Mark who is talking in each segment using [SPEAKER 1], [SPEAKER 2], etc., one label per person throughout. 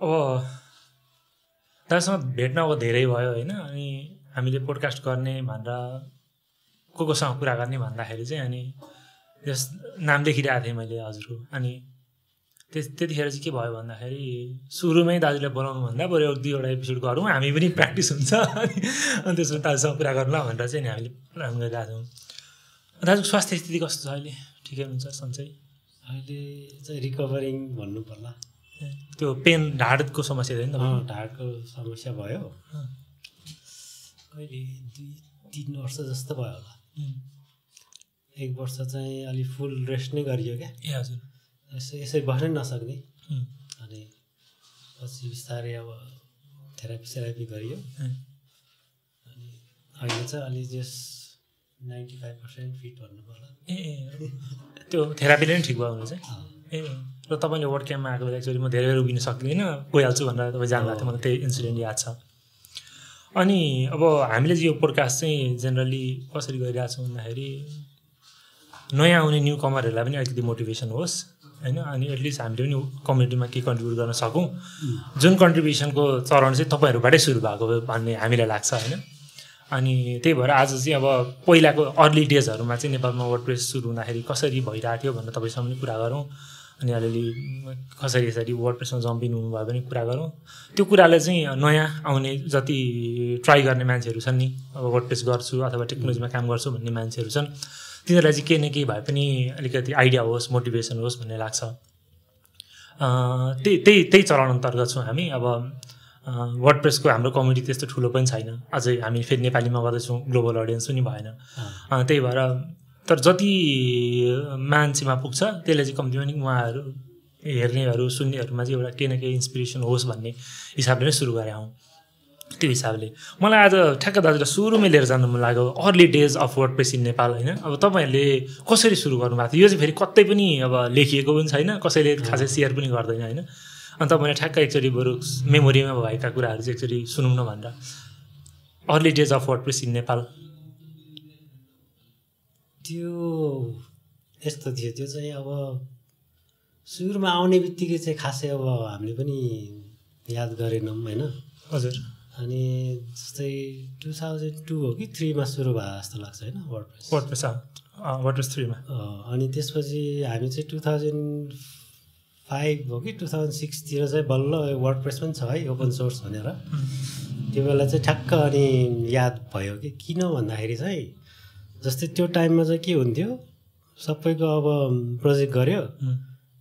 [SPEAKER 1] अब दाजुसँग भेट्न अब धेरै भयो होइन अनि हामीले पोडकास्ट गर्ने भनेर को कोसँग कुरा गर्ने भन्दाखेरि चाहिँ अनि त्यस नाम लेखिरहेको थिएँ मैले हजुरको अनि त्यस त्यतिखेर चाहिँ के भयो भन्दाखेरि सुरुमै दाजुलाई बोलाउनुभन्दा बरु एक दुईवटा एपिसोड गरौँ हामी पनि प्र्याक्टिस हुन्छ अनि त्यसमा दाजुसँग कुरा गरौँ ल भनेर चाहिँ हामीले प्लान गरिरहेको थियौँ। दाजुको स्वास्थ्य स्थिति कस्तो छ अहिले? ठिकै हुनुहुन्छ सन्चै
[SPEAKER 2] अहिले चाहिँ रिकभरिङ भन्नु पर्ला
[SPEAKER 1] त्यो पेन ढाडको समस्या थियो नि त
[SPEAKER 2] ढाडको समस्या भयो। कहिले दुई तिन वर्ष जस्तो भयो होला। एक वर्ष चाहिँ अलिक फुल रेस्ट नै गरियो क्या।
[SPEAKER 1] ए हजुर।
[SPEAKER 2] यसै यसै बस्नै नसक्ने। अनि पछि बिस्तारै अब थेरापी सेरापी गरियो। अनि अहिले चाहिँ अलि जस नाइन्टी फाइभ पर्सेन्ट फिट भन्नु पर्ला
[SPEAKER 1] ए त्यो थेरापीले नै ठिक भयो भने चाहिँ? ए र तपाईँले वर्ड क्याम्पमा आएको बेला म धेरै बेर सक्दिनँ। गइहाल्छु भनेर तपाईँ जानुभएको थियो। मलाई त्यही इन्सिडेन्ट याद छ। अनि अब हामीले यो पोडकास्ट चाहिँ जेनरली कसरी गरिरहेको छौँ भन्दाखेरि नयाँ आउने न्यु कमरहरूलाई पनि अलिकति मोटिभेसन होस् होइन? अनि एटलिस्ट हामीले पनि कम्युनिटीमा केही कन्ट्रिब्युट गर्न सकौँ। जुन कन्ट्रिब्युसनको चरण चाहिँ तपाईँहरूबाटै सुरु भएको भन्ने हामीलाई लाग्छ होइन? अनि त्यही भएर आज चाहिँ अब पहिलाको अर्ली डेजहरूमा चाहिँ नेपालमा वर्डप्रेस सुरु हुँदाखेरि कसरी भइरहेको थियो भनेर तपाईँसँग पनि कुरा गरौँ। अनि अलिअलि कसरी यसरी वर्डप्रेसमा जम्पिन हुनुभयो भने कुरा गरौँ। त्यो कुरालाई चाहिँ नयाँ आउने जति ट्राई गर्ने मान्छेहरू छन् नि अब वर्डप्रेस गर्छु अथवा टेक्नोलोजीमा काम गर्छु भन्ने मान्छेहरू छन् तिनीहरूलाई चाहिँ केही न केही भए पनि अलिकति आइडिया होस् मोटिभेसन होस् भन्ने लाग्छ। त्यही त्यही त्यही चरण अन्तर्गत छौँ हामी। अब वर्डप्रेसको हाम्रो कम्युनिटी त्यस्तो ठुलो पनि छैन। अझै हामी फेरि नेपालीमा गर्दैछौँ ग्लोबल अडियन्स पनि भएन। त्यही भएर तर जति मान्छेमा पुग्छ त्यसले चाहिँ कम्तीमा नि उहाँहरू हेर्नेहरू सुन्नेहरूमा चाहिँ एउटा केही न केही इन्सपिरेसन होस् भन्ने हिसाबले नै सुरु गरे हौँ। त्यो हिसाबले। मलाई आज ठ्याक्क दाजुलाई सुरुमै लिएर जानु मन लाग्यो। Early days of WordPress in Nepal होइन? अब तपाईँहरूले कसरी सुरु गर्नुभएको थियो? यो चाहिँ फेरि कतै पनि अब लेखिएको पनि छैन कसैले खासै सेयर पनि गर्दैन होइन? अनि तपाईँले ठ्याक्क एकचोटि बरु मेमोरीमा भएका कुराहरू चाहिँ एकचोटि सुनौँ न भनेर early days of WordPress in Nepal
[SPEAKER 2] त्यो यस्तो थियो। त्यो चाहिँ अब सुरुमा आउने बित्तिकै चाहिँ खासै अब हामीले पनि याद गरेनौँ होइन?
[SPEAKER 1] हजुर।
[SPEAKER 2] अनि जस्तै टु थाउजन्ड टू हो कि थ्रीमा सुरु भयो जस्तो लाग्छ होइन? WordPress
[SPEAKER 1] WordPress WordPress थ्रीमा।
[SPEAKER 2] अनि त्यसपछि हामी चाहिँ टु थाउजन्ड फाइभ हो कि टु थाउजन्ड सिक्सतिर चाहिँ बल्ल वर्डप्रेस पनि छ है ओपन सोर्स भनेर। त्यो बेला चाहिँ ठ्याक्क अनि याद भयो कि किन भन्दाखेरि चाहिँ जस्तै त्यो टाइममा चाहिँ के हुन्थ्यो? सबैको अब प्रोजेक्ट गऱ्यो।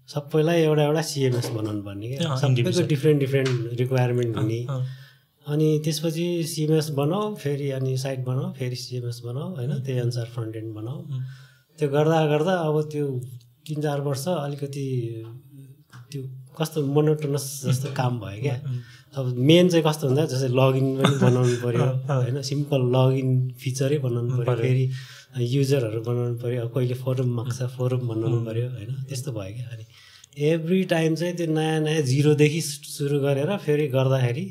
[SPEAKER 2] सबैलाई एउटा एउटा सिएमएस बनाउनु पर्ने क्या। सबैको. डिफ्रेन्ट डिफ्रेन्ट रिक्वायरमेन्ट हुने। अनि त्यसपछि सिएमएस बनाऊ फेरि अनि साइट बनाऊ फेरि सिएमएस बनाऊ होइन? त्यही अनुसार फ्रन्ट एन्ड बनाऊ। त्यो गर्दा गर्दा अब त्यो तिन चार वर्ष अलिकति त्यो कस्तो मोनोटोनस जस्तो काम भयो क्या। अब मेन चाहिँ कस्तो हुँदा जस्तै लगइन पनि बनाउनु पऱ्यो। होइन? सिम्पल लगइन फिचरै बनाउनु पऱ्यो। फेरि युजरहरू बनाउनु पऱ्यो अब कहिले फोरम माग्छ फोरम बनाउनु पऱ्यो होइन? त्यस्तो भयो क्या। अनि एभ्री टाइम चाहिँ त्यो नयाँ नयाँ जिरोदेखि सुरु गरेर फेरि गर्दाखेरि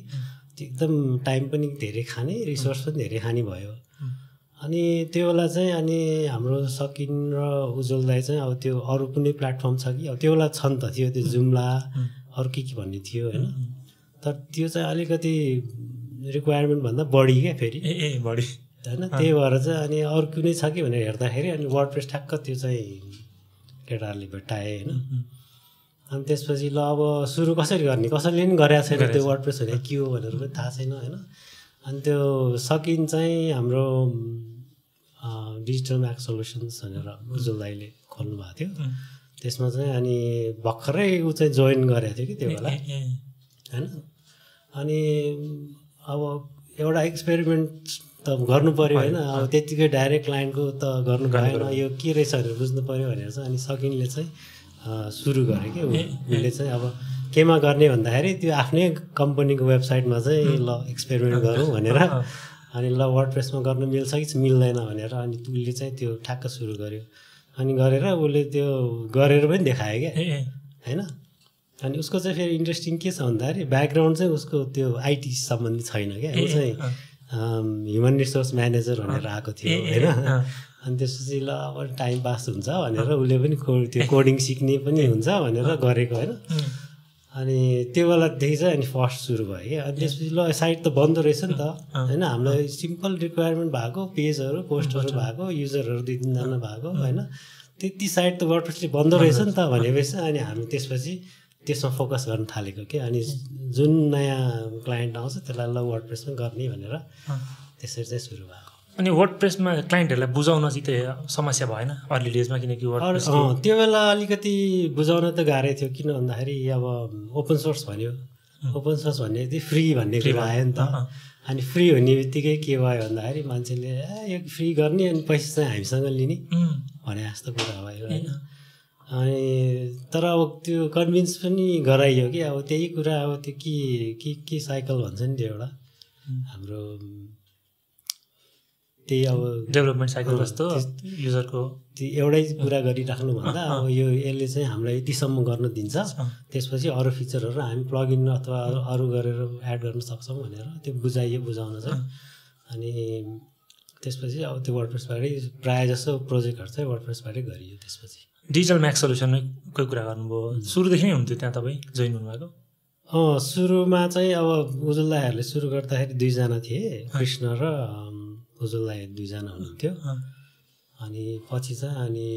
[SPEAKER 2] एकदम टाइम पनि धेरै खाने रिसोर्स पनि धेरै खाने भयो। अनि त्यो बेला चाहिँ अनि हाम्रो सकिन र उज्जवल दाई चाहिँ अब त्यो अरू कुनै प्लेटफर्म छ कि? अब त्यो बेला छ नि त थियो त्यो जुम्ला अरू के के भन्ने थियो होइन? तर त्यो चाहिँ अलिकति रिक्वायरमेन्ट भन्दा बढी क्या फेरि।
[SPEAKER 1] ए ए बढी।
[SPEAKER 2] होइन? त्यही भएर चाहिँ अनि अरू कुनै छ कि भनेर हेर्दाखेरि अनि वर्ड ठ्याक्क त्यो चाहिँ केटाहरूले भेट्टाए होइन? अनि त्यसपछि ल अब सुरु कसरी गर्ने? कसैले पनि गरेको छैन त्यो। वर्ड प्रेस भनेर के हो भनेर पनि थाहा छैन होइन? अनि त्यो सकिन चाहिँ हाम्रो डिजिटल म्याक सोल्युसन्स भनेर उज्जवल दाईले खोल्नु भएको थियो। त्यसमा चाहिँ अनि भर्खरै ऊ चाहिँ जोइन गरेको थियो कि त्यो बेला। होइन? अनि अब एउटा एक्सपेरिमेन्ट त गर्नु पऱ्यो होइन। अब त्यत्तिकै डाइरेक्ट क्लाइन्टको त गर्नु भएन। यो के रहेछ भनेर बुझ्नु पऱ्यो भनेर चाहिँ अनि सकिनले चाहिँ सुरु गरे कि। उसले चाहिँ अब केमा गर्ने भन्दाखेरि त्यो आफ्नै कम्पनीको वेबसाइटमा चाहिँ ल एक्सपेरिमेन्ट गरौँ भनेर। अनि ल वर्ड प्रेसमा गर्न मिल्छ कि मिल्दैन भनेर। अनि उसले चाहिँ त्यो ठ्याक्क सुरु गर्यो। अनि गरेर उसले त्यो गरेर पनि देखायो क्या। होइन? अनि उसको चाहिँ फेरि इन्ट्रेस्टिङ के छ भन्दाखेरि ब्याकग्राउन्ड चाहिँ उसको त्यो आइटी सम्बन्धी छैन क्या। ऊ चाहिँ ह्युमन रिसोर्स म्यानेजर भनेर आएको थियो होइन? अनि त्यसपछि ल अब टाइम पास हुन्छ भनेर उसले पनि को त्यो कोडिङ सिक्ने पनि हुन्छ भनेर गरेको होइन? अनि त्यो बेलादेखि चाहिँ अनि फर्स्ट सुरु भयो क्या अनि त्यसपछि ल साइट त बन्द रहेछ नि त। होइन हामीलाई सिम्पल रिक्वायरमेन्ट भएको पेजहरू पोस्टहरू भएको युजरहरू दुई तिनजना भएको होइन। त्यति साइट त वर्डप्रेसले बन्द रहेछ नि त भनेपछि अनि हामी त्यसपछि त्यसमा फोकस गर्न थालेको क्या अनि जुन नयाँ क्लाइन्ट आउँछ त्यसलाई ल वर्डप्रेसमा गर्ने भनेर त्यसरी चाहिँ सुरु भएको
[SPEAKER 1] अनि वर्ड प्रेसमा क्लाइन्टहरूलाई बुझाउन चाहिँ त्यो समस्या भएन अर्ली डेजमा किनकि वर्ड
[SPEAKER 2] त्यो बेला अलिकति बुझाउन त गाह्रै थियो किन भन्दाखेरि अब ओपन सोर्स भन्यो। ओपन सोर्स भन्ने बित्तिकै फ्री भन्ने कुरा आयो नि त। अनि फ्री हुने बित्तिकै के भयो भन्दाखेरि मान्छेले ए फ्री गर्ने अनि पैसा चाहिँ हामीसँग लिने। भने जस्तो कुरा भयो। होइन। अनि तर अब त्यो कन्भिन्स पनि गराइयो कि अब त्यही कुरा अब त्यो के के के साइकल भन्छ नि त्यो एउटा। हाम्रो त्यही अब
[SPEAKER 1] डेभलपमेन्ट साइकल जस्तो युजरको
[SPEAKER 2] एउटै कुरा गरिराख्नुभन्दा अब यो यसले चाहिँ हामीलाई यतिसम्म गर्न दिन्छ। त्यसपछि अरू फिचरहरू हामी प्लगइन अथवा अरू- गरेर एड गर्न सक्छौँ भनेर त्यो बुझाइयो बुझाउन चाहिँ। अनि त्यसपछि अब त्यो वर्डप्रेसबाटै प्रायः जसो प्रोजेक्टहरू चाहिँ वर्डप्रेसबाटै गरियो त्यसपछि।
[SPEAKER 1] डिजिटल म्याक्स सल्युसनकै कुरा गर्नुभयो। सुरुदेखि नै हुन्थ्यो त्यहाँ तपाईँ जोइन हुनुभएको?
[SPEAKER 2] अँ सुरुमा चाहिँ अब उजुल दाईहरूले सुरु गर्दाखेरि दुईजना थिए कृष्ण र दाई दुईजना हुनुहुन्थ्यो। अनि पछि चाहिँ अनि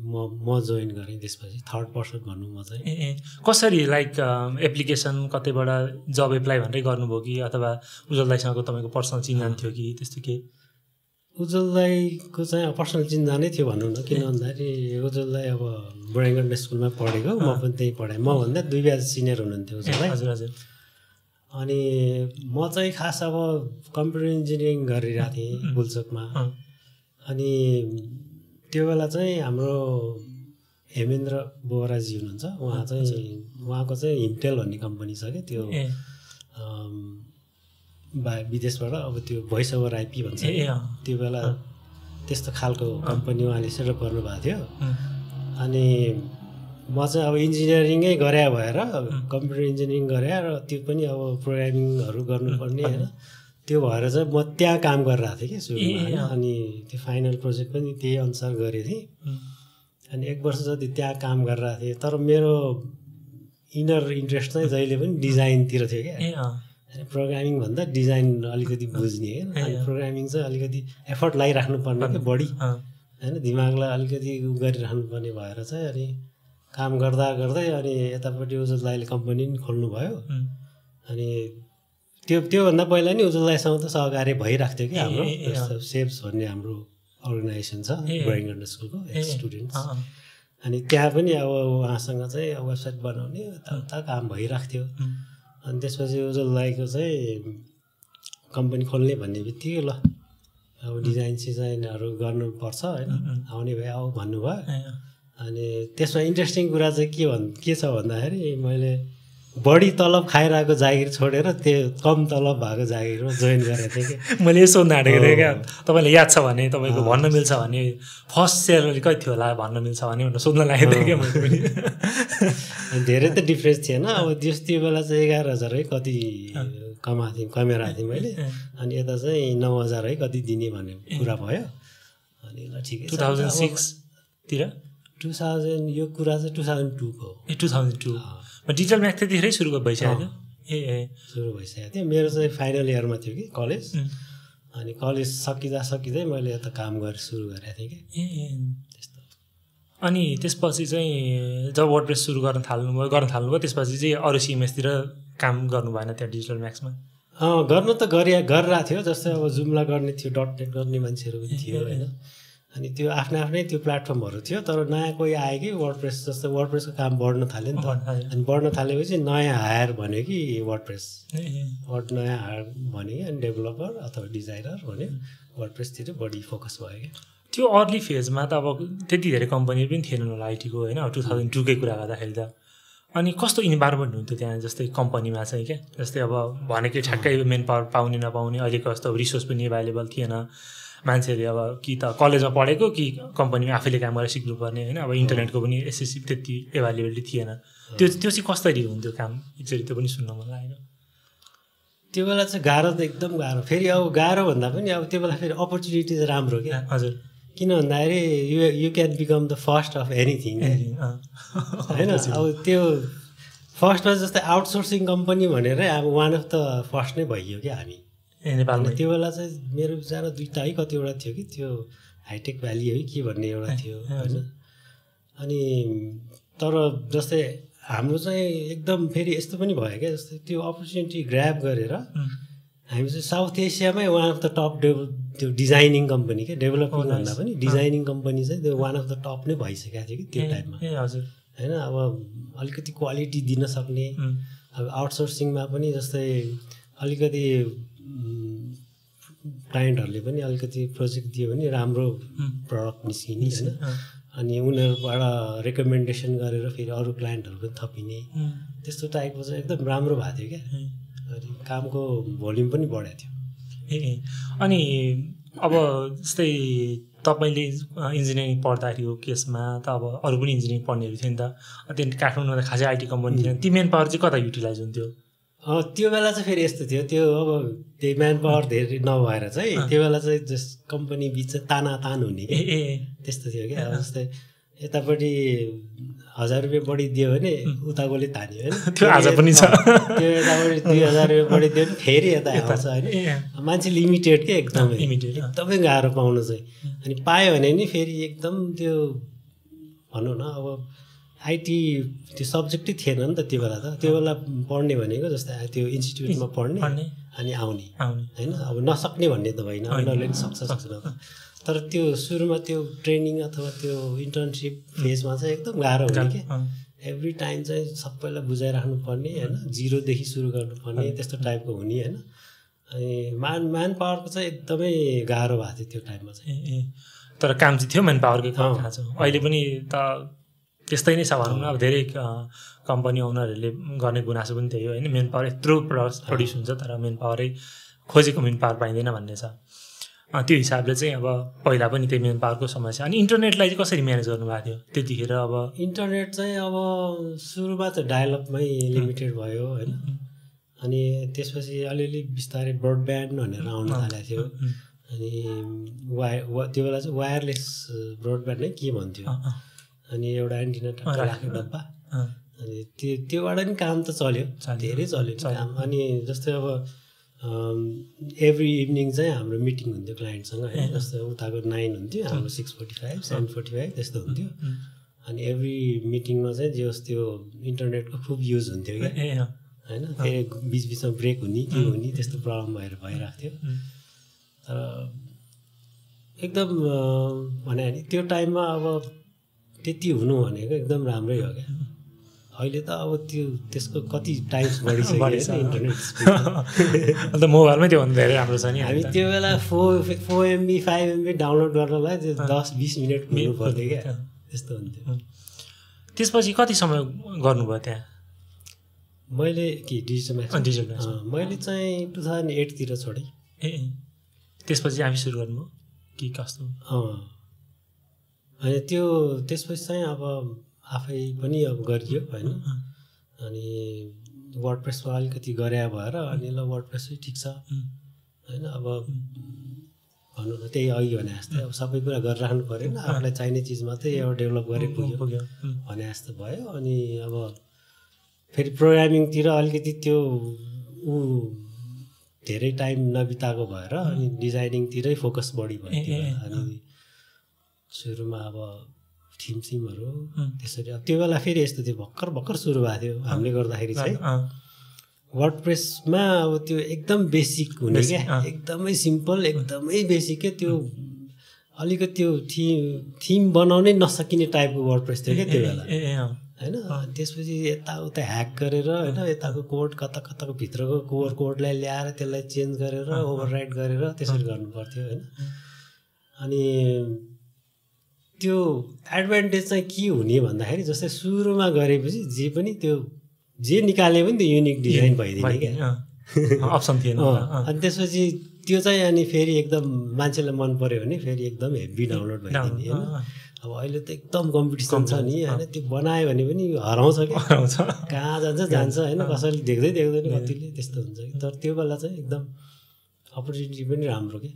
[SPEAKER 2] म म जोइन गरेँ त्यसपछि थर्ड पर्सन भनौँ म चाहिँ।
[SPEAKER 1] ए ए। कसरी लाइक एप्लिकेसन कतैबाट जब एप्लाई भनेरै गर्नुभयो कि अथवा उज्जवल दाईसँग तपाईँको पर्सनल चिन्जान थियो कि त्यस्तो के?
[SPEAKER 2] उज्जवल दाईको चाहिँ अब पर्सनल चिन्ता नै थियो भनौँ न किन भन्दाखेरि उज्जवल दाई अब बुढाइगण्ड स्कुलमा पढेको म पनि त्यहीँ पढाएँ मभन्दा दुई ब्याज सिनियर हुनुहुन्थ्यो उज्जवल दाई
[SPEAKER 1] हजुर हजुर।
[SPEAKER 2] अनि म चाहिँ खास अब कम्प्युटर इन्जिनियरिङ गरिरहेको थिएँ बुल्चोकमा अनि त्यो बेला चाहिँ हाम्रो हेमेन्द्र बोराजी हुनुहुन्छ उहाँ चाहिँ उहाँको चाहिँ हिमटेल भन्ने कम्पनी छ क्या त्यो बा विदेशबाट अब त्यो भोइस ओभर आइपी भन्छ। त्यो बेला त्यस्तो खालको कम्पनी उहाँले सेटअप गर्नुभएको थियो। अनि म चाहिँ अब इन्जिनियरिङै गरे भएर कम्प्युटर इन्जिनियरिङ गरे र त्यो पनि अब प्रोग्रामिङहरू गर्नुपर्ने होइन। त्यो भएर चाहिँ म त्यहाँ काम गरिरहेको थिएँ कि सुरुमा होइन। अनि त्यो फाइनल प्रोजेक्ट पनि त्यही अनुसार गरेको थिएँ। अनि एक वर्ष जति त्यहाँ काम गरिरहेको थिएँ तर मेरो इनर इन्ट्रेस्ट चाहिँ जहिले पनि डिजाइनतिर थियो क्या। प्रोग्रामिङ भन्दा डिजाइन अलिकति बुझ्ने होइन। अनि प्रोग्रामिङ चाहिँ अलिकति एफर्ट लगाइराख्नु पर्ने क्या बढी। होइन दिमागलाई अलिकति उ गरिराख्नु पर्ने भएर चाहिँ अनि काम गर्दा गर्दै अनि यतापट्टि उजुल दाईले कम्पनी पनि खोल्नुभयो। अनि त्यो त्योभन्दा पहिला नि उजुल दाईसँग त सहकार्य भइरहेको थियो कि हाम्रो। सेप्स भन्ने हाम्रो अर्गनाइजेसन छ। ड्रइङ गर्नु स्कुलको स्टुडेन्ट्स
[SPEAKER 1] अँ,
[SPEAKER 2] अनि त्यहाँ पनि अब उहाँसँग चाहिँ वेबसाइट बनाउने यताउता काम भइरहेको थियो अनि त्यसपछि उजुल दाईको चाहिँ कम्पनी खोल्ने भन्ने बित्तिकै ल अब डिजाइन सिजाइनहरू गर्नुपर्छ होइन। आउने भए आऊ भन्नुभयो। अनि त्यसमा इन्ट्रेस्टिङ कुरा चाहिँ के भन् के छ भन्दाखेरि मैले बढी तलब खाइरहेको जागिर छोडेर त्यो कम तलब भएको जागिरमा जोइन गरेको थिएँ कि।
[SPEAKER 1] मैले यसो नाटेको थिएँ क्या। तपाईँलाई याद छ भने तपाईँको भन्न मिल्छ भने फर्स्ट सेलरी कति थियो होला भन्न मिल्छ भने भनेर सोध्न लागेको थिएँ क्या मैले पनि।
[SPEAKER 2] धेरै त डिफ्रेन्स थिएन। अब त्यस त्यो बेला चाहिँ एघार हजार है कति कमाएको थिएँ कमेरहेको थिएँ मैले। अनि यता चाहिँ नौ हजार है कति दिने भन्ने कुरा भयो। अनि ल ठिकै
[SPEAKER 1] टु थाउजन्ड सिक्सतिर
[SPEAKER 2] टु थाउजन्ड यो कुरा चाहिँ टु थाउजन्ड टूको
[SPEAKER 1] ए two thousand two. Digital math त्यतिखेरै सुरु भइसकेको। थियो ए ए।
[SPEAKER 2] सुरु भइसकेको थियो। मेरो चाहिँ फाइनल इयरमा थियो कि कलेज अनि कलेज सकिँदा सकिँदै मैले यता काम गरेर सुरु गरेको थिएँ कि।
[SPEAKER 1] ए
[SPEAKER 2] त्यस्तो।
[SPEAKER 1] अनि त्यसपछि चाहिँ जब वर्डप्रेस सुरु गर्न थाल्नुभयो गर्न थाल्नुभयो त्यसपछि चाहिँ अरू सिएमएसतिर काम गर्नु भएन त्यहाँ डिजिटल म्याक्समा
[SPEAKER 2] गर्नु त गरि गरिरहेको थियो। जस्तै अब जुम्ला गर्ने थियो डट नेट गर्ने मान्छेहरू पनि थियो होइन। अनि त्यो आफ्नै आफ्नै त्यो प्लेटफर्महरू थियो तर नयाँ कोही आयो कि वर्डप्रेस जस्तै वर्डप्रेसको काम बढ्न थाल्यो नि त। अनि बढ्न थालेपछि नयाँ हायर भन्यो कि वर्डप्रेस
[SPEAKER 1] ए ए।
[SPEAKER 2] वर्ड नयाँ हायर भन्यो कि अनि डेभलपर अथवा डिजाइनर भन्यो वर्डप्रेसतिर बढी फोकस भयो कि
[SPEAKER 1] त्यो अर्ली फेजमा त अब त्यति धेरै कम्पनीहरू पनि थिएनन् होला आइटीको होइन? टु थाउजन्ड टूकै कुरा गर्दाखेरि त। अनि कस्तो इन्भाइरोमेन्ट हुन्थ्यो त्यहाँ जस्तै कम्पनीमा चाहिँ क्या? जस्तै अब भनेकै ठ्याक्कै मेन पावर पाउने नपाउने अहिलेको जस्तो रिसोर्स पनि एभाइलेबल थिएन। मान्छेले अब कि त कलेजमा पढेको कि कम्पनीमा आफैले काम गरेर सिक्नुपर्ने होइन। अब इन्टरनेटको पनि एसएससी त्यति एभाइलेबिलिटी थिएन। त्यो त्यो चाहिँ कसरी हुन्थ्यो काम। एकचोटि त्यो पनि सुन्न मन लागेको
[SPEAKER 2] त्यो बेला चाहिँ गाह्रो त एकदम गाह्रो। फेरि अब गाह्रो भन्दा पनि अब त्यो बेला फेरि अपर्च्युनिटी चाहिँ राम्रो क्या।
[SPEAKER 1] हजुर।
[SPEAKER 2] किन भन्दाखेरि you you can become the first of anything. होइन? अब त्यो फर्स्टमा जस्तै आउटसोर्सिङ कम्पनी भनेरै अब वान अफ द फर्स्ट नै भइयो क्या हामी।
[SPEAKER 1] ए नेपालमा
[SPEAKER 2] त्यो बेला चाहिँ मेरो विचार दुइटा है कतिवटा थियो कि त्यो हाइटेक भ्याली है के भन्ने एउटा थियो होइन। अनि तर जस्तै हाम्रो चाहिँ एकदम फेरि यस्तो पनि भयो क्या जस्तै त्यो अपर्च्युनिटी ग्राब गरेर हामी चाहिँ साउथ एसियामै वान अफ द टप डेभल त्यो डिजाइनिङ कम्पनी क्या डेभलपिङ. भन्दा पनि डिजाइनिङ कम्पनी चाहिँ त्यो वान अफ द टप नै भइसकेको थियो कि त्यो टाइममा
[SPEAKER 1] ए, हजुर।
[SPEAKER 2] होइन अब अलिकति क्वालिटी दिन सक्ने अब आउटसोर्सिङमा पनि जस्तै अलिकति क्लाइन्टहरूले पनि अलिकति प्रोजेक्ट दियो भने राम्रो प्रडक्ट निस्किने होइन। अनि उनीहरूबाट रेकमेन्डेसन गरेर फेरि अरू क्लाइन्टहरू पनि थपिने। त्यस्तो टाइपको चाहिँ एकदम राम्रो भएको थियो क्या। अनि कामको भोल्युम पनि बढेको थियो।
[SPEAKER 1] ए। अनि अब जस्तै तपाईँले इन्जिनियरिङ पढ्दाखेरि हो केसमा त अब अरू पनि इन्जिनियरिङ पढ्नेहरू थियो नि त। त्यहाँदेखि काठमाडौँमा त खासै आइटी कम्पनी थिएन। ती मेन पावर चाहिँ कता युटिलाइज हुन्थ्यो?
[SPEAKER 2] त्यो बेला चाहिँ फेरि यस्तो थियो त्यो अब त्यही म्यान पावर धेरै नभएर चाहिँ। त्यो बेला चाहिँ जस कम्पनी बिच चाहिँ ताना तान हुने
[SPEAKER 1] ए
[SPEAKER 2] त्यस्तो थियो क्या जस्तै यतापट्टि हजार रुपियाँ बढी दियो भने उताकोले तान्यो होइन
[SPEAKER 1] त्यो आज पनि छ।
[SPEAKER 2] त्यो यतापट्टि दुई हजार रुपियाँ बढी दियो भने फेरि यता आउँछ होइन। मान्छे लिमिटेड के एकदमै।
[SPEAKER 1] अँ।
[SPEAKER 2] एकदमै गाह्रो पाउनु चाहिँ। अनि पायो भने नि फेरि एकदम त्यो भनौँ न अब आइटी त्यो सब्जेक्टै थिएन नि त त्यो बेला त। त्यो बेला पढ्ने भनेको जस्तै त्यो इन्स्टिट्युटमा पढ्ने अनि आउने। होइन? अब नसक्ने भन्ने त होइन। उनीहरूले पनि सक्छ त तर त्यो सुरुमा त्यो ट्रेनिङ अथवा त्यो इन्टर्नसिप फेजमा चाहिँ एकदम गाह्रो हुने कि?
[SPEAKER 1] अँ,
[SPEAKER 2] एभ्री टाइम चाहिँ सबैलाई बुझाइराख्नु पर्ने होइन जिरोदेखि सुरु गर्नुपर्ने त्यस्तो टाइपको हुने होइन? अनि म्यान म्यान पावरको चाहिँ एकदमै गाह्रो भएको थियो त्यो टाइममा चाहिँ।
[SPEAKER 1] तर काम चाहिँ थियो मेन पावरकै अहिले पनि त त्यस्तै नै छ भनौँ न अब धेरै कम्पनी ओनरहरूले गर्ने गुनासो पनि त्यही हो होइन। मेन पावर यत्रो प्रडक्स प्रड्युस हुन्छ तर मेन पावरै खोजेको मेन पावर पाइँदैन भन्ने छ। त्यो हिसाबले चाहिँ अब पहिला पनि त्यही मेन पावरको समस्या। अनि इन्टरनेटलाई चाहिँ कसरी म्यानेज गर्नुभएको थियो? त्यतिखेर अब
[SPEAKER 2] इन्टरनेट चाहिँ अब सुरुमा त डायलपमै लिमिटेड भयो होइन। अनि त्यसपछि अलिअलि बिस्तारै ब्रोडब्यान्ड भनेर आउन थालेको थियो। अनि वाय वा त्यो बेला चाहिँ वायरलेस ब्रोडब्यान्ड नै के भन्थ्यो? अनि एउटा एन्टिना राख्ने डब्बा। अनि त्यो त्योबाट नि काम त चल्यो। धेरै चल्यो। काम। अनि जस्तै अब एभ्री इभिनिङ चाहिँ हाम्रो मिटिङ हुन्थ्यो क्लाइन्टसँग होइन। जस्तै उताको नाइन हुन्थ्यो हाम्रो six forty five seven forty five त्यस्तो हुन्थ्यो। अनि एभ्री मिटिङमा चाहिँ जे होस् त्यो इन्टरनेटको खुब युज हुन्थ्यो क्या। होइन? फेरि बिचबिचमा ब्रेक हुने के हुने त्यस्तो प्रब्लम भएर भइरहेको थियो तर एकदम भने त्यो टाइममा अब त्यति हुनु भनेको एकदम राम्रै हो क्या। अहिले त अब त्यो त्यसको कति टाइम्स बढिसक्यो इन्टरनेट
[SPEAKER 1] अन्त मोबाइलमै त्योभन्दा धेरै राम्रो छ नि
[SPEAKER 2] हामी। त्यो बेला four four MB five MB download गर्नलाई त्यो दस बिस मिनट पुग्नु पर्थ्यो क्या। त्यस्तो हुन्थ्यो।
[SPEAKER 1] त्यसपछि कति समय गर्नुभयो त्यहाँ?
[SPEAKER 2] मैले के डिजिटल।
[SPEAKER 1] अँ,
[SPEAKER 2] मैले चाहिँ टु थाउजन्ड एटतिर छोडेँ।
[SPEAKER 1] ए त्यसपछि आफै सुरु गर्नुभयो? कि कस्तो?
[SPEAKER 2] अनि त्यो त्यसपछि चाहिँ अब आफै पनि अब गरियो होइन? अनि वर्ड प्रेसमा अलिकति गरे भएर अनि ल वर्ड प्रेसै ठिक छ होइन? अब भनौँ न त्यही अघि भने जस्तै अब सबै कुरा गरिराख्नु पऱ्यो नि आफूलाई चाहिने चिज मात्रै एउटा डेभलप गरे पुग्यो
[SPEAKER 1] पुग्यो।
[SPEAKER 2] भने जस्तो भयो। अनि अब फेरि प्रोग्रामिङतिर अलिकति त्यो ऊ धेरै टाइम नबिताएको भएर अनि डिजाइनिङतिरै फोकस बढी भयो। अनि सुरुमा अब थिम सिमहरू
[SPEAKER 1] उम्,
[SPEAKER 2] त्यसरी अब त्यो बेला फेरि यस्तो थियो भर्खर भर्खर सुरु भएको थियो हामीले गर्दाखेरि चाहिँ। वर्ड प्रेसमा अब त्यो एकदम बेसिक हुने क्या। एकदमै सिम्पल एकदमै बेसिक क्या। त्यो अलिकति त्यो थिम थिम बनाउनै नसकिने टाइपको वर्ड प्रेस थियो क्या त्यो बेला। होइन? त्यसपछि यताउता ह्याक गरेर होइन? यताको कोड कता कताको भित्रको कोड कोडलाई ल्याएर त्यसलाई चेन्ज गरेर ओभरराइट गरेर त्यसरी गर्नु पर्थ्यो होइन? अनि त्यो एडभान्टेज चाहिँ के हुने भन्दाखेरि जस्तै सुरुमा गरेपछि जे पनि त्यो जे निकाले पनि त्यो युनिक डिजाइन भइदिने क्या।
[SPEAKER 1] अप्सन थिएन।
[SPEAKER 2] अनि त्यसपछि त्यो चाहिँ अनि फेरि एकदम मान्छेलाई मन पर्यो भने फेरि एकदम हेभी डाउनलोड भइदिने होइन। अब अहिले त एकदम कम्पिटिसन छ नि होइन? त्यो बनायो भने पनि हराउँछ क्या।
[SPEAKER 1] आउँछ
[SPEAKER 2] कहाँ जान्छ जान्छ होइन? कसैले देख्दै देख्दैन कतिले त्यस्तो हुन्छ कि। तर त्यो बेला चाहिँ एकदम अपर्च्युनिटी पनि राम्रो कि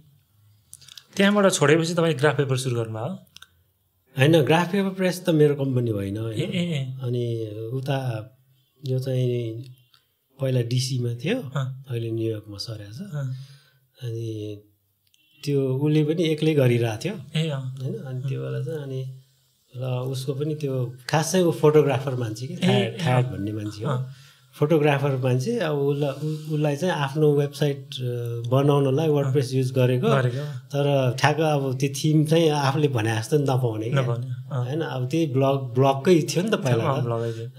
[SPEAKER 1] त्यहाँबाट छोडेपछि तपाईँ ग्राफ पेपर सुरु गर्नुभयो?
[SPEAKER 2] होइन ग्राफ पेपर प्रेस त मेरो कम्पनी होइन। अनि उता यो चाहिँ पहिला डिसीमा थियो अहिले न्युयोर्कमा सरेको छ अनि त्यो उसले पनि एक्लै गरिरहेको थियो। होइन अनि त्यो बेला चाहिँ अनि र उसको पनि त्यो खास चाहिँ ऊ फोटोग्राफर मान्छे कि। थ्याड भन्ने मान्छे हो। फोटोग्राफर मान्छे अब उसलाई उसलाई चाहिँ आफ्नो वेबसाइट बनाउनलाई वर्डप्रेस युज गरेको। तर ठ्याक्क अब त्यो थिम चाहिँ आफूले भने जस्तो नि नपाउने होइन अब त्यही ब्लग ब्लगकै थियो नि त पहिला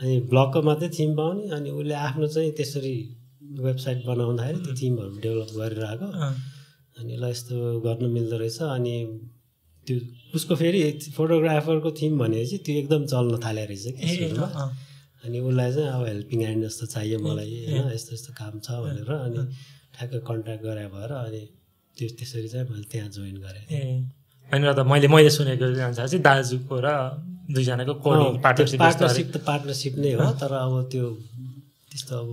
[SPEAKER 2] अनि ब्लगको मात्रै थिम पाउने अनि उसले आफ्नो चाहिँ त्यसरी वेबसाइट बनाउँदाखेरि त्यो थिमहरू डेभलप गरेर आएको। अनि ल यस्तो गर्न मिल्दो रहेछ। अनि त्यो उसको फेरि फोटोग्राफरको थिम भनेपछि त्यो एकदम चल्न थाले रहेछ कि अनि उसलाई चाहिँ अब हेल्पिङ ह्यान्ड जस्तो चाहियो मलाई होइन यस्तो यस्तो काम छ भनेर अनि ठ्याक्क कन्ट्याक्ट गरे भएर अनि त्यो त्यसरी चाहिँ मैले त्यहाँ जोइन गरेँ।
[SPEAKER 1] होइन र त मैले मैले सुनेको अनुसार चाहिँ दाजुको र दुईजनाको पार्टनरसिप
[SPEAKER 2] त पार्टनरसिप नै हो तर अब त्यो त्यस्तो अब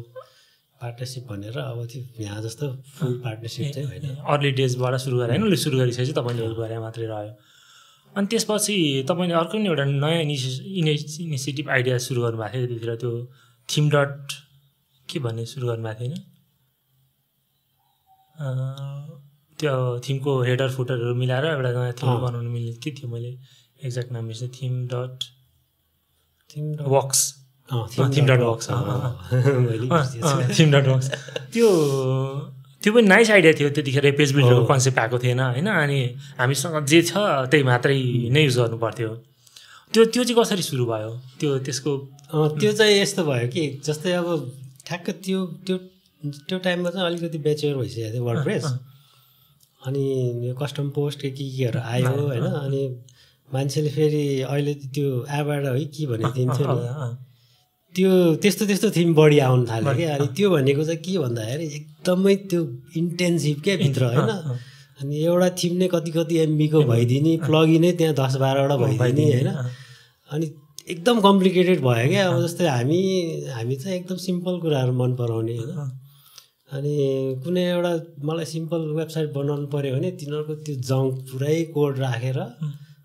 [SPEAKER 2] पार्टनरसिप भनेर अब त्यो यहाँ जस्तो फुल पार्टनरसिप चाहिँ होइन।
[SPEAKER 1] अर्ली डेजबाट सुरु गरेँ होइन उसले सुरु गरिसकेपछि तपाईँले हेल्प गरे मात्रै रह्यो। अनि त्यसपछि तपाईँले अर्को पनि एउटा नयाँ इनिसि इनि- इनिसिएटिभ आइडिया सुरु गर्नुभएको थियो त्यतिखेर त्यो थिम डट के भन्ने सुरु गर्नुभएको थियो होइन? त्यो थिमको हेडर फुटरहरू मिलाएर एउटा नयाँ थिम। बनाउनु मिल्ने के थियो मैले एक्ज्याक्ट नाम बिर्सेँ। थिम डट
[SPEAKER 2] थिम
[SPEAKER 1] वर्क्स
[SPEAKER 2] अँ,
[SPEAKER 1] थिम डट
[SPEAKER 2] बिर्सेछु।
[SPEAKER 1] थिम डट वर्क्स त्यो त्यो पनि नाइस आइडिया थियो त्यतिखेर पेज बिल्डरको। कन्सेप्ट आएको थिएन होइन? अनि हामीसँग जे छ त्यही मात्रै नै युज गर्नु पर्थ्यो त्यो त्यो चाहिँ कसरी सुरु भयो? त्यो त्यसको
[SPEAKER 2] त्यो चाहिँ यस्तो भयो कि जस्तै अब ठ्याक्क त्यो त्यो त्यो टाइममा चाहिँ अलिकति बेच्योर भइसकेको थियो वर्डप्रेस
[SPEAKER 1] अँ,
[SPEAKER 2] अनि यो कस्टम पोस्ट के के केहरू आयो होइन? अनि मान्छेले फेरि अहिले त्यो एबाट है के भन्ने थिम थियो नि? त्यो त्यस्तो त्यस्तो थिम बढी आउनु थाल्यो क्या। अनि त्यो भनेको चाहिँ के भन्दाखेरि एकदमै त्यो इन्टेन्सिभ क्या भित्र होइन? अनि एउटा थिम नै कति कति एमबीको भइदिने प्लगिनै त्यहाँ दस बाह्रवटा भइदिने होइन? अनि एकदम कम्प्लिकेटेड भयो क्या। अब जस्तै हामी हामी चाहिँ एकदम सिम्पल कुराहरू मन पराउने होइन? अनि कुनै एउटा मलाई सिम्पल वेबसाइट बनाउनु पऱ्यो भने तिनीहरूको त्यो जङ्क पुरै कोड राखेर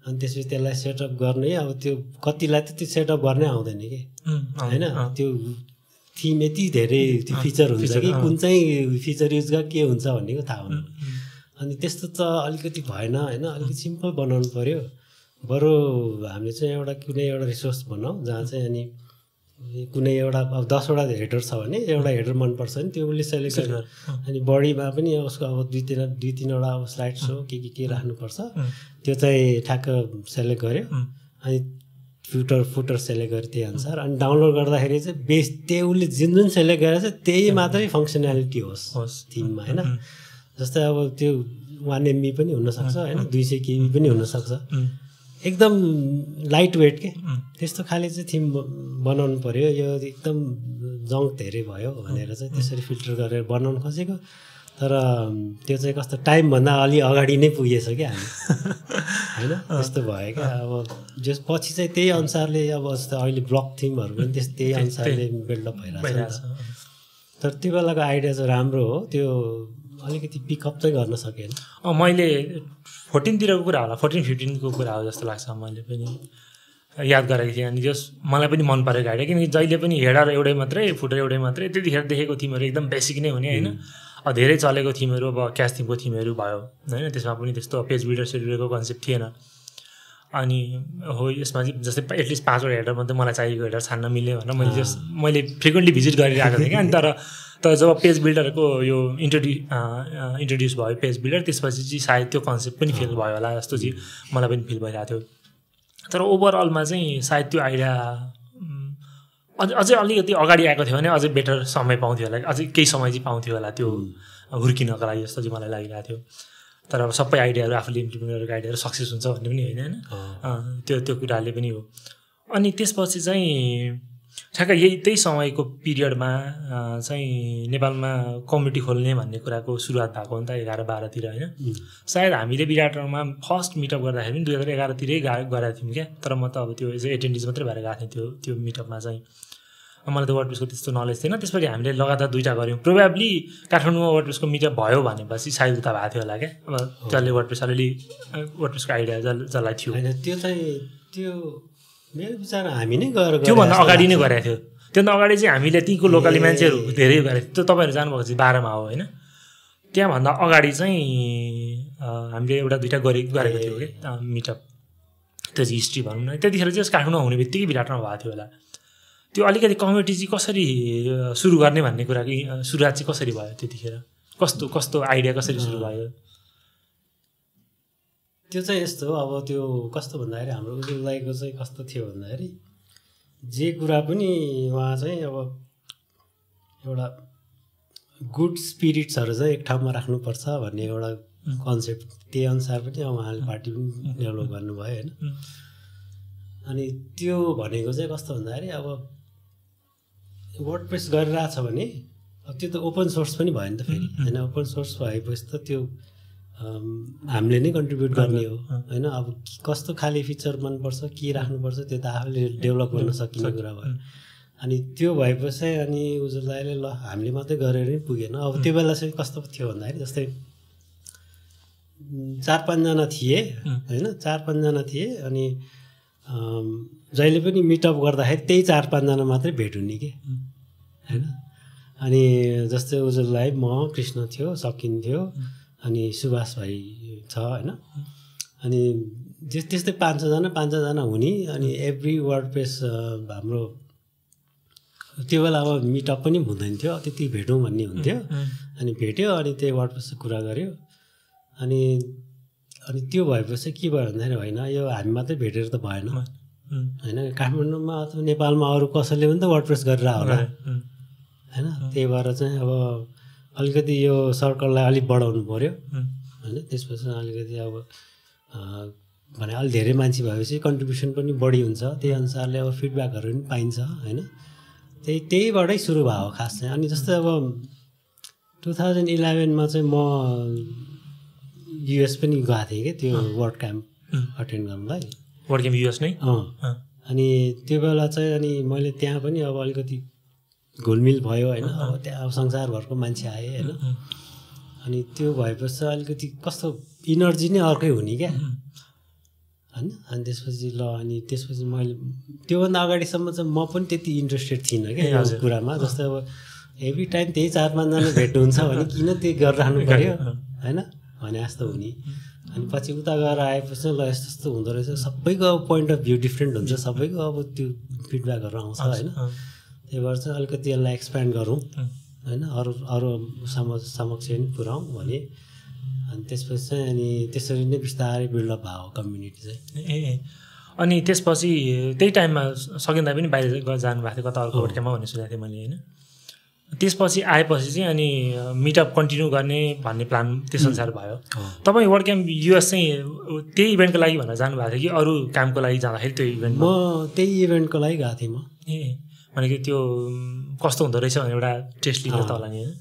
[SPEAKER 2] अनि त्यसपछि त्यसलाई सेटअप गर्ने अब त्यो कतिलाई त त्यो सेटअप गर्नै आउँदैन कि? होइन? त्यो थिम यति धेरै त्यो फिचर हुन्छ कि। कुन चाहिँ फिचर युज गर के हुन्छ भन्नेको थाहा हुनु अनि त्यस्तो त अलिकति भएन होइन? अलिकति सिम्पल बनाउनु पऱ्यो बरु हामीले चाहिँ एउटा कुनै एउटा रिसोर्स बनाऊ जहाँ चाहिँ अनि कुनै एउटा अब दसवटा हेडर छ भने एउटा हेडर मनपर्छ भने त्यो उसले सेलेक्ट
[SPEAKER 1] Select
[SPEAKER 2] गर्यो।
[SPEAKER 1] गर, अँ,
[SPEAKER 2] अनि बडीमा पनि उसको अब दुई तिन दुई तिनवटा अब स्लाइड्स हो के के के राख्नुपर्छ त्यो चाहिँ ठ्याक्क सेलेक्ट गर्यो। अनि फुटर फुटर सेलेक्ट गर्यो त्यही अनुसार। अनि डाउनलोड गर्दाखेरि चाहिँ बेस त्यही उसले जुन जुन सेलेक्ट गरेर चाहिँ त्यही मात्रै फङ्सनालिटी होस्
[SPEAKER 1] होस्।
[SPEAKER 2] थिममा होइन? जस्तै अब त्यो वान एमबी पनि हुनसक्छ होइन? दुई सय केबी पनि हुनसक्छ। एकदम लाइट वेट के। त्यस्तो खाले चाहिँ थिम बनाउनु पऱ्यो यो एकदम जङ्क धेरै भयो भनेर चाहिँ त्यसरी फिल्टर गरेर बनाउनु खोजेको। तर त्यो चाहिँ कस्तो टाइमभन्दा अलि अगाडि नै पुगेछ क्या हामी। होइन? त्यस्तो भयो क्या। अब जस पछि चाहिँ त्यही अनुसारले अब जस्तै अहिले ब्लक थिमहरू पनि त्यस त्यही अनुसारले बिल्डअप भइरहेको छ। तर त्यो बेलाको आइडिया चाहिँ राम्रो हो। त्यो अलिकति पिकअप चाहिँ गर्न सकेन।
[SPEAKER 1] अँ मैले फोर्टिनतिरको कुरा होला फोर्टिन फिफ्टिनको कुरा हो जस्तो लाग्छ मैले पनि याद गरेको थिएँ। अनि जस मलाई पनि मन परेको आइडिया किनकि जहिले पनि हेडर एउटै मात्रै फुटर एउटै मात्रै त्यतिखेर देखेको थिमहरू एकदम बेसिक नै हुने होइन? अब धेरै चलेको थिमहरू अब क्यास थिमको थिमहरू भयो होइन? त्यसमा पनि त्यस्तो पेज बिल्डर सेडुलरको कन्सेप्ट थिएन। अनि हो यसमा चाहिँ जस्तै एटलिस्ट पाँचवटा हेडर मात्रै मलाई चाहिएको हेडर छान्न मिल्ने भनेर मैले जस मैले फ्रिक्वेन्टली भिजिट गरिरहेको थिएँ क्या। अनि तर तर जब पेज बिल्डरको यो इन्ट्रोड्यु इन्ट्रोड्युस भयो पेज बिल्डर त्यसपछि चाहिँ सायद त्यो कन्सेप्ट पनि फेल भयो होला जस्तो चाहिँ मलाई पनि फिल भइरहेको थियो। तर ओभरअलमा चाहिँ सायद त्यो आइडिया अझ अझै अलिकति अगाडि आएको थियो भने अझै बेटर समय पाउँथ्यो होला अझै केही समय चाहिँ पाउँथ्यो होला त्यो हुर्किनको लागि जस्तो चाहिँ मलाई लागिरहेको थियो। तर अब सबै आइडियाहरू आफूले इम्प्लिमेन्ट गरेको आइडियाहरू सक्सेस हुन्छ भन्ने पनि होइन। होइन त्यो त्यो कुराले पनि हो। अनि त्यसपछि चाहिँ ठ्याक्क यही त्यही समयको पिरियडमा चाहिँ नेपालमा कम्युनिटी खोल्ने भन्ने कुराको सुरुवात भएको हो नि त एघार बाह्रतिर होइन? सायद हामीले विराटमा फर्स्ट मिटअप गर्दाखेरि पनि दुई हजार एघारतिरै गा गएको थियौँ क्या। तर म त अब त्यो एज एटेन्डिज मात्रै भएर गएको थिएँ त्यो त्यो मिटअपमा चाहिँ। मलाई त वर्डप्रेसको त्यस्तो नलेज थिएन। त्यसपछि हामीले लगातार दुइटा गऱ्यौँ। प्रोभाब्ली काठमाडौँमा वर्डप्रेसको मिटअप भयो भनेपछि सायद उता भएको थियो होला क्या। अब जसले वर्डप्रेस अलिअलि वर्डप्रेसको आइडिया जस जसलाई थियो।
[SPEAKER 2] होइन त्यो चाहिँ त्यो मेरो विचार हामी नै गएर
[SPEAKER 1] त्योभन्दा अगाडि नै गरेको थियो। त्योभन्दा अगाडि चाहिँ हामीले त्यहीँको लोकली मान्छेहरू धेरै गरे त्यो तपाईँहरू जानुभएको चाहिँ बाह्रमा हो होइन? त्यहाँभन्दा अगाडि चाहिँ हामीले एउटा दुइटा गरे गरेको थियो कि? मिटअप त्यो चाहिँ हिस्ट्री भनौँ न। त्यतिखेर चाहिँ काठमाडौँ हुने बित्तिकै विराटमा भएको थियो होला। त्यो अलिकति कमिटी चाहिँ कसरी सुरु गर्ने भन्ने कुरा कि सुरुवात चाहिँ कसरी भयो त्यतिखेर? कस्तो कस्तो आइडिया कसरी सुरु भयो?
[SPEAKER 2] त्यो चाहिँ यस्तो हो अब त्यो कस्तो भन्दाखेरि हाम्रो उजुलाईको चाहिँ कस्तो थियो भन्दाखेरि जे कुरा पनि उहाँ चाहिँ अब एउटा गुड स्पिरिट्सहरू चाहिँ एक ठाउँमा राख्नुपर्छ भन्ने एउटा कन्सेप्ट त्यही अनुसार पनि अब उहाँले पार्टी पनि डेभलप गर्नुभयो होइन अनि त्यो भनेको चाहिँ कस्तो भन्दाखेरि अब वर्ड प्रेस गरिरहेछ भने त्यो त ओपन सोर्स पनि भयो नि त फेरि। होइन ओपन सोर्स भएपछि त त्यो हामीले नै कन्ट्रिब्युट गर्ने हो। होइन अब कस्तो खाले फिचर मनपर्छ के राख्नुपर्छ त्यो त आफूले डेभलप गर्न सकिने कुरा भयो। अनि त्यो भएपछि अनि उजुरदाईले ल हामीले मात्रै गरेर नै पुगेन। अब त्यो बेला चाहिँ कस्तो थियो भन्दाखेरि जस्तै चार पाँचजना थिए होइन चार पाँचजना थिए अनि जहिले पनि मिटअप गर्दाखेरि त्यही चार पाँचजना मात्रै भेट हुने कि। होइन? अनि जस्तै उजुरलाई म कृष्ण थियो सकिन थियो। अनि सुभाष भाइ छ होइन? अनि त्यस्तै पाँच छजना पाँच छजना हुने अनि एभ्री वर्ड प्रेस हाम्रो त्यो बेला अब मिटअप पनि हुँदैन थियो त्यति भेटौँ भन्ने हुन्थ्यो। अनि भेट्यो अनि त्यही वर्ड प्रेस कुरा गऱ्यो अनि अनि त्यो भएपछि के भयो भन्दाखेरि होइन यो हामी मात्रै भेटेर त भएन। होइन काठमाडौँमा अथवा नेपालमा अरू कसैले पनि त वर्ड प्रेस गरेर होला होइन? त्यही भएर चाहिँ अब अलिकति यो सर्कललाई अलिक बढाउनु पऱ्यो होइन त्यसपछि अलिकति अब भने अलिक धेरै मान्छे भएपछि कन्ट्रिब्युसन पनि बढी हुन्छ। त्यही अनुसारले अब फिडब्याकहरू पनि पाइन्छ होइन? त्यही त्यहीबाटै सुरु भयो खास चाहिँ। अनि जस्तै अब टु थाउजन्ड इलेभेनमा चाहिँ म युएस पनि गएको थिएँ कि त्यो वर्ड क्याम्प अटेन्ड गर्नलाई।
[SPEAKER 1] वर्ड क्याम्प युएस नै?
[SPEAKER 2] अँ। अनि त्यो बेला चाहिँ अनि मैले त्यहाँ पनि अब अलिकति घुलमिल भयो होइन। अब त्यहाँ अब संसारभरको मान्छे आए होइन। अनि त्यो भएपछि अलिकति कस्तो इनर्जी नै अर्कै हुने क्या। होइन? अनि त्यसपछि ल अनि त्यसपछि मैले त्योभन्दा अगाडिसम्म चाहिँ म पनि त्यति इन्ट्रेस्टेड थिइनँ क्या यो कुरामा। जस्तै अब एभ्री टाइम त्यही चार पाँचजना भेट्नुहुन्छ भने किन त्यही गरिराख्नु पऱ्यो होइन? भने जस्तो हुने। अनि पछि उता गएर आएपछि ल यस्तो यस्तो हुँदो रहेछ। सबैको अब पोइन्ट अफ भ्यू डिफ्रेन्ट हुन्छ। सबैको अब त्यो फिडब्याकहरू आउँछ होइन। त्यही भएर चाहिँ अलिकति यसलाई एक्सप्यान्ड गरौँ होइन? अरू अरू सम समक्ष पनि पुऱ्याउँ भने अनि त्यसपछि चाहिँ अनि त्यसरी नै बिस्तारै बिल्डअप भयो कम्युनिटी चाहिँ।
[SPEAKER 1] ए अनि त्यसपछि त्यही टाइममा सकिँदा पनि बाहिर जानुभएको थियो कता अर्को भट्केमा भन्ने सुनेको थिएँ मैले होइन? त्यसपछि आएपछि चाहिँ अनि मिटअप कन्टिन्यू गर्ने भन्ने प्लान त्यस अनुसार भयो। तपाईँ वर्ल्ड क्याम्प युएस चाहिँ त्यही इभेन्टको लागि भनेर जानुभएको थियो कि अरू कामको लागि जाँदाखेरि त्यो इभेन्ट
[SPEAKER 2] म त्यही इभेन्टको लागि गएको थिएँ म।
[SPEAKER 1] ए। भनेको त्यो कस्तो हुँदो रहेछ भने एउटा टेस्ट लिएर त होला नि। होइन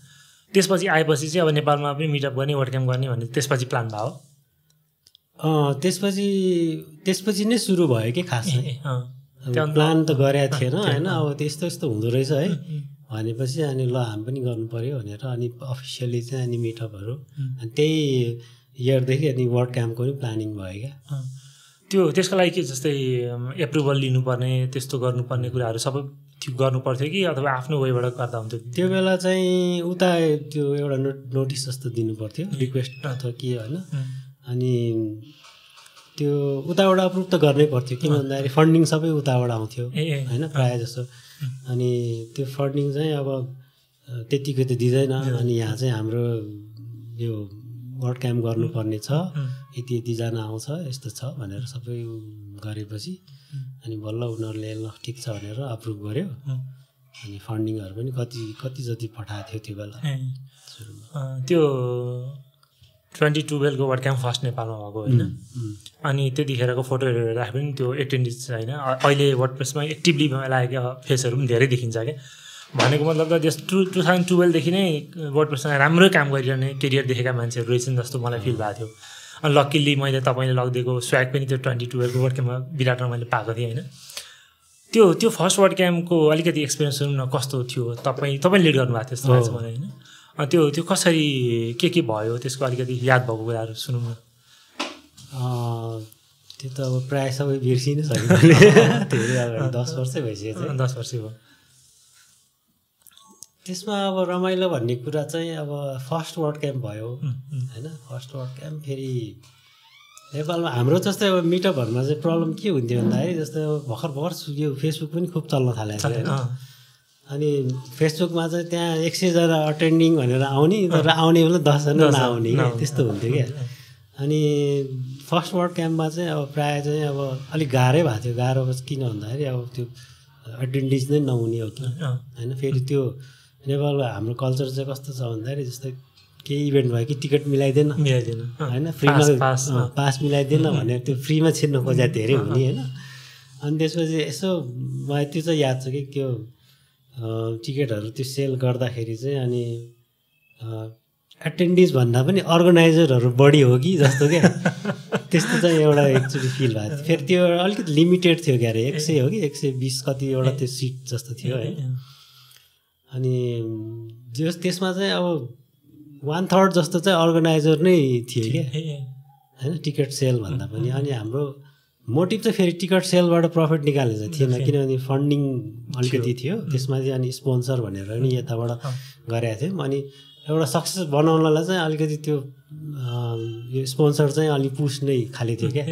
[SPEAKER 1] त्यसपछि आएपछि चाहिँ अब नेपालमा पनि मिटअप गर्ने वर्ल्ड क्याम्प गर्ने भन्ने त्यसपछि प्लान भयो।
[SPEAKER 2] त्यसपछि त्यसपछि नै सुरु भयो कि खास प्लान त गरेका थिएन होइन? अब त्यस्तो यस्तो हुँदो रहेछ है। भनेपछि अनि ल हामी पनि गर्नु पऱ्यो भनेर अनि अफिसियली चाहिँ अनि मिटअपहरू अनि त्यही इयरदेखि अनि वर्ल्ड क्याम्पको पनि प्लानिङ भयो क्या।
[SPEAKER 1] त्यो त्यसको लागि के जस्तै एप्रुभल लिनुपर्ने त्यस्तो गर्नुपर्ने कुराहरू सबै गर्नु पर्थ्यो कि अथवा आफ्नो वेबाट गर्दा हुन्थ्यो?
[SPEAKER 2] त्यो बेला चाहिँ उता त्यो एउटा नो नोटिस जस्तो दिनु पर्थ्यो रिक्वेस्ट अथवा के होइन। अनि त्यो उताबाट अप्रुभ त गर्नै पर्थ्यो किन भन्दाखेरि फन्डिङ सबै उताबाट आउँथ्यो होइन प्रायः जस्तो अनि त्यो फन्डिङ चाहिँ अब त्यतिको त दिँदैन अनि यहाँ चाहिँ हाम्रो यो वर्ड क्याम्प गर्नुपर्ने छ। यति यतिजना आउँछ यस्तो छ भनेर सबै गरेपछि अनि बल्ल उनीहरूले ल ठिक छ भनेर अप्रुभ गर्यो। अनि फन्डिङहरू पनि कति कति जति पठाएको थियो त्यो बेला।
[SPEAKER 1] त्यो ट्वेन्टी टुवेल्भको वर्ड क्याम्प फर्स्ट नेपालमा भएको होइन। अनि त्यतिखेरको फोटोहरू हेर्दाखेरि पनि त्यो एटेन्डेन्स होइन अहिले वर्ड प्रेसमा एक्टिभली लागेको फेसहरू पनि धेरै देखिन्छ क्या। भनेको मतलब त त्यस टु टु थाउजन्ड टुवेल्भदेखि नै वर्ड प्रेसमा राम्रै काम गरिरहने केरियर देखेका मान्छेहरू रहेछन् जस्तो मलाई फिल भएको थियो। लक्किली मैले तपाईँले लगिदिएको स्व्याग पनि त्यो ट्वेन्टी टुवेल्भको वर्ड क्याम्पमा विराटमा मैले पाएको थिएँ होइन। त्यो त्यो फर्स्ट वर्ड क्याम्पको अलिकति एक्सपिरियन्स न कस्तो थियो तपाईँ तपाईँ लिड गर्नुभएको थियो जस्तो मलाई होइन। त्यो त्यो कसरी के के भयो त्यसको अलिकति याद भएको कुराहरू सुनौँ न।
[SPEAKER 2] त्यो त अब प्रायः सबै बिर्सिनै सक्यो। अगाडि दस वर्षै भइसकेको छ।
[SPEAKER 1] दस वर्ष भयो।
[SPEAKER 2] त्यसमा अब रमाइलो भन्ने कुरा चाहिँ अब फर्स्ट वर्ड क्याम्प भयो होइन? फर्स्ट वर्ड क्याम्प फेरि नेपालमा हाम्रो जस्तै अब मिटअपहरूमा चाहिँ प्रब्लम के हुन्थ्यो भन्दाखेरि जस्तै अब भर्खर भर्खर यो फेसबुक पनि खुब चल्न थालेको थियो होइन? अनि फेसबुकमा चाहिँ त्यहाँ एक सयजना अटेन्डिङ भनेर आउने तर आउने बेला दसजना नआउने क्या। त्यस्तो हुन्थ्यो क्या। अनि फर्स्ट वर्ड क्याम्पमा चाहिँ अब प्रायः चाहिँ अब अलिक गाह्रै भएको थियो। गाह्रो किन भन्दाखेरि अब त्यो एटेन्डेन्स नै नहुने हो कि होइन? फेरि त्यो नेपालको हाम्रो कल्चर चाहिँ कस्तो छ भन्दाखेरि जस्तै केही इभेन्ट भयो कि टिकट मिलाइदिएन।
[SPEAKER 1] मिलाइदिएन।
[SPEAKER 2] होइन फ्रीमा
[SPEAKER 1] पास,
[SPEAKER 2] मिलाइदिएन भनेर त्यो फ्रीमा छिर्नु खोजा धेरै हुने होइन। अनि त्यसपछि यसो मलाई त्यो चाहिँ याद छ कि त्यो टिकटहरू त्यो सेल गर्दाखेरि चाहिँ अनि एटेन्डेन्स भन्दा पनि अर्गनाइजरहरू बढी हो कि जस्तो क्या। त्यस्तो चाहिँ एउटा एकचोटि फिल भएको थियो। फेरि त्यो अलिकति लिमिटेड थियो क्यारे एक सय हो कि एक सय बिस कति एउटा त्यो सिट जस्तो थियो है। अनि जस त्यसमा चाहिँ अब वान थर्ड जस्तो चाहिँ अर्गनाइजर नै थियो क्या। होइन टिकट सेल भन्दा पनि। अनि हाम्रो मोटिभ चाहिँ फेरि टिकट सेलबाट प्रफिट निकाल्ने चाहिँ थिएन किनभने फन्डिङ अलिकति थियो। त्यसमा चाहिँ अनि स्पोन्सर भनेर पनि यताबाट गरेका थियौँ। अनि एउटा सक्सेस बनाउनलाई चाहिँ अलिकति त्यो यो स्पोन्सर चाहिँ अलिक पुस नै खाली थियो क्या।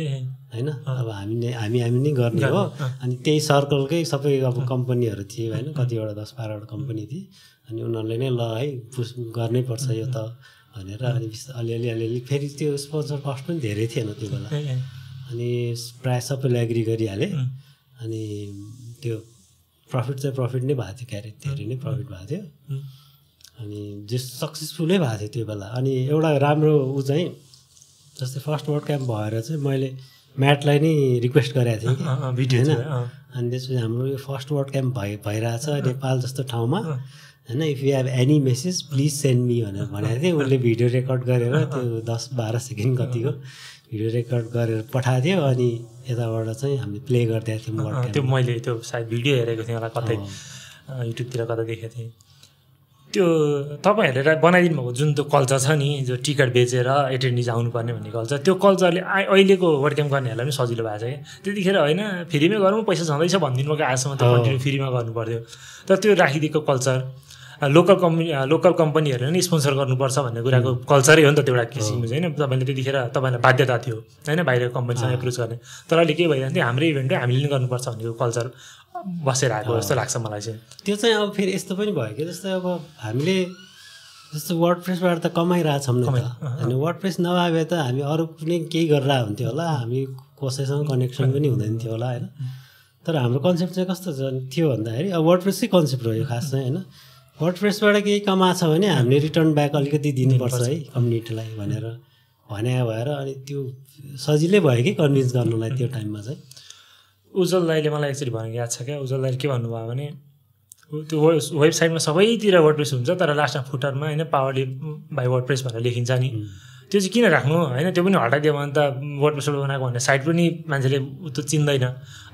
[SPEAKER 2] होइन? अब हामी नै हामी हामी नै गर्ने हो। अनि त्यही सर्कलकै सबै अब कम्पनीहरू थिए होइन? कतिवटा दस बाह्रवटा कम्पनी थिए। अनि उनीहरूले नै ल है पुस गर्नै पर्छ यो त भनेर अनि अलिअलि अलिअलि फेरि त्यो स्पोन्सर कस्ट पनि धेरै थिएन त्यो बेला। अनि प्रायः सबैले एग्री गरिहाले। अनि त्यो प्रफिट चाहिँ प्रफिट नै भएको थियो क्यारे। धेरै नै प्रफिट भएको थियो। अनि जे सक्सेसफुलै भएको थियो त्यो बेला। अनि एउटा राम्रो ऊ चाहिँ जस्तै फर्स्ट वर्ड क्याम्प भएर चाहिँ मैले म्याटलाई नै रिक्वेस्ट गरेको थिएँ कि।
[SPEAKER 1] भिडियो
[SPEAKER 2] होइन? अनि त्यसपछि हाम्रो यो फर्स्ट वर्ड क्याम्प भइ भइरहेछ नेपाल जस्तो ठाउँमा। होइन if you have any message please send me भनेर भनेको थिएँ। उसले भिडियो रेकर्ड गरेर त्यो दस बाह्र सेकेन्ड कतिको भिडियो रेकर्ड गरेर पठाएको थियो। अनि यताबाट चाहिँ हामीले प्ले गरिदिएको थियौँ
[SPEAKER 1] त्यो मैले त्यो सायद भिडियो हेरेको थिएँ होला कतै युट्युबतिर कतै देखेको थिएँ। त्यो तपाईँहरूले बनाइदिनु भएको जुन त्यो कल्चर छ नि जो टिकट बेचेर एटेन्डिज आउनुपर्ने भन्ने कल्चर त्यो कल्चरले आ- अहिलेको वर्ड क्याम्प गर्नेहरूलाई पनि सजिलो भएको छ क्या। त्यतिखेर होइन फ्रीमै गरौँ पैसा छँदैछ भनिदिनु भएको आजसम्म त। कन्टिन्यू फ्रीमा गर्नु पर्थ्यो तर त्यो राखिदिएको कल्चर लोकल कम्पनी लोकल कम्पनीहरूले नै स्पोन्सर गर्नुपर्छ भन्ने कुराको कल्चरै हो नि त त्यो एउटा किसिमको चाहिँ होइन तपाईँले त्यतिखेर तपाईँलाई बाध्यता थियो होइन बाहिरको कम्पनीसँग एप्रोच गर्ने। तर अहिले के भइरहेको थियो हाम्रै इभेन्ट हो हामीले नै गर्नुपर्छ भन्ने कल्चर। बसेर आएको जस्तो लाग्छ मलाई चाहिँ।
[SPEAKER 2] त्यो चाहिँ अब फेरि यस्तो पनि भयो कि जस्तै अब हामीले जस्तो वर्ड प्रेसबाट त कमाइरहेछौँ नि त। होइन वर्ड प्रेस नभए भए त हामी अरू कुनै केही गरेर हुन्थ्यो होला। हामी कसैसँग कनेक्सन पनि हुँदैन थियो होला होइन? तर हाम्रो कन्सेप्ट चाहिँ कस्तो छ- थियो भन्दाखेरि अब वर्ड प्रेसकै कन्सेप्ट हो यो खास चाहिँ होइन? वर्ड प्रेसबाट केही कमाएको छ भने हामीले रिटर्न ब्याक अलिकति दिनुपर्छ है कम्युनिटीलाई भनेर भने भएर अनि त्यो सजिलै भयो कि कन्भिन्स गर्नुलाई त्यो टाइममा चाहिँ।
[SPEAKER 1] उज्जवल दाईले मलाई एकचोटि भनेको याद छ क्या? उज्जवल दाईले के भन्नुभयो भने त्यो वेब वेबसाइटमा सबैतिर वर्डप्रेस हुन्छ तर लास्टमा फुटरमा होइन पावरले बाई वर्डप्रेस भनेर लेखिन्छ नि। त्यो चाहिँ किन राख्नु? होइन त्यो पनि हटाइदियो भने त वर्डप्रेसबाट बनाएको भन्ने साइट पनि मान्छेले त्यो चिन्दैन।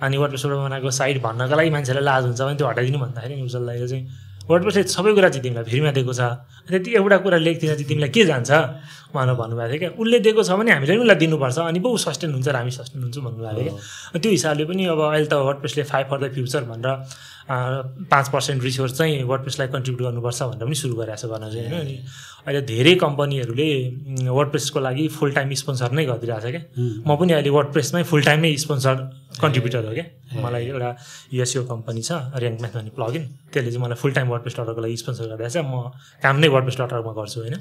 [SPEAKER 1] अनि वर्डप्रेसबाट बनाएको साइट भन्नको लागि मान्छेलाई लाज हुन्छ भने त्यो हटाइदिनु भन्दाखेरि नि उज्जवल दाईले चाहिँ वर्डप्रेसले सबै कुरा चाहिँ तिमीलाई फ्रीमा दिएको छ। त्यति एउटा कुरा लेखिदिन चाहिँ तिमीलाई के जान्छ? भनेर भन्नुभएको थियो क्या उसले दिएको छ भने हामीले पनि उसलाई दिनुपर्छ। अनि पो ऊ सस्टेन हुन्छ र हामी सस्टेन हुन्छौँ भन्नुभएको थियो क्या। त्यो हिसाबले पनि अब अहिले त वर्डप्रेसले फाइभ फर द फ्युचर भनेर पाँच पर्सेन्ट रिसोर्स चाहिँ वर्डप्रेसलाई कन्ट्रिब्युट गर्नुपर्छ भनेर पनि सुरु गरेको छ गर्न चाहिँ होइन। अनि अहिले धेरै कम्पनीहरूले वर्डप्रेसको लागि फुल टाइम स्पोन्सर नै गरिदिरहेको छ क्या। म पनि अहिले वर्डप्रेसमै फुल टाइममै स्पोन्सर कन्ट्रिब्युटर हो क्या? मलाई एउटा युएसओ कम्पनी छ ऱ्याङ्क म्याथ भन्ने प्लगइन त्यसले चाहिँ मलाई फुल टाइम वर्डप्रेस डटरको लागि स्पोन्सर गरिरहेको छ म काम नै वर्डप्रेस डटरमा गर्छु होइन?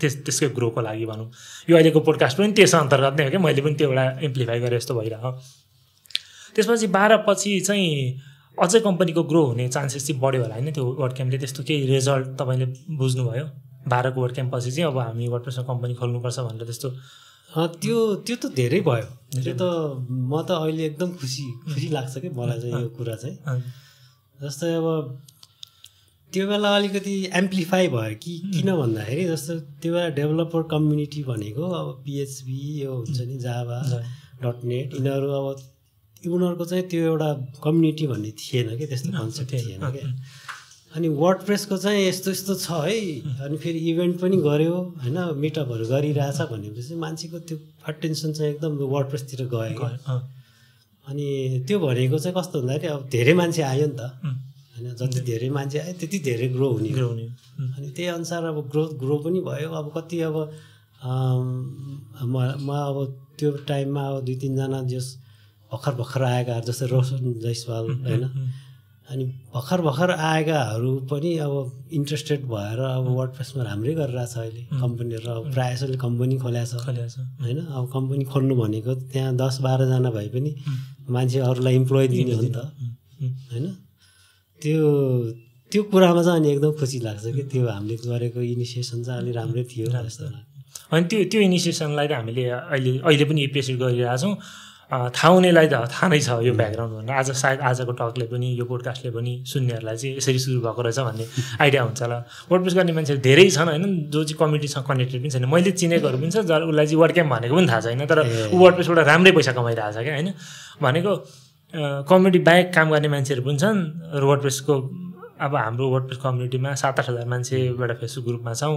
[SPEAKER 1] त्यस त्यसकै ग्रोको लागि भनौँ। यो अहिलेको पोडकास्ट पनि त्यस अन्तर्गत नै हो क्या? मैले पनि त्यो एउटा इम्प्लिफाई गरेँ जस्तो भइरहेको त्यसपछि बाह्र पछि चाहिँ अझै कम्पनीको ग्रो हुने चान्सेस चाहिँ बढ्यो होला होइन? त्यो वर्ड क्याम्पले त्यस्तो केही रिजल्ट तपाईँले बुझ्नुभयो? बाह्रको वर्ड क्याम्प पछि चाहिँ अब हामी वर्डप्रेसमा कम्पनी खोल्नुपर्छ भनेर त्यस्तो
[SPEAKER 2] त्यो त्यो त धेरै भयो। त्यो त म त अहिले एकदम खुसी खुसी लाग्छ कि? मलाई चाहिँ यो कुरा चाहिँ। जस्तै अब त्यो बेला अलिकति एम्प्लिफाई भयो कि किन भन्दाखेरि जस्तो त्यो बेला डेभलपर कम्युनिटी भनेको अब पिएचबी यो हुन्छ नि जाभा डट नेट यिनीहरू अब उनीहरूको चाहिँ त्यो एउटा कम्युनिटी भन्ने थिएन कि? त्यस्तो कन्सेप्ट थिएन क्या अनि वर्ड प्रेसको चाहिँ यस्तो यस्तो छ है। अनि फेरि इभेन्ट पनि गऱ्यो होइन मिटअपहरू गरिरहेछ भनेपछि मान्छेको त्यो अटेन्सन चाहिँ एकदम वर्ड प्रेसतिर गयो अनि त्यो भनेको चाहिँ कस्तो भन्दाखेरि अब धेरै मान्छे आयो नि त। होइन जति धेरै मान्छे आयो त्यति धेरै ग्रो हुने।
[SPEAKER 1] ग्रो हुने।
[SPEAKER 2] अनि त्यही अनुसार अब ग्रोथ ग्रो पनि भयो। अब कति अब म म अब त्यो टाइममा अब दुई तिनजना जस भर्खर भर्खर आएकाहरू जस्तै रोशन जैसवाल होइन। अनि भर्खर भर्खर आएकाहरू पनि अब इन्ट्रेस्टेड भएर अब वर्ड प्रेसमा राम्रै गरिरहेछ अहिले कम्पनीहरू। अब प्रायः जसोले कम्पनी खोल्या छ। होइन अब कम्पनी खोल्नु भनेको त्यहाँ दस बाह्रजना भए पनि मान्छे अरूलाई इम्प्लोइ दिने हो नि त। होइन? त्यो त्यो कुरामा चाहिँ अनि एकदम खुसी लाग्छ कि त्यो हामीले गरेको इनिसिएसन चाहिँ अलि राम्रै थियो जस्तो लाग्छ।
[SPEAKER 1] अनि त्यो त्यो इनिसिएसनलाई त हामीले अहिले अहिले पनि एप्रिसिएट गरिरहेछौँ। थाहा हुनेलाई त थाहा नै छ यो ब्याकग्राउन्ड भनेर आज सायद आजको टकले पनि यो पोडकास्टले पनि सुन्नेहरूलाई चाहिँ यसरी सुरु भएको रहेछ भन्ने आइडिया हुन्छ होला। वर्डप्रेस गर्ने मान्छेहरू धेरै छन् होइन जो चाहिँ कम्युनिटीसँग कनेक्टेड पनि छैन। मैले चिनेकोहरू पनि छ जर उसलाई चाहिँ वर्ड क्याम्प भनेको पनि थाहा छैन तर। ऊ वर्डप्रेसबाट राम्रै पैसा कमाइरहेको छ क्या होइन? भनेको कम्युनिटी बाहेक काम गर्ने मान्छेहरू पनि छन्। वर्डप्रेसको अब हाम्रो वर्डप्रेस कम्युनिटीमा सात आठ हजार मान्छेबाट फेसबुक ग्रुपमा छौँ।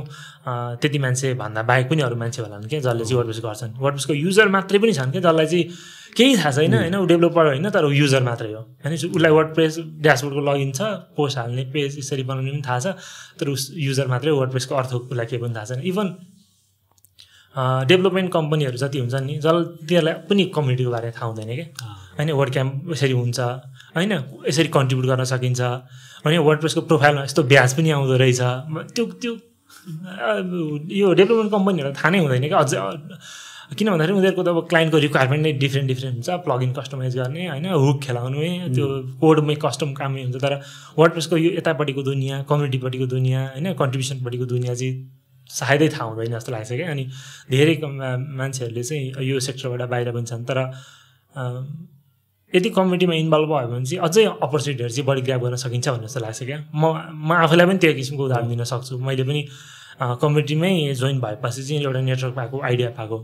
[SPEAKER 1] त्यति मान्छे भन्दा बाहेक पनि अरू मान्छे होला क्या जसले चाहिँ वर्डप्रेस गर्छन्। वर्डप्रेसको युजर मात्रै पनि छन् क्या जसलाई चाहिँ केही थाहा छैन होइन? ऊ डेभलोपर होइन तर ऊ युजर मात्रै हो। होइन? उसलाई वर्डप्रेस ड्यासबोर्डको लगइन छ पोस्ट हाल्ने पेज यसरी बनाउने पनि थाहा छ तर उस युजर मात्रै वर्डप्रेसको अर्थ उसलाई केही पनि थाहा छैन। इभन डेभलपमेन्ट कम्पनीहरू जति हुन्छन् नि जस तिनीहरूलाई पनि कम्युनिटीको बारेमा थाहा हुँदैन क्या। होइन? वर्ड क्याम्प यसरी हुन्छ होइन? यसरी कन्ट्रिब्युट गर्न सकिन्छ। अनि वर्डप्रेसको प्रोफाइलमा यस्तो ब्याज पनि आउँदो रहेछ। त्यो त्यो यो डेभलपमेन्ट कम्पनीहरूलाई थाहा नै हुँदैन क्या। अझै किन भन्दाखेरि उनीहरूको त अब क्लाइन्टको रिक्वायरमेन्ट नै डिफ्रेन्ट डिफ्रेन्ट हुन्छ। प्लगइन कस्टमाइज गर्ने होइन हुक खेलाउनु त्यो कोडमै कस्टम कामै हुन्छ। तर वर्डप्रेसको यो यतापट्टिको दुनियाँ कम्युनिटीपट्टिको दुनियाँ होइन कन्ट्रिब्युसनपट्टिको दुनियाँ चाहिँ सायदै थाहा हुँदैन जस्तो लाग्छ क्या। अनि धेरै मान्छेहरूले चाहिँ यो सेक्टरबाट बाहिर पनि छन्। तर यदि कम्युनिटीमा इन्भल्भ भयो भने चाहिँ अझै अपर्च्युनिटीहरू चाहिँ बढी ग्राप गर्न सकिन्छ भन्ने जस्तो लाग्छ क्या। म म आफूलाई पनि त्यो किसिमको उदाहरण दिन सक्छु। मैले पनि कम्युनिटीमै जोइन भएपछि चाहिँ एउटा नेटवर्क पाएको आइडिया पाएको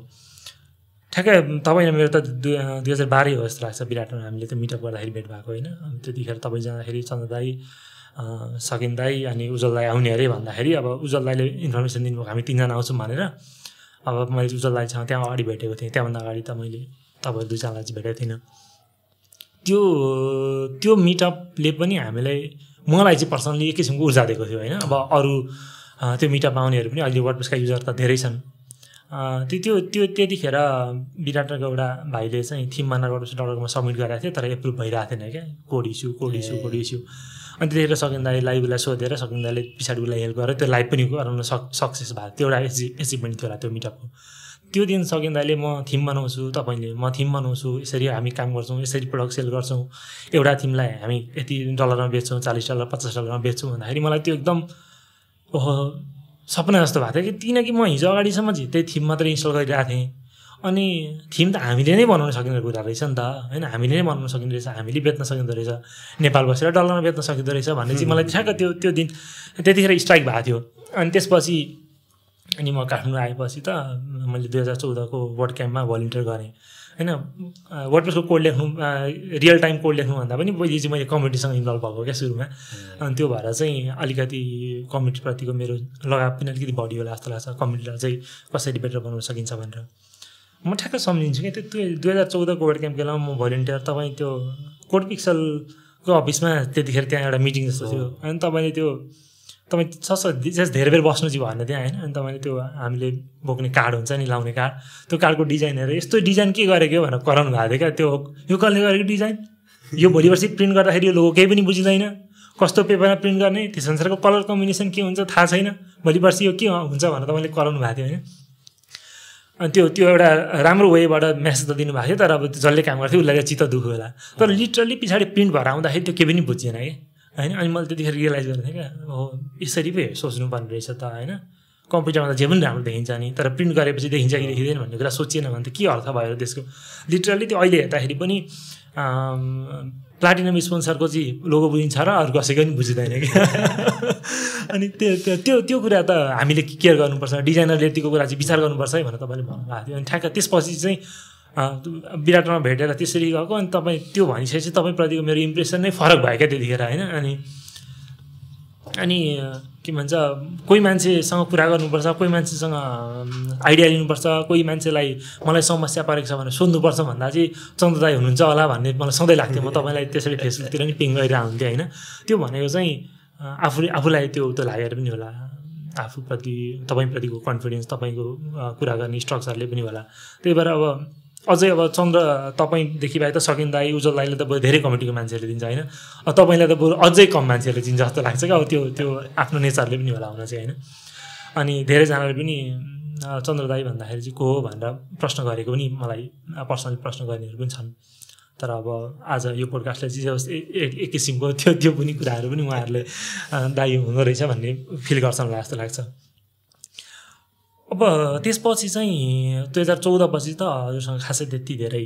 [SPEAKER 1] ठ्याक्कै तपाईँ मेरो त दुई हजार बाह्रै हो जस्तो लाग्छ विराटमा। हामीले त मिटअप गर्दाखेरि भेट भएको होइन। त्यतिखेर तपाईँ जाँदाखेरि चन्द्र दाई सकिन दाई अनि उज्जवल दाई आउने अरे भन्दाखेरि अब उज्जवल दाईले इन्फर्मेसन दिनुभएको हामी तिनजना आउँछौँ भनेर। अब मैले उज्जवल दाईसँग त्यहाँ अगाडि भेटेको थिएँ। त्यहाँभन्दा अगाडि त मैले तपाईँहरू दुईजनालाई चाहिँ भेटेको थिइनँ। त्यो त्यो मिटअपले पनि हामीलाई मलाई चाहिँ पर्सनली एक किसिमको ऊर्जा दिएको थियो होइन। अब अरू त्यो मिटअप आउनेहरू पनि अहिले वर्डप्रेसका युजर त धेरै छन्। त्यो त्यो त्यो त्यतिखेर विराटको एउटा भाइले चाहिँ थिम माना वर्डप्रेस डट कममा सब्मिट गरेको थियो तर एप्रुभ भइरहेको थिएन क्या। Code issue code issue code issue. अनि त्यतिखेर सकिन दाईलाई उसलाई सोधेर सकिन दाईले पछाडि उसलाई हेल्प गरेर त्यो लाइभ पनि गराउन सक सक्सेस भएको त्यो एउटा एचि एचिभमेन्ट थियो होला त्यो मिटअपको। त्यो दिन सकिन दाईले म थिम बनाउँछु तपाईँले म थिम बनाउँछु यसरी हामी काम गर्छौँ यसरी प्रडक्ट सेल गर्छौँ। एउटा थिमलाई हामी यति डलरमा बेच्छौँ चालिस डलर पचास डलरमा बेच्छौँ भन्दाखेरि मलाई त्यो एकदम ओहो सपना जस्तो भएको थियो कि किनकि म हिजो अगाडिसम्म त्यही थिम मात्रै इन्स्टल गरिरहेको थिएँ। अनि थिम त हामीले नै बनाउन सकिने कुरा रहेछ नि त होइन? हामीले नै बनाउन सकिँदो रहेछ हामीले बेच्न सकिँदो रहेछ नेपाल बसेर डलरमा बेच्न सकिँदो रहेछ भन्ने चाहिँ मलाई ठ्याक्क त्यो त्यो दिन त्यतिखेर स्ट्राइक भएको थियो। अनि त्यसपछि अनि म काठमाडौँ आएपछि त मैले दुई हजार चौधको वर्ड क्याम्पमा भलिन्टियर गरेँ। होइन वर्डप्रेसको कोड लेख्नु रियल टाइम कोड लेख्नुभन्दा पनि पहिले चाहिँ मैले कम्युनिटीसँग इन्भल्भ भएको क्या सुरुमा। अनि त्यो भएर चाहिँ अलिकति कम्युनिटीप्रतिको मेरो लगाव पनि अलिकति बढी होला जस्तो लाग्छ। कम्युनिटीलाई चाहिँ कसरी बेटर बनाउन सकिन्छ भनेर। म ठ्याक्क सम्झिन्छु क्या त्यो दुई दुई हजार चौधको वर्ड क्याम्प बेलामा म भलिन्टियर तपाईँ त्यो कोड पिक्सलको अफिसमा त्यतिखेर त्यहाँ एउटा मिटिङ जस्तो थियो। अनि तपाईँले त्यो तपाईँ सस जस धेरै बेर बस्नु चाहिँ भएन त्यहाँ होइन? अनि तपाईँले त्यो हामीले बोक्ने कार्ड हुन्छ नि लाउने कार्ड त्यो कार्डको डिजाइन हेरेर यस्तो डिजाइन के गरेको भनेर कराउनु भएको थियो क्या? त्यो यो कसले गरेको डिजाइन? यो भोलि पर्सि प्रिन्ट गर्दाखेरि यो लोगो केही पनि बुझिँदैन। कस्तो पेपरमा प्रिन्ट गर्ने? त्यस अनुसारको कलर कम्बिनेसन के हुन्छ थाहा छैन। भोलि पर्सि यो के हुन्छ भनेर तपाईँले कराउनु भएको थियो होइन? अनि त्यो त्यो एउटा राम्रो वेबाट मेसेज त दिनुभएको थियो तर अब जसले काम गर्थ्यो उसलाई चित्त दुख्यो होला। तर लिटरली पछाडि प्रिन्ट भएर आउँदाखेरि त्यो केही पनि बुझिएन कि। होइन? अनि मैले त्यतिखेर रियलाइज गरेको थिएँ क्या हो यसरी पो सोच्नुपर्ने रहेछ त होइन? कम्प्युटरमा त जे पनि राम्रो देखिन्छ नि तर प्रिन्ट गरेपछि देखिन्छ कि देखिँदैन भन्ने कुरा सोचिएन भने त के अर्थ भयो त्यसको? लिटरली त्यो अहिले हेर्दाखेरि पनि प्लाटिनम स्पोन्सरको चाहिँ लोगो बुझिन्छ र अरू कसैको पनि बुझिँदैन कि अनि त्यो त्यो त्यो कुरा त हामीले केयर गर्नुपर्छ। डिजाइनरले त्यो कुरा चाहिँ विचार गर्नुपर्छ है भनेर तपाईँले भन्नुभएको थियो। अनि ठ्याक्क त्यसपछि चाहिँ विराटमा भेटेर त्यसरी गएको अनि तपाईँ त्यो भनिसकेपछि तपाईँप्रतिको मेरो इम्प्रेसन नै फरक भयो क्या त्यतिखेर होइन? अनि अनि के भन्छ कोही मान्छेसँग कुरा गर्नुपर्छ कोही मान्छेसँग आइडिया लिनुपर्छ कोही मान्छेलाई मलाई समस्या परेको छ भनेर सोध्नुपर्छ भन्दा चाहिँ चन्द्रदाई हुनुहुन्छ होला भन्ने मलाई सधैँ लाग्थ्यो। म तपाईँलाई त्यसरी फेसबुकतिर पनि पिङ गरिरहेको हुन्थेँ होइन? त्यो भनेको चाहिँ आफूले आफूलाई त्यो त्यो लागेर पनि होला। आफूप्रति तपाईँप्रतिको कन्फिडेन्स तपाईँको कुरा गर्ने स्ट्रक्चरले पनि होला। त्यही भएर अब अझै अब चन्द्र तपाईँदेखि बाहेक त सकिन दाई उज्जवल दाईले त धेरै कमिटीको मान्छेहरूले दिन्छ होइन? तपाईँलाई त बरु अझै कम मान्छेहरूले दिन्छ जस्तो लाग्छ क्या। अब त्यो त्यो आफ्नो नेचरले पनि होला हुन चाहिँ होइन? अनि धेरैजनाले पनि चन्द्र दाई भन्दाखेरि चाहिँ को हो भनेर प्रश्न गरेको पनि मलाई पर्सनली प्रश्न गर्नेहरू पनि छन्। तर अब आज यो पोडकास्टलाई चाहिँ एक किसिमको त्यो त्यो पनि कुराहरू पनि उहाँहरूले दाई हुँदो रहेछ भन्ने फिल गर्छन् होला जस्तो लाग्छ। अब त्यसपछि चाहिँ दुई हजार चौधपछि त हजुरसँग खासै त्यति धेरै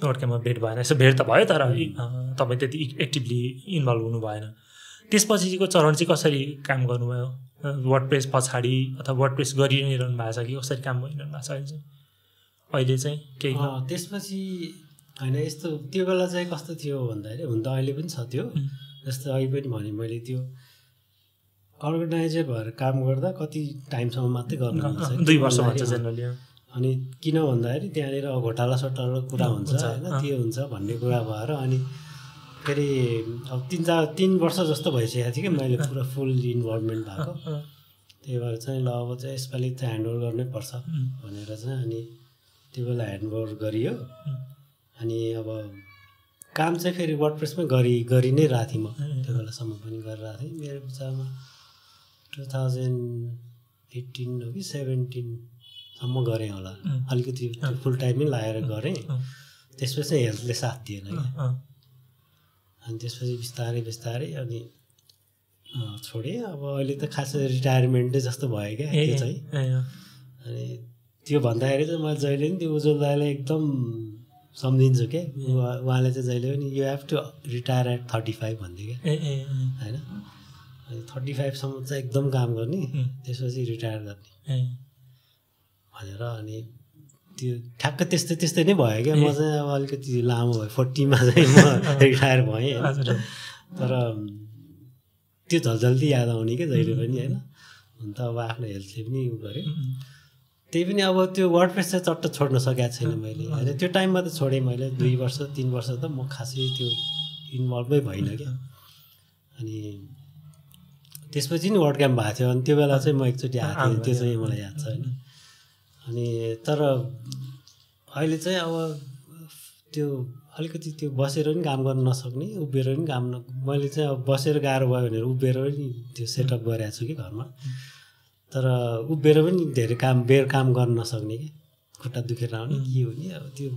[SPEAKER 1] नोटकेमा भेट भएन। यसो भेट त भयो तर तपाईँ त्यति एक्टिभली इन्भल्भ हुनु भएन। त्यसपछिको चरण चाहिँ कसरी काम गर्नुभयो? वर्ड प्रेस पछाडि अथवा वर्ड प्रेस गरि नै रहनु भएको छ कि कसरी काम गरिरहनु भएको छ अहिले चाहिँ? अहिले चाहिँ केही
[SPEAKER 2] त्यसपछि होइन यस्तो त्यो बेला चाहिँ कस्तो थियो भन्दाखेरि हुन त अहिले पनि छ त्यो। जस्तो अहिले पनि भने मैले त्यो अर्गनाइजर भएर काम गर्दा कति टाइमसम्म मात्रै गर्नु
[SPEAKER 1] दुई वर्ष भन्छ जेनरली
[SPEAKER 2] अनि किन भन्दाखेरि त्यहाँनिर घोटाला सटाला कुरा हुन्छ होइन त्यो हुन्छ भन्ने कुरा भएर अनि फेरि अब तिन चार तिन वर्ष जस्तो भइसकेको थियो कि मैले पुरा फुल इन्भल्भमेन्ट भएको। त्यही भएर चाहिँ ल अब चाहिँ यसपालि चाहिँ ह्यान्डओभर गर्नै पर्छ भनेर चाहिँ अनि त्यो बेला ह्यान्डओभर गरियो। अनि अब काम चाहिँ फेरि वर्ड प्रेसमै गरि गरि नै रहेको थिएँ म त्यो बेलासम्म पनि गरिरहेको थिएँ मेरो विचारमा टु थाउजन्ड एट्टिन हो कि सेभेन्टिनसम्म गरेँ होला। अलिकति फुल टाइममै लगाएर गरेँ। त्यसपछि हेल्थले साथ दिएन क्या। अनि त्यसपछि बिस्तारै बिस्तारै अनि छोडेँ। अब अहिले त खासै रिटायरमेन्टै जस्तो भयो क्या त्यो चाहिँ। अनि त्यो भन्दाखेरि चाहिँ मैले जहिले पनि त्यो उज्जवल दाईलाई एकदम सम्झिन्छु क्या। उहाँले चाहिँ जहिले पनि you have to retire at thirty five भन्थ्यो क्या होइन? थर्टी फाइभसम्म चाहिँ एकदम काम गर्ने त्यसपछि रिटायर गर्ने। भनेर अनि त्यो ठ्याक्क त्यस्तै त्यस्तै नै भयो क्या। म चाहिँ अब अलिकति लामो भयो। फोर्टीमा चाहिँ म रिटायर भएँ। तर त्यो झल्झल्ती याद आउने क्या जहिले पनि होइन? हुन त अब आफ्नो हेल्थले पनि उ गरेँ। त्यही पनि अब त्यो वर्ड प्रेस चाहिँ चट्ट छोड्न सकेको छैन मैले। होइन त्यो टाइममा त छोडेँ मैले। दुई वर्ष तिन वर्ष त म खासै त्यो इन्भल्भै भइनँ क्या। अनि त्यसपछि नि वर्ड क्याम्प भएको थियो अनि त्यो बेला चाहिँ म एकचोटि आएको थिएँ त्यो चाहिँ मलाई याद छ होइन। अनि तर अहिले चाहिँ अब त्यो अलिकति त्यो बसेर पनि काम गर्न नसक्ने उभिएर पनि काम न मैले चाहिँ अब बसेर गाह्रो भयो भनेर उभिएर पनि त्यो सेटअप गरेको छु कि घरमा। तर उभिएर पनि धेरै काम बेर काम गर्न नसक्ने कि। खुट्टा दुखेर आउने के हुने अब त्यो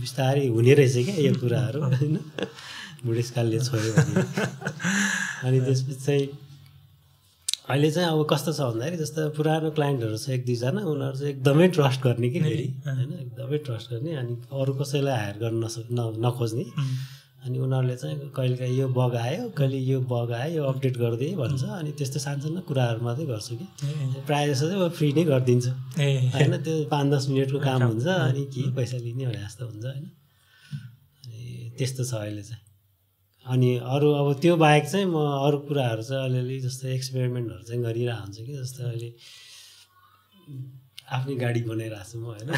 [SPEAKER 2] बिस्तारै हुने रहेछ क्या यो कुराहरू होइन। बुढेसकालले छोयो अनि त्यसपछि चाहिँ अहिले चाहिँ अब कस्तो छ भन्दाखेरि जस्तो पुरानो क्लाइन्टहरू छ एक दुईजना उनीहरू चाहिँ एकदमै ट्रस्ट गर्ने कि फेरि होइन? एकदमै ट्रस्ट गर्ने अनि अरू कसैलाई हायर गर्न नसक् न नखोज्ने। अनि उनीहरूले चाहिँ कहिलेकाहीँ यो बग आयो कहिले यो बग आयो यो अपडेट गरिदिएँ भन्छ। अनि त्यस्तो सानसानो कुराहरू मात्रै गर्छु कि। प्रायः जस्तो चाहिँ म फ्री नै गरिदिन्छु। होइन? त्यो पाँच दस मिनटको काम हुन्छ अनि के पैसा लिने भने जस्तो हुन्छ होइन? त्यस्तो छ अहिले चाहिँ। अनि अरू अब त्यो बाहेक चाहिँ म अरू कुराहरू चाहिँ अलिअलि जस्तै एक्सपेरिमेन्टहरू चाहिँ गरिरहेको हुन्छु कि जस्तै अहिले आफ्नै गाडी बनाइरहेको छु म होइन?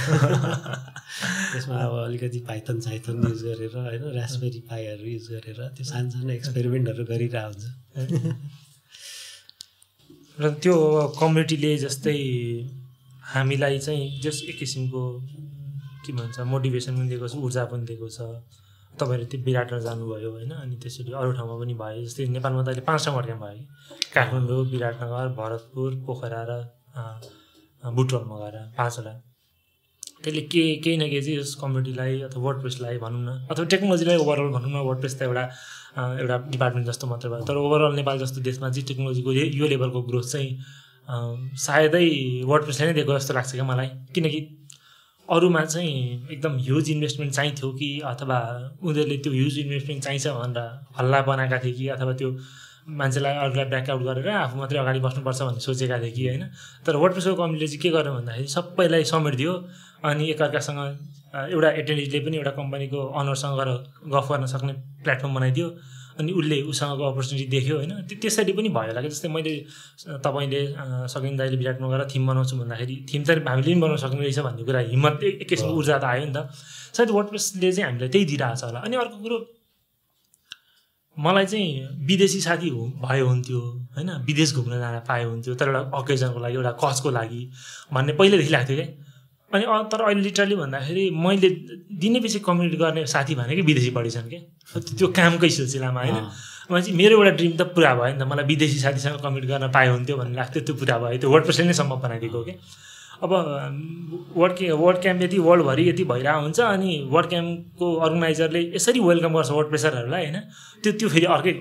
[SPEAKER 2] त्यसमा अब अलिकति पाइथन साइथन युज गरेर होइन? रासबेरी पाइहरू युज गरेर त्यो सानो सानो एक्सपेरिमेन्टहरू गरिरहेको हुन्छ
[SPEAKER 1] र त्यो कम्युनिटीले जस्तै हामीलाई चाहिँ जस एक किसिमको के भन्छ मोटिभेसन पनि दिएको छ ऊर्जा पनि दिएको छ। तपाईँहरू त्यो विराटनगर जानुभयो होइन अनि त्यसरी अरू ठाउँमा पनि भयो जस्तै नेपालमा त अहिले पाँचवटा मर्क्याम भयो कि काठमाडौँ विराटनगर भरतपुर पोखरा र बुटवलमा गएर पाँचवटा। त्यसले के केही न केही चाहिँ यस कम्युनिटीलाई अथवा वर्ड प्रेसलाई भनौँ न अथवा टेक्नोलोजीलाई ओभरअल भनौँ न वर्ड प्रेस त एउटा एउटा डिपार्टमेन्ट जस्तो मात्र भयो। तर ओभरअल नेपाल जस्तो देशमा चाहिँ टेक्नोलोजीको यो लेभलको ग्रोथ चाहिँ सायदै वर्ड प्रेसले नै दिएको जस्तो लाग्छ क्या मलाई। किनकि अरूमा चाहिँ एकदम ह्युज इन्भेस्टमेन्ट चाहिन्थ्यो कि अथवा उनीहरूले त्यो ह्युज इन्भेस्टमेन्ट चाहिन्छ भनेर हल्ला बनाएका थिए कि अथवा त्यो मान्छेलाई अरूलाई ब्याकआउट गरेर आफू मात्रै अगाडि बस्नुपर्छ भन्ने सोचेका थिए कि होइन। तर वर्डप्रेसको कम्पनीले चाहिँ के गर्यो भन्दाखेरि सबैलाई समेटिदियो अनि एकअर्कासँग एउटा एटेन्डिजले पनि एउटा कम्पनीको अनरसँग गएर गफ गर्न सक्ने प्लेटफर्म बनाइदियो। अनि उसले उसँगको अपर्च्युनिटी देख्यो होइन। त्यो त्यसरी पनि भयो होला कि जस्तै मैले तपाईँले सकिन दाइले विराटमा गएर थिम बनाउँछु भन्दाखेरि थिम त हामीले पनि बनाउन सक्ने रहेछ भन्ने कुरा हिम्मत एक किसिमको ऊर्जा त आयो नि त। सायद वर्डप्रेसले चाहिँ हामीलाई त्यही दिइरहेको छ होला। अनि अर्को कुरो मलाई चाहिँ विदेशी साथी हो भयो हुन्थ्यो होइन? विदेश घुम्न जान पाए हुन्थ्यो तर एउटा अकेजनको लागि एउटा कजको लागि भन्ने पहिल्यैदेखि लाग्थ्यो क्या। अनि तर अहिले लिटरली भन्दाखेरि मैले दिनै पछि कम्युनिट गर्ने साथी भनेकै विदेशी बढी छन् क्या त्यो कामकै सिलसिलामा होइन? मलाई चाहिँ मेरो एउटा ड्रिम त पुरा भयो नि त। मलाई विदेशी साथीसँग कम्युनिट गर्न पाए हुन्थ्यो भन्ने लाग्थ्यो त्यो पुरा भयो। त्यो वर्ड पर्सेन्ट नै सम्भव बनाइदिएको क्या अब वर्ड के वर्ड क्याम्प यति वर्ल्डभरि यति भइरहेको हुन्छ अनि वर्ड क्याम्पको अर्गनाइजरले यसरी वेलकम गर्छ वर्ड प्रेसरहरूलाई होइन? त्यो त्यो फेरि अर्कै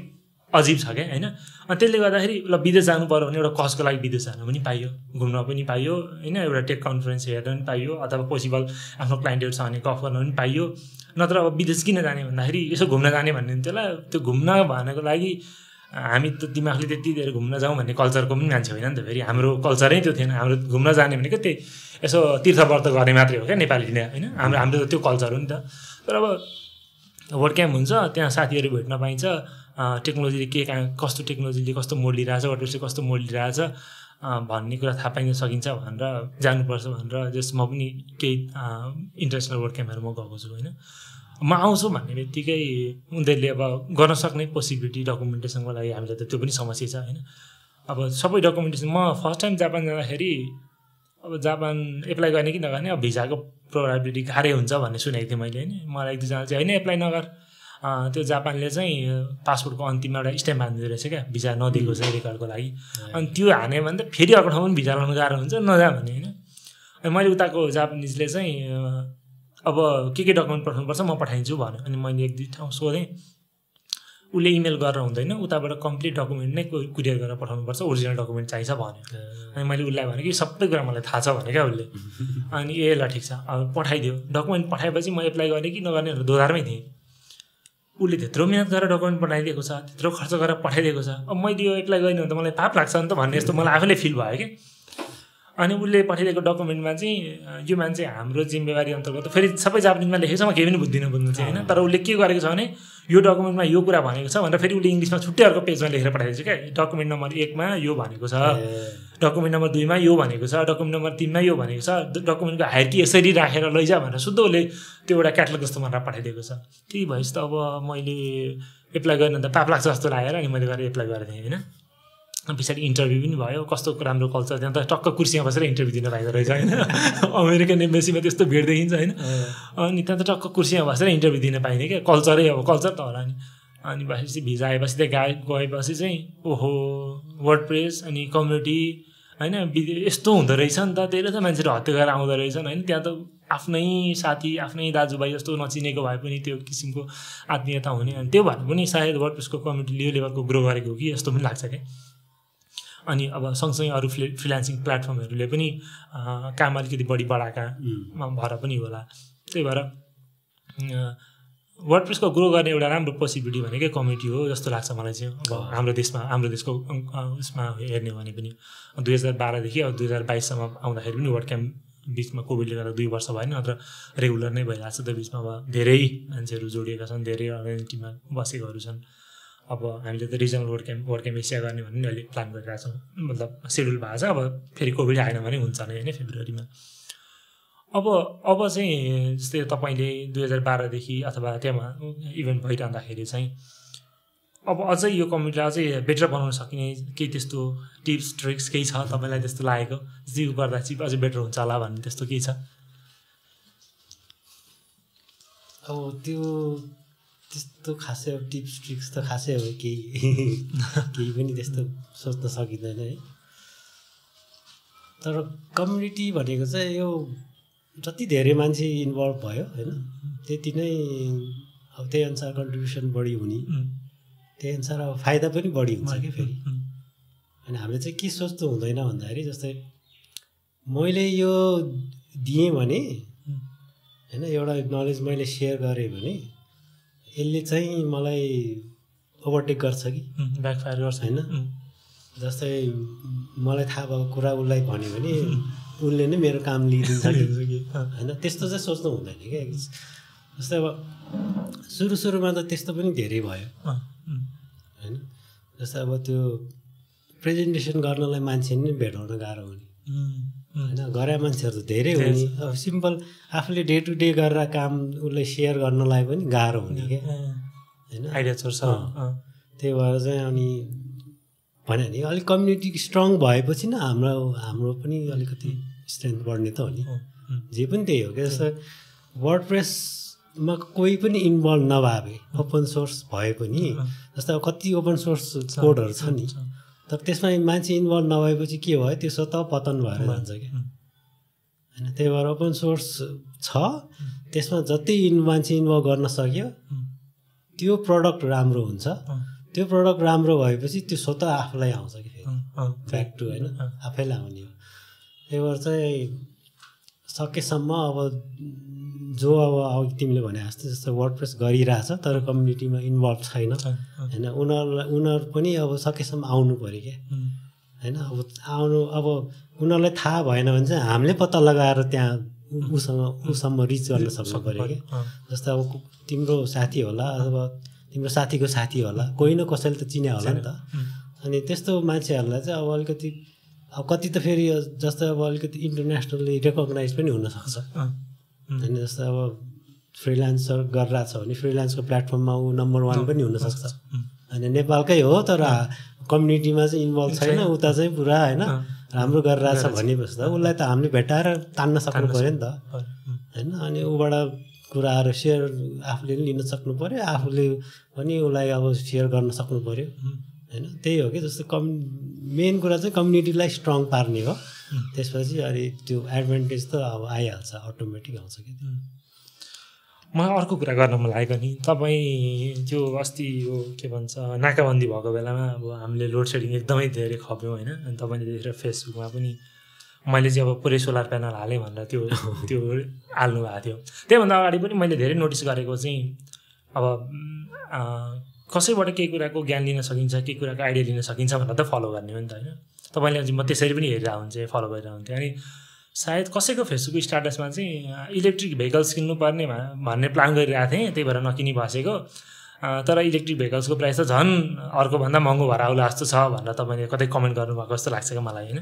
[SPEAKER 1] अजिब छ क्या होइन? अनि त्यसले गर्दाखेरि ल विदेश जानु पऱ्यो भने एउटा कसको लागि विदेश जानु पनि पाइयो घुम्न पनि पाइयो होइन? एउटा टेक कन्फरेन्स हेर्न पनि पाइयो अथवा पोसिबल आफ्नो क्लाइन्टहरूसँग भने गफ गर्न पनि पाइयो। नत्र अब विदेश किन जाने भन्दाखेरि यसो घुम्न जाने भन्ने त्यसलाई त्यो घुम्न भनेको लागि हामी त दिमागले त्यति धेरै घुम्न जाउँ भन्ने कल्चरको पनि मान्छे होइन नि त फेरि। हाम्रो कल्चरै त्यो थिएन। हाम्रो घुम्न जाने भनेको त्यही यसो तीर्थव्रत गर्ने मात्रै हो क्या नेपालीले होइन? हाम्रो हाम्रो त त्यो कल्चर हो नि त। तर अब वर्ड क्याम्प हुन्छ त्यहाँ साथीहरू भेट्न पाइन्छ। टेक्नोलोजीले के कहाँ कस्तो टेक्नोलोजीले कस्तो मोड लिइरहेछ वर्डप्रेसले कस्तो मोड लिइरहेछ भन्ने कुरा थाहा पाइन सकिन्छ भनेर जानुपर्छ भनेर जस म पनि केही इन्टरनेसनल वर्ड क्याम्पहरू म गएको छु होइन। म आउँछु भन्ने बित्तिकै उनीहरूले अब गर्न सक्ने पोसिबिलिटी डकुमेन्टेसनको लागि हामीलाई त त्यो पनि समस्या छ होइन। अब सबै डकुमेन्टेसन म फर्स्ट टाइम जापान जाँदाखेरि अब जापान एप्लाई गर्ने कि नगर्ने अब भिजाको प्रोभाबिलिटी गाह्रै हुन्छ भन्ने सुनेको थिएँ मैले होइन। मलाई एक दुईजना चाहिँ होइन एप्लाई नगर। त्यो जापानले चाहिँ पासपोर्टको अन्तिममा एउटा स्ट्याम्प हानिदिँदो रहेछ क्या भिजा नदिएको छ रेकर्डको लागि। अनि त्यो हान्यो भने त फेरि अर्को ठाउँमा पनि भिजा लाउनु गाह्रो हुन्छ नजा भने होइन। अनि मैले उताको जापानिजले चाहिँ अब के के डकुमेन्ट पठाउनुपर्छ म पठाइदिन्छु भन्यो। अनि मैले एक दुई ठाउँ सोधेँ। उसले इमेल गरेर हुँदैन उताबाट कम्प्लिट डकुमेन्ट नै कुरियर गरेर पठाउनुपर्छ ओरिजिनल डकुमेन्ट चाहिन्छ भन्यो। अनि मैले उसलाई भने कि सबै कुरा मलाई थाहा छ भने क्या उसले। अनि ए ल ठिक छ अब पठाइदियो। डकुमेन्ट पठाएपछि म एप्लाई गरेँ कि नगर्ने दोधारमै थिएँ। उसले त्यत्रो मिहिनेत गरेर डकुमेन्ट पठाइदिएको छ त्यत्रो खर्च गरेर पठाइदिएको छ। अब मैले यो एप्लाई गर्ने भने त मलाई पाप लाग्छ नि त भन्ने जस्तो मलाई आफैले फिल भयो कि। अनि उसले पठाइदिएको डकुमेन्टमा चाहिँ यो मान्छे हाम्रो जिम्मेवारी अन्तर्गत फेरि सबै जापानिजमा लेखेको छ म केही पनि बुझ्दिनँ बुझ्नु चाहिँ होइन। तर उसले के गरेको छ भने यो डकुमेन्टमा यो कुरा भनेको छ भनेर फेरि उसले इङ्ग्लिसमा छुट्टै अर्को पेजमा लेखेर पठाइदिएको छ क्या डकुमेन्ट नम्बर एकमा यो भनेको छ डकुमेन्ट नम्बर दुईमा यो भनेको छ डकुमेन्ट नम्बर तिनमा यो भनेको छ डकुमेन्टको कि यसरी राखेर लैजा भनेर शुद्ध उसले त्यो एउटा क्याटलग जस्तो भनेर पठाइदिएको छ। त्यही भएपछि त अब मैले एप्लाई गर्ने त पाप लाग्छ जस्तो लागेर अनि मैले गरेर एप्लाई गरेको थिएँ होइन। पछाडि इन्टरभ्यू पनि भयो। कस्तो राम्रो कल्चर त्यहाँ त टक्क कुर्सीमा बसेर इन्टरभ्यू दिन पाइँदो रहेछ होइन? अमेरिकन एम्बेसीमा त्यस्तो भिड देखिन्छ होइन? अनि त्यहाँ त टक्क कुर्सीमा बसेर इन्टरभ्यू दिन पाइने क्या। कल्चरै अब कल्चर त होला नि। अनि भएपछि भिजा आएपछि त्यहाँ गए गएपछि चाहिँ ओहो वर्ड प्रेस अनि कम्युनिटी होइन? यस्तो हुँदो रहेछ नि त। धेरै त मान्छेहरू हत्या गरेर आउँदो रहेछन् होइन? त्यहाँ त आफ्नै साथी आफ्नै दाजुभाइ जस्तो नचिनेको भए पनि त्यो किसिमको आत्मीयता हुने। अनि त्यो भएर पनि सायद वर्ड प्रेसको कम्युनिटी यो लेभलको ग्रो गरेको कि? जस्तो पनि लाग्छ क्या। अनि अब सँगसँगै अरू फ्रि फ्रिलान्सिङ प्लेटफर्महरूले पनि काम अलिकति बढी बढाएका भएर पनि होला। त्यही भएर वर्डप्रेसको ग्रो गर्ने एउटा राम्रो पोसिबिलिटी भनेकै कम्युनिटी हो जस्तो लाग्छ मलाई चाहिँ अब हाम्रो देशमा हाम्रो देशको उसमा हेर्ने भने पनि। दुई हजार बाह्रदेखि अब दुई हजार बाइससम्म आउँदाखेरि पनि वर्ड क्याम्प बिचमा कोभिडले गर्दा दुई वर्ष भएन नत्र रेगुलर नै भइरहेको छ त्यो बिचमा अब धेरै मान्छेहरू जोडिएका छन् धेरै अर्गनाइटिभमा बसेकोहरू छन्। अब हामीले त regional WordCamp WordCamp Asia गर्ने भने अहिले प्लान गरिरहेको छौँ। मतलब सेड्युल भएको छ अब फेरि कोभिड आएन भने हुन्छ नै होइन फेब्रुअरीमा अब अब चाहिँ जस्तै तपाईँले दुई हजार बाह्रदेखि अथवा त्यहाँ इभेन्ट भइरहँदाखेरि चाहिँ अब अझै यो कम्युनिटीलाई अझै बेटर बनाउन सकिने केही त्यस्तो टिप्स ट्रिक्स केही छ तपाईँलाई त्यस्तो लागेको? जिउ गर्दा चाहिँ अझै बेटर हुन्छ होला भन्ने त्यस्तो केही छ?
[SPEAKER 2] अब त्यो त्यस्तो खासै अब टिप्स ट्रिक्स त खासै अब केही केही पनि त्यस्तो सोच्न सकिँदैन है। तर कम्युनिटी भनेको चाहिँ यो जति धेरै मान्छे इन्भल्भ भयो होइन त्यति नै अब त्यही अनुसार कन्ट्रिब्युसन बढी हुने। त्यही अनुसार अब फाइदा पनि बढी हुन्छ कि फेरि। अनि हामीले चाहिँ के सोच्नु हुँदैन भन्दाखेरि जस्तै मैले यो दिएँ भने होइन एउटा नलेज मैले सेयर गरेँ भने यसले चाहिँ मलाई ओभरटेक गर्छ कि?
[SPEAKER 1] ब्याकफायर गर्छ।
[SPEAKER 2] होइन? जस्तै मलाई थाहा भएको कुरा उसलाई भन्यो भने उसले नै मेरो काम लिइदिन्छ कि? होइन? त्यस्तो चाहिँ सोच्नु हुँदैन क्या। जस्तै अब सुरु सुरुमा त त्यस्तो पनि धेरै भयो। जस्तै अब त्यो प्रेजेन्टेसन गर्नलाई मान्छे नि भेटाउन गाह्रो हुने होइन गरे मान्छेहरू त धेरै हुने अब सिम्पल आफूले डे टु डे गरेर काम उसलाई सेयर गर्नलाई पनि गाह्रो हुने क्या। होइन?
[SPEAKER 1] आइडिया चोर्छ
[SPEAKER 2] अँ। त्यही भएर चाहिँ अनि भने नि अलिक कम्युनिटी स्ट्रङ भएपछि न हाम्रो हाम्रो पनि अलिकति स्ट्रेन्थ बढ्ने त हो नि। जे पनि त्यही हो क्या। जस्तो वर्ड प्रेसमा कोही पनि इन्भल्भ नभए ओपन सोर्स भए पनि जस्तो अब कति ओपन सोर्स कोडहरू छ नि। तर त्यसमा मान्छे इन्भल्भ नभएपछि के भयो? त्यो स्वत पतन भएर जान्छ क्या। होइन त्यही भएर ओपन सोर्स छ। त्यसमा जति इन मान्छे इन्भल्भ गर्न सक्यो त्यो प्रडक्ट राम्रो हुन्छ। त्यो प्रडक्ट राम्रो भएपछि त्यो स्वत आफूलाई आउँछ कि फेरि। ब्याक टु होइन आफैलाई आउने हो। त्यही भएर चाहिँ सकेसम्म अब जो अब अघि तिमीले भने जस्तो जस्तो वर्डप्रेस गरिरहेछ तर कम्युनिटीमा इन्भल्भ छैन। होइन उनीहरूलाई उनीहरू पनि अब सकेसम्म आउनु पऱ्यो क्या। होइन अब आउनु अब उनीहरूलाई थाहा भएन भने चाहिँ हामीले पत्ता लगाएर त्यहाँ उसँग उसम्म रिच गर्न सक्नु पऱ्यो क्या। जस्तो अब तिम्रो साथी होला अथवा तिम्रो साथीको साथी होला कोही न कसैले त चिने होला नि त। अनि त्यस्तो मान्छेहरूलाई चाहिँ अब अलिकति अब कति त फेरि जस्तो अब अलिकति इन्टरनेसनली रेकगनाइज पनि हुनसक्छ होइन जस्तो अब फ्रिलान्सर गरिरहेछ भने फ्रिलान्सको प्लेटफर्ममा ऊ नम्बर वान पनि हुनसक्छ होइन नेपालकै हो तर कम्युनिटीमा चाहिँ इन्भल्भ छैन उता चाहिँ पुरा होइन राम्रो गरिरहेछ भनेपछि त उसलाई त हामीले भेटाएर तान्न सक्नु पऱ्यो नि त। होइन अनि ऊबाट कुराहरू सेयर आफूले पनि लिन सक्नु पऱ्यो आफूले पनि उसलाई अब सेयर गर्न सक्नु पऱ्यो। होइन त्यही हो कि जस्तो कम् मेन कुरा चाहिँ कम्युनिटीलाई स्ट्रङ पार्ने हो। त्यसपछि अनि त्यो एडभान्टेज त अब आइहाल्छ अटोमेटिक आउँछ कि त्यो।
[SPEAKER 1] मलाई अर्को कुरा गर्न मन लागेको नि तपाईँ त्यो अस्ति यो के भन्छ नाकाबन्दी भएको बेलामा अब हामीले लोड सेडिङ एकदमै धेरै खप्यौँ होइन अनि तपाईँले त्यतिखेर फेसबुकमा पनि मैले चाहिँ अब पुरै सोलर प्यानल हालेँ भनेर त्यो त्यो हाल्नु भएको थियो त्योभन्दा अगाडि पनि मैले धेरै नोटिस गरेको चाहिँ अब कसैबाट केही कुराको ज्ञान लिन सकिन्छ केही कुराको आइडिया लिन सकिन्छ भनेर त फलो गर्ने हो नि त होइन तपाईँले चाहिँ म त्यसरी पनि हेरेर हुन्थेँ फलो गरेर हुन्थेँ अनि सायद कसैको फेसबुक स्टाटसमा चाहिँ इलेक्ट्रिक भेहिकल्स किन्नुपर्ने भन्ने प्लान गरिरहेको थिएँ त्यही भएर नकिनी बसेको। तर इलेक्ट्रिक भेहिकल्सको प्राइस त झन् अर्कोभन्दा महँगो भएर आउला जस्तो छ भनेर तपाईँले कतै कमेन्ट गर्नुभएको जस्तो लाग्छ क्या मलाई होइन?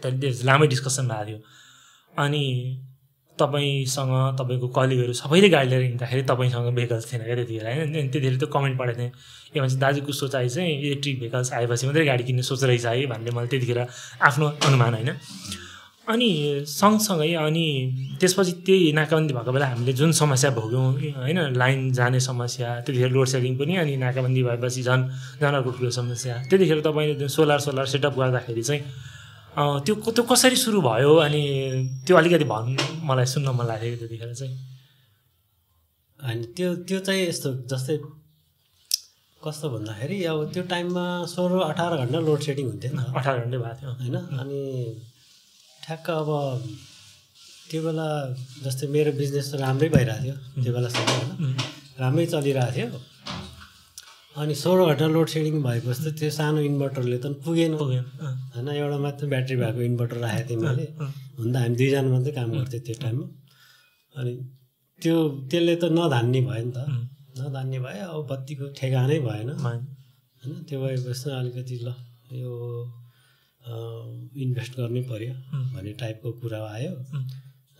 [SPEAKER 1] त्यहाँदेखि लामै डिस्कसन भएको थियो। अनि तपाईँसँग तपाईँको कलिगहरू सबैले गाडी लिएर हिँड्दाखेरि तपाईँसँग भेहिकल्स थिएन क्या त्यतिखेर होइन? अनि त्यतिखेर त्यो कमेन्ट पढेको थिएँ। के भन्छ दाजुको सोचाइ चाहिँ इलेक्ट्रिक भेहिकल्स आएपछि मात्रै गाडी किन्ने सोच रहेछ है भन्ने मैले त्यतिखेर आफ्नो अनुमान होइन? अनि सँगसँगै अनि त्यसपछि त्यही नाकाबन्दी भएको बेला हामीले जुन समस्या भोग्यौँ होइन? लाइन जाने समस्या त्यतिखेर लोड सेडिङ पनि अनि नाकाबन्दी भएपछि झन् झन् ठुलो समस्या। त्यतिखेर तपाईँले सोलर सोलर सेटअप गर्दाखेरि चाहिँ त्यो त्यो कसरी सुरु भयो अनि त्यो अलिकति भन्नु मलाई सुन्न मन लागेको त्यतिखेर चाहिँ।
[SPEAKER 2] अनि त्यो त्यो चाहिँ यस्तो जस्तै कस्तो भन्दाखेरि अब त्यो टाइममा सोह्र अठार घन्टा लोड सेडिङ हुन्थ्यो नि
[SPEAKER 1] अठार घन्टै भएको थियो।
[SPEAKER 2] होइन? अनि ठ्याक्क अब त्यो बेला जस्तै मेरो बिजनेस राम्रै भइरहेको थियो त्यो बेलासम्म होइन राम्रै चलिरहेको थियो। अनि सोह्र घन्टा लोड सेडिङ भएपछि त त्यो सानो इन्भर्टरले त पुगेन। होइन एउटा मात्र ब्याट्री भएको इन्भर्टर राखेको थिएँ मैले। हुन त हामी दुईजना मात्रै काम गर्थ्यौँ त्यो टाइममा अनि त्यो त्यसले त नधान्ने भयो नि त। नधान्ने भयो अब बत्तीको ठेगानै भएन। होइन त्यो भएपछि अलिकति ल यो इन्भेस्ट गर्नै पर्यो
[SPEAKER 1] उम्,
[SPEAKER 2] भन्ने टाइपको कुरा आयो।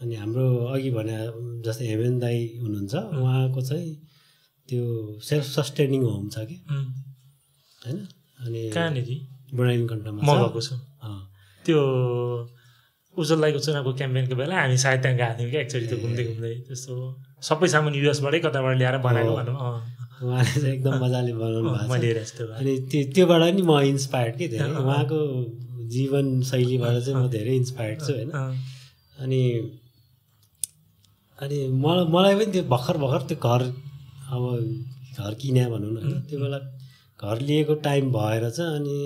[SPEAKER 2] अनि हाम्रो अघि भने जस्तै हेमेन दाई हुनुहुन्छ उहाँको चाहिँ त्यो सेल्फ सस्टेनिङ होम छ कि। होइन? अनि
[SPEAKER 1] कहाँनिर?
[SPEAKER 2] बुढाइन कण्ठमा
[SPEAKER 1] म। गएको छु। त्यो उज्जवललाईको चुनावको क्याम्पेनको बेला हामी सायद त्यहाँ गएको थियौँ क्या एकचोटि त्यो घुम्दै घुम्दै। त्यस्तो सबै सामान युएसबाटै कताबाट ल्याएर बनाएको भनौँ
[SPEAKER 2] उहाँले चाहिँ एकदम मजाले बनाउनु भएको छ। अनि त्यो त्योबाट नि म इन्सपायर्ड कि धेरै। उहाँको जीवन शैलीबाट चाहिँ म धेरै इन्सपायर्ड छु होइन। अनि अनि मलाई मलाई पनि त्यो भर्खर भर्खर त्यो घर अब घर किने भनौँ न त्यो बेला घर लिएको टाइम भएर चाहिँ अनि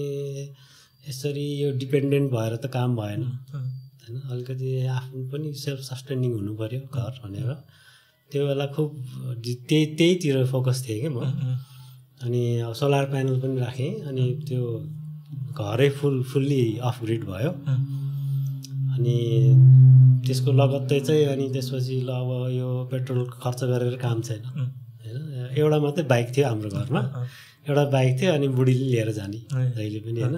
[SPEAKER 2] यसरी यो डिपेन्डेन्ट भएर त काम भएन। होइन अलिकति आफ्नो पनि सेल्फ सस्टेनिङ हुनु पऱ्यो घर भनेर। त्यो बेला खुब त्यही त्यहीतिर फोकस थिएँ कि म। अनि अब सोलर प्यानल पनि राखेँ अनि त्यो घरै फुल फुल्ली अफ ग्रिड भयो अनि त्यसको लगत्तै चाहिँ अनि त्यसपछि ल अब यो पेट्रोल खर्च गरेर काम छैन। एउटा मात्रै बाइक थियो हाम्रो घरमा। एउटा बाइक थियो अनि बुढीले लिएर जाने। जहिले पनि होइन।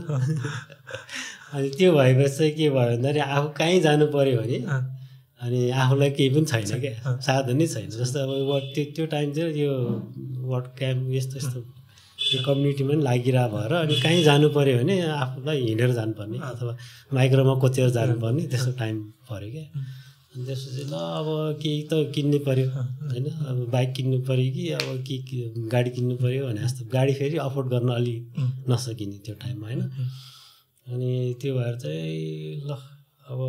[SPEAKER 2] अनि त्यो भएपछि चाहिँ के भयो भन्दाखेरि आफू कहीँ जानु पऱ्यो भने अनि आफूलाई केही पनि छैन क्या। साधनै छैन। जस्तो अब वर्क त्यो त्यो टाइमतिर यो वर्क क्याम्प यस्तो यस्तो यो कम्युनिटीमा पनि लागिरहेको भएर अनि कहीँ जानु पऱ्यो भने आफूलाई हिँडेर जानुपर्ने अथवा माइक्रोमा कोचेर जानुपर्ने त्यस्तो टाइम पऱ्यो क्या। अनि त्यसपछि ल अब केही त किन्नै पऱ्यो होइन अब बाइक किन्नु पऱ्यो कि अब के गाडी किन्नु पऱ्यो भने जस्तो गाडी फेरि अफोर्ड गर्न
[SPEAKER 1] उम्,
[SPEAKER 2] नसकिने त्यो टाइममा होइन? अनि त्यो भएर चाहिँ ल अब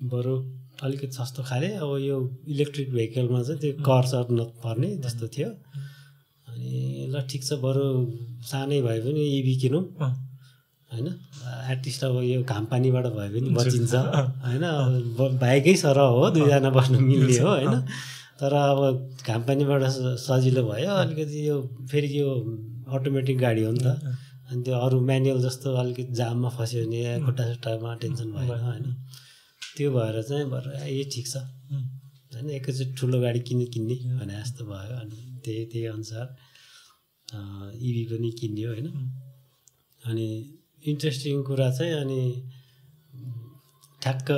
[SPEAKER 2] बरु अलिकति सस्तो खाले अब यो इलेक्ट्रिक भेहिकलमा चाहिँ त्यो कर सर नपर्ने त्यस्तो थियो। अनि ल ठिक छ बरु सानै भए पनि इभी किनौँ। होइन? एटलिस्ट अब यो घाम पानीबाट भए पनि बचिन्छ। होइन? अब ब- बाइकै सर हो दुईजना बस्नु मिल्ने हो होइन? तर अब घाम पानीबाट सजिलो भयो। अलिकति यो फेरि यो अटोमेटिक गाडी हो नि त। अनि त्यो अरू म्यानुअल जस्तो अलिकति जाममा फस्यो भने खुट्टा सुट्टामा टेन्सन भएन होइन? त्यो भएर चाहिँ बरु ए, ठिक छ। होइन? एकैचोटि ठुलो गाडी किन्ने किन्ने भने जस्तो भयो। अनि त्यही त्यही अनुसार इभी पनि किन्यो होइन? अनि इन्ट्रेस्टिङ कुरा चाहिँ अनि ठ्याक्क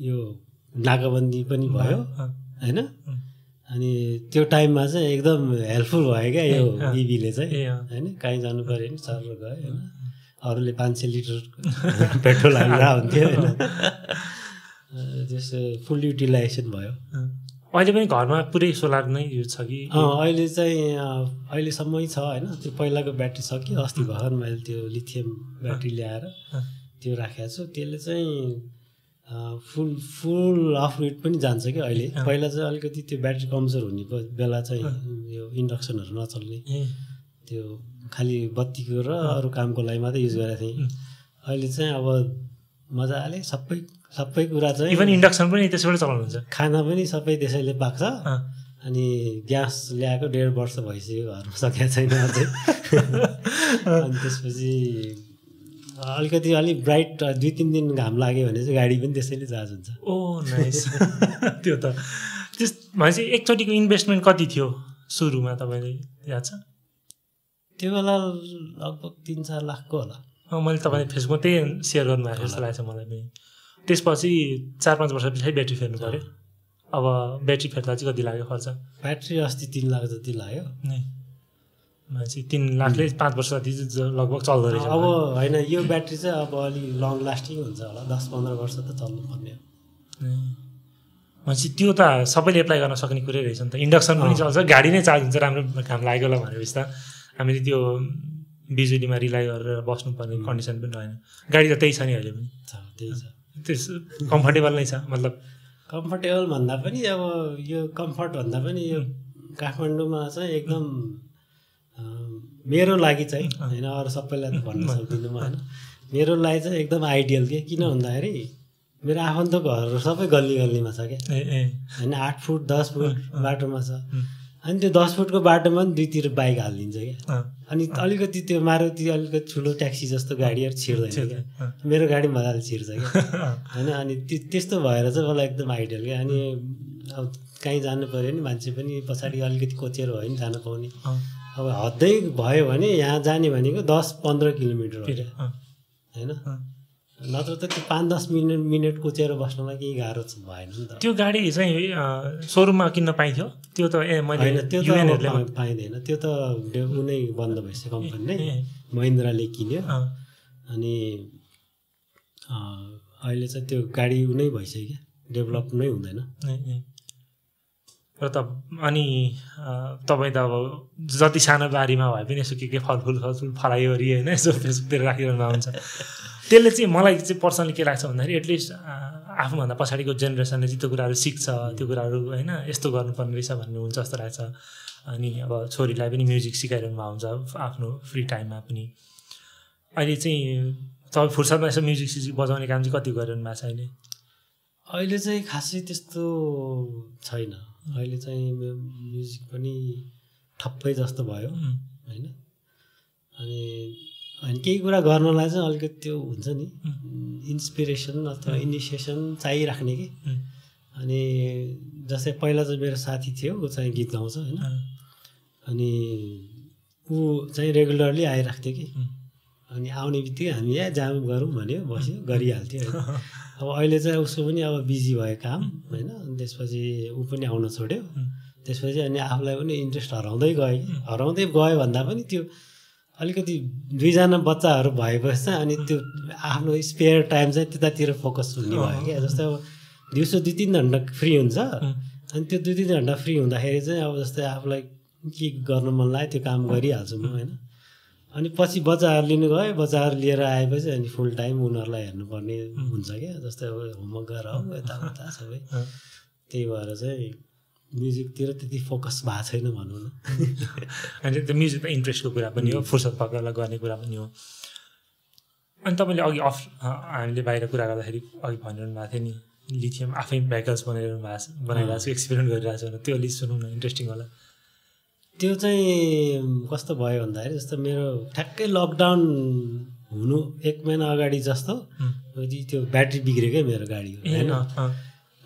[SPEAKER 2] यो नाकाबन्दी पनि भयो होइन? अनि त्यो टाइममा चाहिँ एकदम हेल्पफुल भयो क्या यो। इभीले चाहिँ। होइन? कहीँ जानु पऱ्यो भने सर गयो होइन? अरूले पाँच सय लिटर पेट्रोल हालिरहेको हुन्थ्यो होइन? अँ, त्यसो फुल युटिलाइजेसन भयो।
[SPEAKER 1] अहिले पनि घरमा पुरै सोलर नै युज छ कि?
[SPEAKER 2] अहिले चाहिँ अहिलेसम्मै छ होइन। त्यो पहिलाको ब्याट्री सक्यो अस्ति भर्खर मैले त्यो लिथियम ब्याट्री ल्याएर त्यो राखेको छु। त्यसले चाहिँ फुल फुल अफ रेट पनि जान्छ क्या अहिले। पहिला चाहिँ अलिकति त्यो ब्याट्री कमजोर हुने बेला चाहिँ यो इन्डक्सनहरू नचल्ने। त्यो खालि बत्तीको र अरू कामको लागि मात्रै युज गरेको थिएँ। अहिले चाहिँ अब मजाले सबै सबै कुरा चाहिँ
[SPEAKER 1] इभन इन्डक्सन पनि त्यसबाट चलाउनुहुन्छ।
[SPEAKER 2] खाना पनि सबै त्यसैले पाक्छ। अनि ग्यास ल्याएको डेढ वर्ष भइसक्यो घरमा सकेको छैन अझै। अनि त्यसपछि अलिकति अलिक ब्राइट दुई तिन दिन घाम लाग्यो भने चाहिँ गाडी पनि त्यसैले चार्ज हुन्छ।
[SPEAKER 1] ओ नाइस त्यो त। त्यस भनेपछि एकचोटिको इन्भेस्टमेन्ट कति थियो सुरुमा तपाईँले याद छ?
[SPEAKER 2] त्यो बेला लगभग तिन चार लाखको होला।
[SPEAKER 1] मैले तपाईँले फेसबुकमा त्यही सेयर गर्नुभएको जस्तो लाग्छ मलाई पनि। त्यसपछि चार पाँच वर्ष पछाडि ब्याट्री फेर्नु पऱ्यो। अब ब्याट्री फेर्दा चाहिँ कति लाग्यो खर्च?
[SPEAKER 2] ब्याट्री अस्ति तिन लाख जति लाग्यो।
[SPEAKER 1] भनेपछि तिन लाखले पाँच वर्ष जति लगभग चल्दो रहेछ।
[SPEAKER 2] अब होइन यो ब्याट्री चाहिँ अब अलिक लङ लास्टिङ हुन्छ होला। दस पन्ध्र वर्ष त चल्नुपर्ने हो।
[SPEAKER 1] ए। भनेपछि त्यो त सबैले एप्लाई गर्न सक्ने कुरै रहेछ नि त। इन्डक्सन पनि चल्छ गाडी नै चार्ज हुन्छ राम्रो घाम लाग्यो होला भनेपछि त। हामीले त्यो बिजुलीमा रिलाइ गरेर बस्नुपर्ने कन्डिसन पनि रहेन गाडी त त्यही छ नि अहिले पनि।
[SPEAKER 2] छ त्यही छ।
[SPEAKER 1] त्यस कम्फर्टेबल नै छ मतलब।
[SPEAKER 2] कम्फर्टेबल भन्दा पनि अब यो कम्फर्ट भन्दा पनि यो काठमाडौँमा चाहिँ एकदम मेरो लागि चाहिँ होइन अरू सबैलाई त भन्न सक्दिनँ म होइन। मेरो लागि चाहिँ एकदम आइडियल के किन भन्दाखेरि मेरो आफन्तको घरहरू सबै गल्ली गल्लीमा छ क्या। होइन आठ फुट दस फुट बाटोमा छ। अनि त्यो दस फुटको बाटोमा पनि दुईतिर बाइक हालिदिन्छ क्या। अनि अलिकति त्यो मारुति अलिकति ठुलो ट्याक्सी जस्तो गाडीहरू छिर्दैन क्या। मेरो गाडी मजाले छिर्छ क्या। होइन अनि त्यो- त्यस्तो भएर चाहिँ मलाई एकदम आइडियल क्या। अनि अब कहीँ जानु पऱ्यो भने मान्छे पनि पछाडि अलिकति कोचेर भयो भने जानु पाउने। अब हद्दै भयो भने यहाँ जाने भनेको दस पन्ध्र किलोमिटर होइन। नत्र त त्यो पाँच दस मिनट मिनट कोचेर बस्नलाई केही गाह्रो भएन नि त।
[SPEAKER 1] त्यो गाडी चाहिँ सोरुममा किन्न पाइन्थ्यो। त्यो त ए मैले
[SPEAKER 2] होइन त्यो त पाइँदैन। त्यो त डे- ऊ नै बन्द भइसक्यो कम्पनी नै। महिन्द्राले किन्यो। अनि अहिले चाहिँ त्यो गाडी ऊ नै भइसक्यो क्या। डेभलप नै हुँदैन।
[SPEAKER 1] र त अनि तपाईँ त अब जति सानो बारीमा भए पनि यसो के के फलफुल फलफुल फलाइवरी होइन यसो फेसबुकतिर राखिरहनु हुन्छ त्यसले चाहिँ मलाई चाहिँ पर्सनली के लाग्छ भन्दाखेरि एटलिस्ट आफूभन्दा पछाडिको जेनेरेसनले चाहिँ त्यो कुराहरू सिक्छ त्यो कुराहरू होइन यस्तो गर्नुपर्ने रहेछ भन्ने हुन्छ जस्तो लाग्छ। अनि अब छोरीलाई पनि म्युजिक सिकाइरहनु भएको हुन्छ आफ्नो फ्री टाइममा पनि। अहिले चाहिँ तपाईँ फुर्सदमा यसो म्युजिक सिजिक बजाउने काम चाहिँ कति गरिरहनु भएको छ अहिले?
[SPEAKER 2] अहिले चाहिँ खासै त्यस्तो छैन। अहिले चाहिँ म्यु- म्युजिक पनि ठप्पै जस्तो भयो होइन। अनि होइन केही कुरा गर्नलाई चाहिँ अलिकति त्यो हुन्छ नि इन्सपिरेसन अथवा इनिसिएसन चाहिराख्ने कि। अनि जस्तै पहिला चाहिँ मेरो साथी थियो ऊ चाहिँ गीत गाउँछ होइन। अनि ऊ चाहिँ रेगुलरली आइरहेको थियो कि अनि आउने बित्तिकै हामी ए जाम गरौँ भन्यो बस्यो गरिहाल्थ्यो होइन। अब अहिले चाहिँ उसको पनि अब बिजी भयो काम होइन। अनि त्यसपछि ऊ पनि आउन छोड्यो। त्यसपछि अनि आफूलाई पनि इन्ट्रेस्ट हराउँदै गयो कि। हराउँदै गयो भन्दा पनि त्यो अलिकति दुईजना बच्चाहरू भएपछि चाहिँ अनि त्यो आफ्नो स्पेयर टाइम चाहिँ त्यतातिर फोकस हुने भयो क्या। जस्तै अब दिउँसो दुई तिन घन्टा फ्री हुन्छ। अनि त्यो दुई तिन घन्टा फ्री हुँदाखेरि चाहिँ अब जस्तै आफूलाई के गर्न मन लाग्यो त्यो काम गरिहाल्छु म होइन। अनि पछि बच्चाहरू लिनु गयो बच्चाहरू लिएर आएपछि अनि फुल टाइम उनीहरूलाई हेर्नुपर्ने हुन्छ क्या। जस्तै अब होमवर्क गरेर हो यताउता सबै। त्यही भएर चाहिँ म्युजिकतिर त्यति फोकस भएको छैन भनौँ न।
[SPEAKER 1] अनि त्यो म्युजिकमा इन्ट्रेस्टको कुरा पनि हो फुर्सद पाकेर गर्ने कुरा पनि हो। अनि तपाईँले अघि अफ हामीले बाहिर कुरा गर्दाखेरि अघि भनिरहनु भएको थियो नि लिथियम आफै भेहिकल्स बनाइरहनु भएको छ बनाइरहेको छु एक्सपिरिमेन्ट गरिरहेको छु। त्यो अलिक सुनौँ न इन्ट्रेस्टिङ होला।
[SPEAKER 2] त्यो चाहिँ कस्तो भयो भन्दाखेरि जस्तो मेरो ठ्याक्कै लकडाउन हुनु एक महिना अगाडि जस्तो यदि त्यो ब्याट्री बिग्रियो क्या मेरो गाडीको
[SPEAKER 1] ए
[SPEAKER 2] होइन?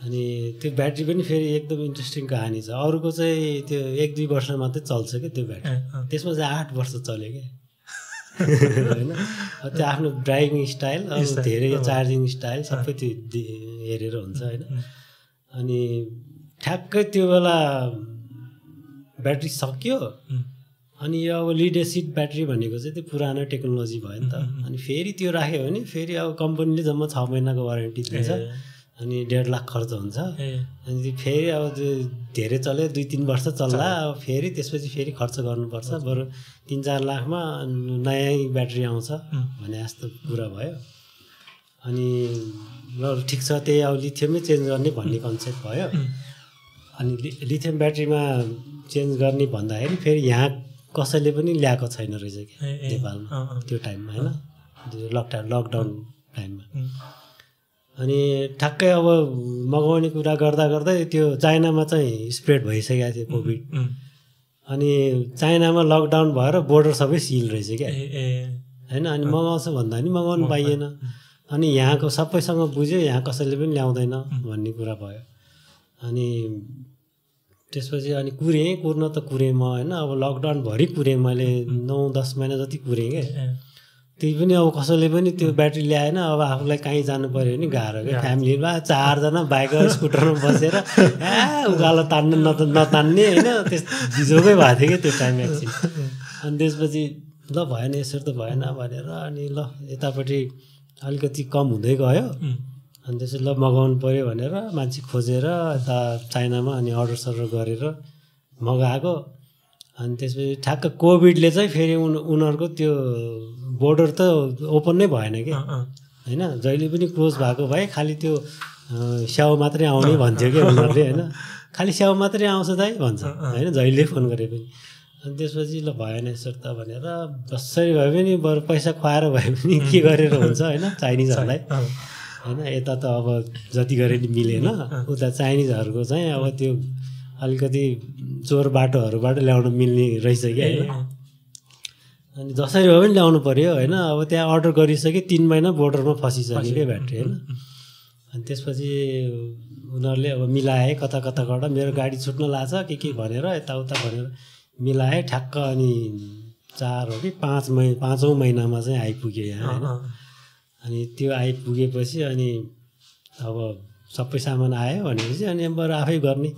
[SPEAKER 2] अनि त्यो ब्याट्री पनि फेरि एकदम इन्ट्रेस्टिङ कहानी छ। अरूको चाहिँ त्यो एक दुई वर्ष मात्रै चल्छ क्या त्यो ब्याट्री? त्यसमा चाहिँ आठ वर्ष चल्यो क्या होइन? त्यो आफ्नो ड्राइभिङ स्टाइल धेरै। चार्जिङ स्टाइल सबै त्यो हेरेर हुन्छ होइन? अनि ठ्याक्कै त्यो बेला ब्याट्री सक्यो। अनि यो अब लिड एसिड ब्याट्री भनेको चाहिँ त्यो पुरानो टेक्नोलोजी भयो नि त। अनि फेरि त्यो राख्यो भने फेरि अब कम्पनीले जम्मा छ महिनाको वारेन्टी दिन्छ। अनि डेढ लाख खर्च हुन्छ। अनि फेरि अब त्यो धेरै चल्यो दुई तिन वर्ष चल्ला। अब फेरि त्यसपछि फेरि खर्च गर्नुपर्छ। बरु तिन चार लाखमा नयाँ ब्याट्री आउँछ भने जस्तो कुरा भयो। अनि ल ठिक छ त्यही अब लिथियमै चेन्ज गर्ने भन्ने कन्सेप्ट भयो। अनि लिथियम ब्याट्रीमा चेन्ज गर्ने भन्दाखेरि फेरि यहाँ कसैले पनि ल्याएको छैन रहेछ क्या नेपालमा त्यो टाइममा होइन? लकडाउन लकडाउन टाइममा। अनि ठ्याक्कै अब मगाउने कुरा गर्दा गर्दै त्यो चाइनामा चाहिँ स्प्रेड भइसकेको थियो कोभिड। अनि चाइनामा लकडाउन भएर बोर्डर सबै सिल रहेछ क्या। होइन अनि मगाउँछ भन्दा पनि मगाउनु पाइएन। अनि यहाँको सबैसँग बुझ्यो यहाँ कसैले पनि ल्याउँदैन भन्ने कुरा भयो। अनि त्यसपछि अनि कुरेँ कुर्न त कुरेँ म होइन। अब लकडाउनभरि कुरेँ मैले। नौ दस महिना जति कुरेँ क्या। त्यही पनि अब कसैले पनि त्यो ब्याट्री ल्याएन अब आफूलाई कहीँ जानु पऱ्यो भने गाह्रो क्या। फ्यामिलीमा चारजना बाइक स्कुटरमा बसेर आ उकालो तान्नु नत नतान्ने होइन त्यस बिजोकै भएको थियो क्या त्यो टाइम एकछिन अनि त्यसपछि ल भएन यसरी त भएन भनेर अनि ल यतापट्टि अलिकति कम हुँदै गयो। अनि त्यसपछि ल मगाउनु पऱ्यो भनेर मान्छे खोजेर यता चाइनामा अनि अर्डर सर्डर गरेर मगाएको। अनि त्यसपछि ठ्याक्क कोभिडले चाहिँ फेरि उन उनीहरूको त्यो बोर्डर त ओपन नै भएन कि? होइन जहिले पनि क्लोज भएको भए खालि त्यो स्याउ मात्रै आउने भन्थ्यो कि उनीहरूले होइन? खालि स्याउ मात्रै आउँछ दाइ भन्छ। होइन जहिले फोन गरे पनि। अनि त्यसपछि ल भएन यसो त भनेर जसरी भए पनि बरु पैसा खुवाएर भए पनि के गरेर हुन्छ होइन? चाइनिजहरूलाई। होइन यता त अब जति गरे नि मिलेन। उता चाइनिजहरूको चाहिँ अब त्यो अलिकति चोर बाटोहरूबाट ल्याउन मिल्ने रहेछ कि होइन अनि जसरी भए पनि ल्याउनु पऱ्यो होइन? अब त्यहाँ अर्डर गरिसक्यो तिन महिना बोर्डरमा फसिसक्यो क्या ब्याट्री होइन? अनि त्यसपछि उनीहरूले अब मिलाए कता कताबाट मेरो गाडी छुट्न लाग्छ के के भनेर यताउता भनेर मिलाए ठ्याक्क अनि चार हो कि पाँच मै पाँचौँ महिनामा चाहिँ आइपुग्यो यहाँ होइन? अनि त्यो आइपुगेपछि अनि अब सबै सामान आयो भनेपछि अनि बरु आफै गर्ने।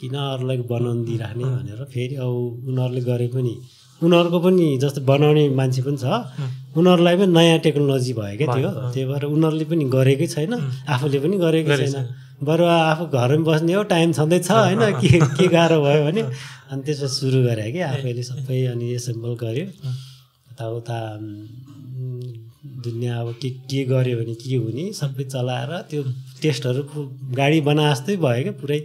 [SPEAKER 2] किन अरूलाई बनाउनु दिइराख्ने भनेर फेरि अब उनीहरूले गरे पनि उनीहरूको पनि जस्तो बनाउने मान्छे पनि छ। उनीहरूलाई पनि नयाँ टेक्नोलोजी भयो क्या त्यो। त्यही भएर उनीहरूले पनि गरेकै छैन आफूले पनि गरेकै छैन। बरु आफू घरमै बस्ने हो टाइम छँदैछ होइन? के के गाह्रो भयो भने। अनि त्यसपछि सुरु गरे कि आफैले सबै अनि एसेम्बल गऱ्यो यताउता दुनियाँ अब के के गऱ्यो भने के हुने सबै चलाएर त्यो टेस्टहरू गाडी बना जस्तै भयो क्या पुरै।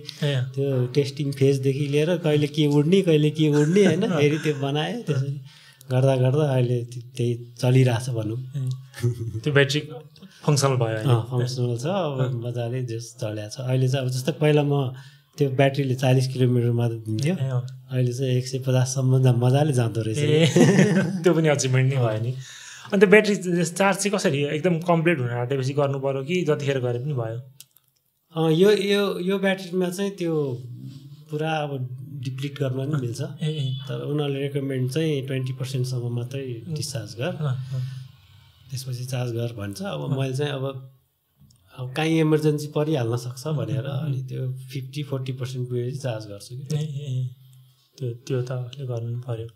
[SPEAKER 2] त्यो टेस्टिङ फेजदेखि लिएर कहिले के उड्ने कहिले के उड्ने होइन? फेरि त्यो बनायो त्यसरी गर्दा गर्दा अहिले त्यो- त्यही चलिरहेछ भनौँ।
[SPEAKER 1] त्यो ब्याट्री फङ्सनल भयो
[SPEAKER 2] फङ्सनल छ अब मजाले जस चल्या छ। अहिले चाहिँ अब जस्तै पहिला म त्यो ब्याट्रीले चालिस किलोमिटरमा दिन्थ्यो। अहिले चाहिँ एक सय पचाससम्म मजाले जाँदो रहेछ।
[SPEAKER 1] त्यो पनि अचिभमेन्ट नै भयो नि। अन्त ब्याट्री चार्ज चाहिँ कसरी एकदम कम्प्लिट हुन आँटेपछि गर्नु पऱ्यो कि जतिखेर गरे पनि भयो?
[SPEAKER 2] यो यो यो ब्याट्रीमा चाहिँ त्यो पुरा अब डिप्लिट गर्न पनि मिल्छ। तर उनीहरूले रेकमेन्ड चाहिँ ट्वेन्टी पर्सेन्टसम्म मात्रै डिस्चार्ज गर। त्यसपछि चार्ज गर भन्छ। अब मैले चाहिँ अब अब काहीँ इमर्जेन्सी परिहाल्न सक्छ भनेर अनि त्यो फिफ्टी फोर्टी पर्सेन्ट पुगेपछि चार्ज गर्छु कि।
[SPEAKER 1] त्यो त्यो त गर्नु पऱ्यो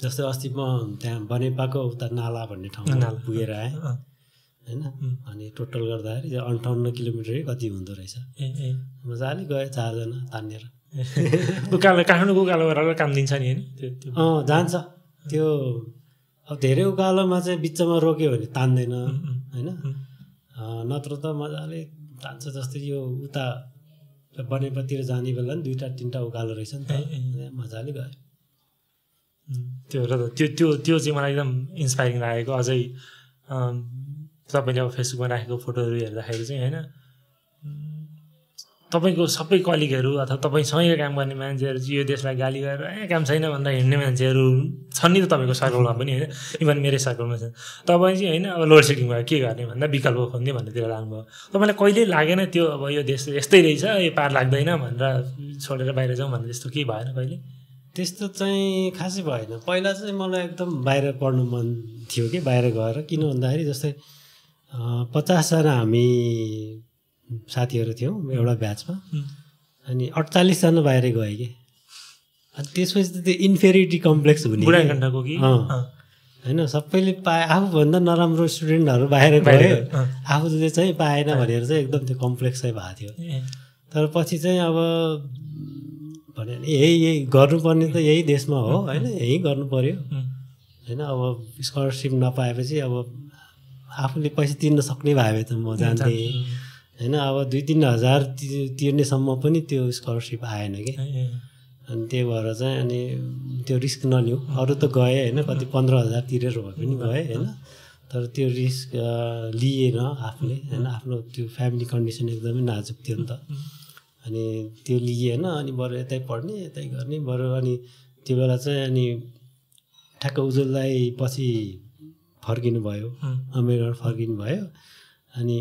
[SPEAKER 2] जस्तै अस्ति म त्यहाँ बनेपाको उता नाला भन्ने ठाउँमा
[SPEAKER 1] नाला।
[SPEAKER 2] पुगेर आएँ। होइन? अनि टोटल गर्दाखेरि अन्ठाउन्न किलोमिटरै कति हुँदो रहेछ। मजाले गयो चारजना तानेर।
[SPEAKER 1] उकालो काठमाडौँको उकालो गरेर काम दिन्छ नि होइन?
[SPEAKER 2] अँ जान्छ। त्यो अब धेरै उकालोमा चाहिँ बिचमा रोक्यो भने तान्दैन होइन? नत्र त मजाले तान्छ जस्तै यो उता बनेपातिर जाने बेला नि दुईवटा तिनवटा उकालो रहेछ नि त। मजाले गयो
[SPEAKER 1] त्यो र त्यो त्यो त्यो चाहिँ मलाई एकदम इन्सपाइरिङ लागेको। अझै तपाईँले अब फेसबुकमा राखेको फोटोहरू हेर्दाखेरि चाहिँ होइन तपाईँको सबै कलिगहरू अथवा तपाईँसँगै काम गर्ने मान्छेहरू चाहिँ यो देशलाई गाली गरेर ए काम छैन भनेर हिँड्ने मान्छेहरू छन् नि त तपाईँको सर्कलमा पनि होइन इभन मेरै सर्कलमा छन्। तपाईँ चाहिँ होइन अब लोड सेडिङ भयो के गर्ने भन्दा विकल्प खोज्ने भन्नेतिर लाग्नुभयो तपाईँलाई कहिल्यै लागेन त्यो अब यो देश यस्तै रहेछ यो पार लाग्दैन भनेर छोडेर बाहिर जाउँ भनेर त्यस्तो केही भएन कहिले?
[SPEAKER 2] त्यस्तो चाहिँ खासै भएन। पहिला चाहिँ मलाई एकदम बाहिर पढ्नु मन थियो कि बाहिर गएर। किन भन्दाखेरि जस्तै पचासजना हामी साथीहरू थियौँ एउटा ब्याचमा अनि अडचालिसजना बाहिरै गयो कि। अनि त्यसपछि त त्यो इन्फेरिटी कम्प्लेक्स हुने होइन सबैले पाए आफूभन्दा नराम्रो स्टुडेन्टहरू बाहिर गयो। आफूले चाहिँ पाएन भनेर चाहिँ एकदम त्यो कम्प्लेक्स चाहिँ भएको थियो। तर पछि चाहिँ अब भने यही यही गर्नुपर्ने त यही देशमा हो होइन? यही गर्नु
[SPEAKER 1] उम्,
[SPEAKER 2] होइन अब स्कलरसिप नपाएपछि अब आफूले पैसा तिर्न सक्ने भए त म जान्थेँ। होइन अब दुई तिन हजार तिर्नेसम्म पनि त्यो स्कलरसिप आएन कि। अनि त्यही भएर चाहिँ अनि त्यो रिस्क नलिउँ अरू त गएँ होइन? कति पन्ध्र हजार तिरेर भए पनि गएँ होइन? तर त्यो रिस्क लिएन आफूले होइन? आफ्नो त्यो फ्यामिली कन्डिसन एकदमै नाजुक थियो नि त। अनि त्यो लिएन अनि बरु यतै पढ्ने यतै गर्ने बरु अनि त्यो बेला चाहिँ अनि ठ्याक्क उज्जवललाई पछि फर्किनु भयो अमेरिका फर्किनु भयो। अनि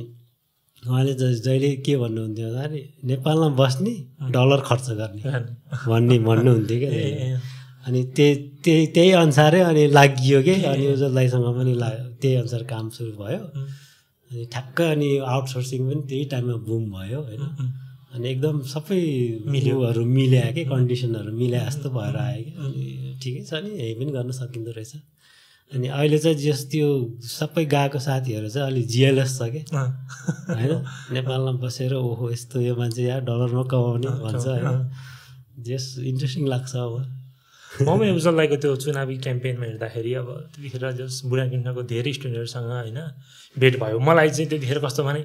[SPEAKER 2] उहाँले ज- जहिले के भन्नुहुन्थ्यो भन्दाखेरि नेपालमा बस्ने डलर खर्च गर्ने भन्ने भन्नुहुन्थ्यो क्या। अनि त्यही त्यही त्यही अनुसारै अनि लागियो कि अनि उज्जवल दाईसँग पनि ला त्यही अनुसार काम सुरु भयो। अनि ठ्याक्क अनि आउटसोर्सिङ पनि त्यही टाइममा बुम भयो होइन। अनि एकदम सबै
[SPEAKER 1] मिल्यो।
[SPEAKER 2] मिलोहरू मिल्या कि कन्डिसनहरू मिल्या जस्तो भएर आयो कि। अनि ठिकै छ नि यही पनि गर्न सकिँदो रहेछ। अनि अहिले चाहिँ जस त्यो सबै गएको साथीहरू चाहिँ अलिक जिएलएस छ कि। होइन? नेपालमा बसेर ओहो यस्तो यो मान्छे या डलरमा कमाउने भन्छ होइन। जस इन्ट्रेस्टिङ लाग्छ अब।
[SPEAKER 1] म पनि उज्जवललाईको त्यो चुनावी क्याम्पेनमा हेर्दाखेरि अब त्यतिखेर जस बुढाकिन्नको धेरै स्टुडेन्टहरूसँग होइन भेट भयो। मलाई चाहिँ त्यतिखेर कस्तो भने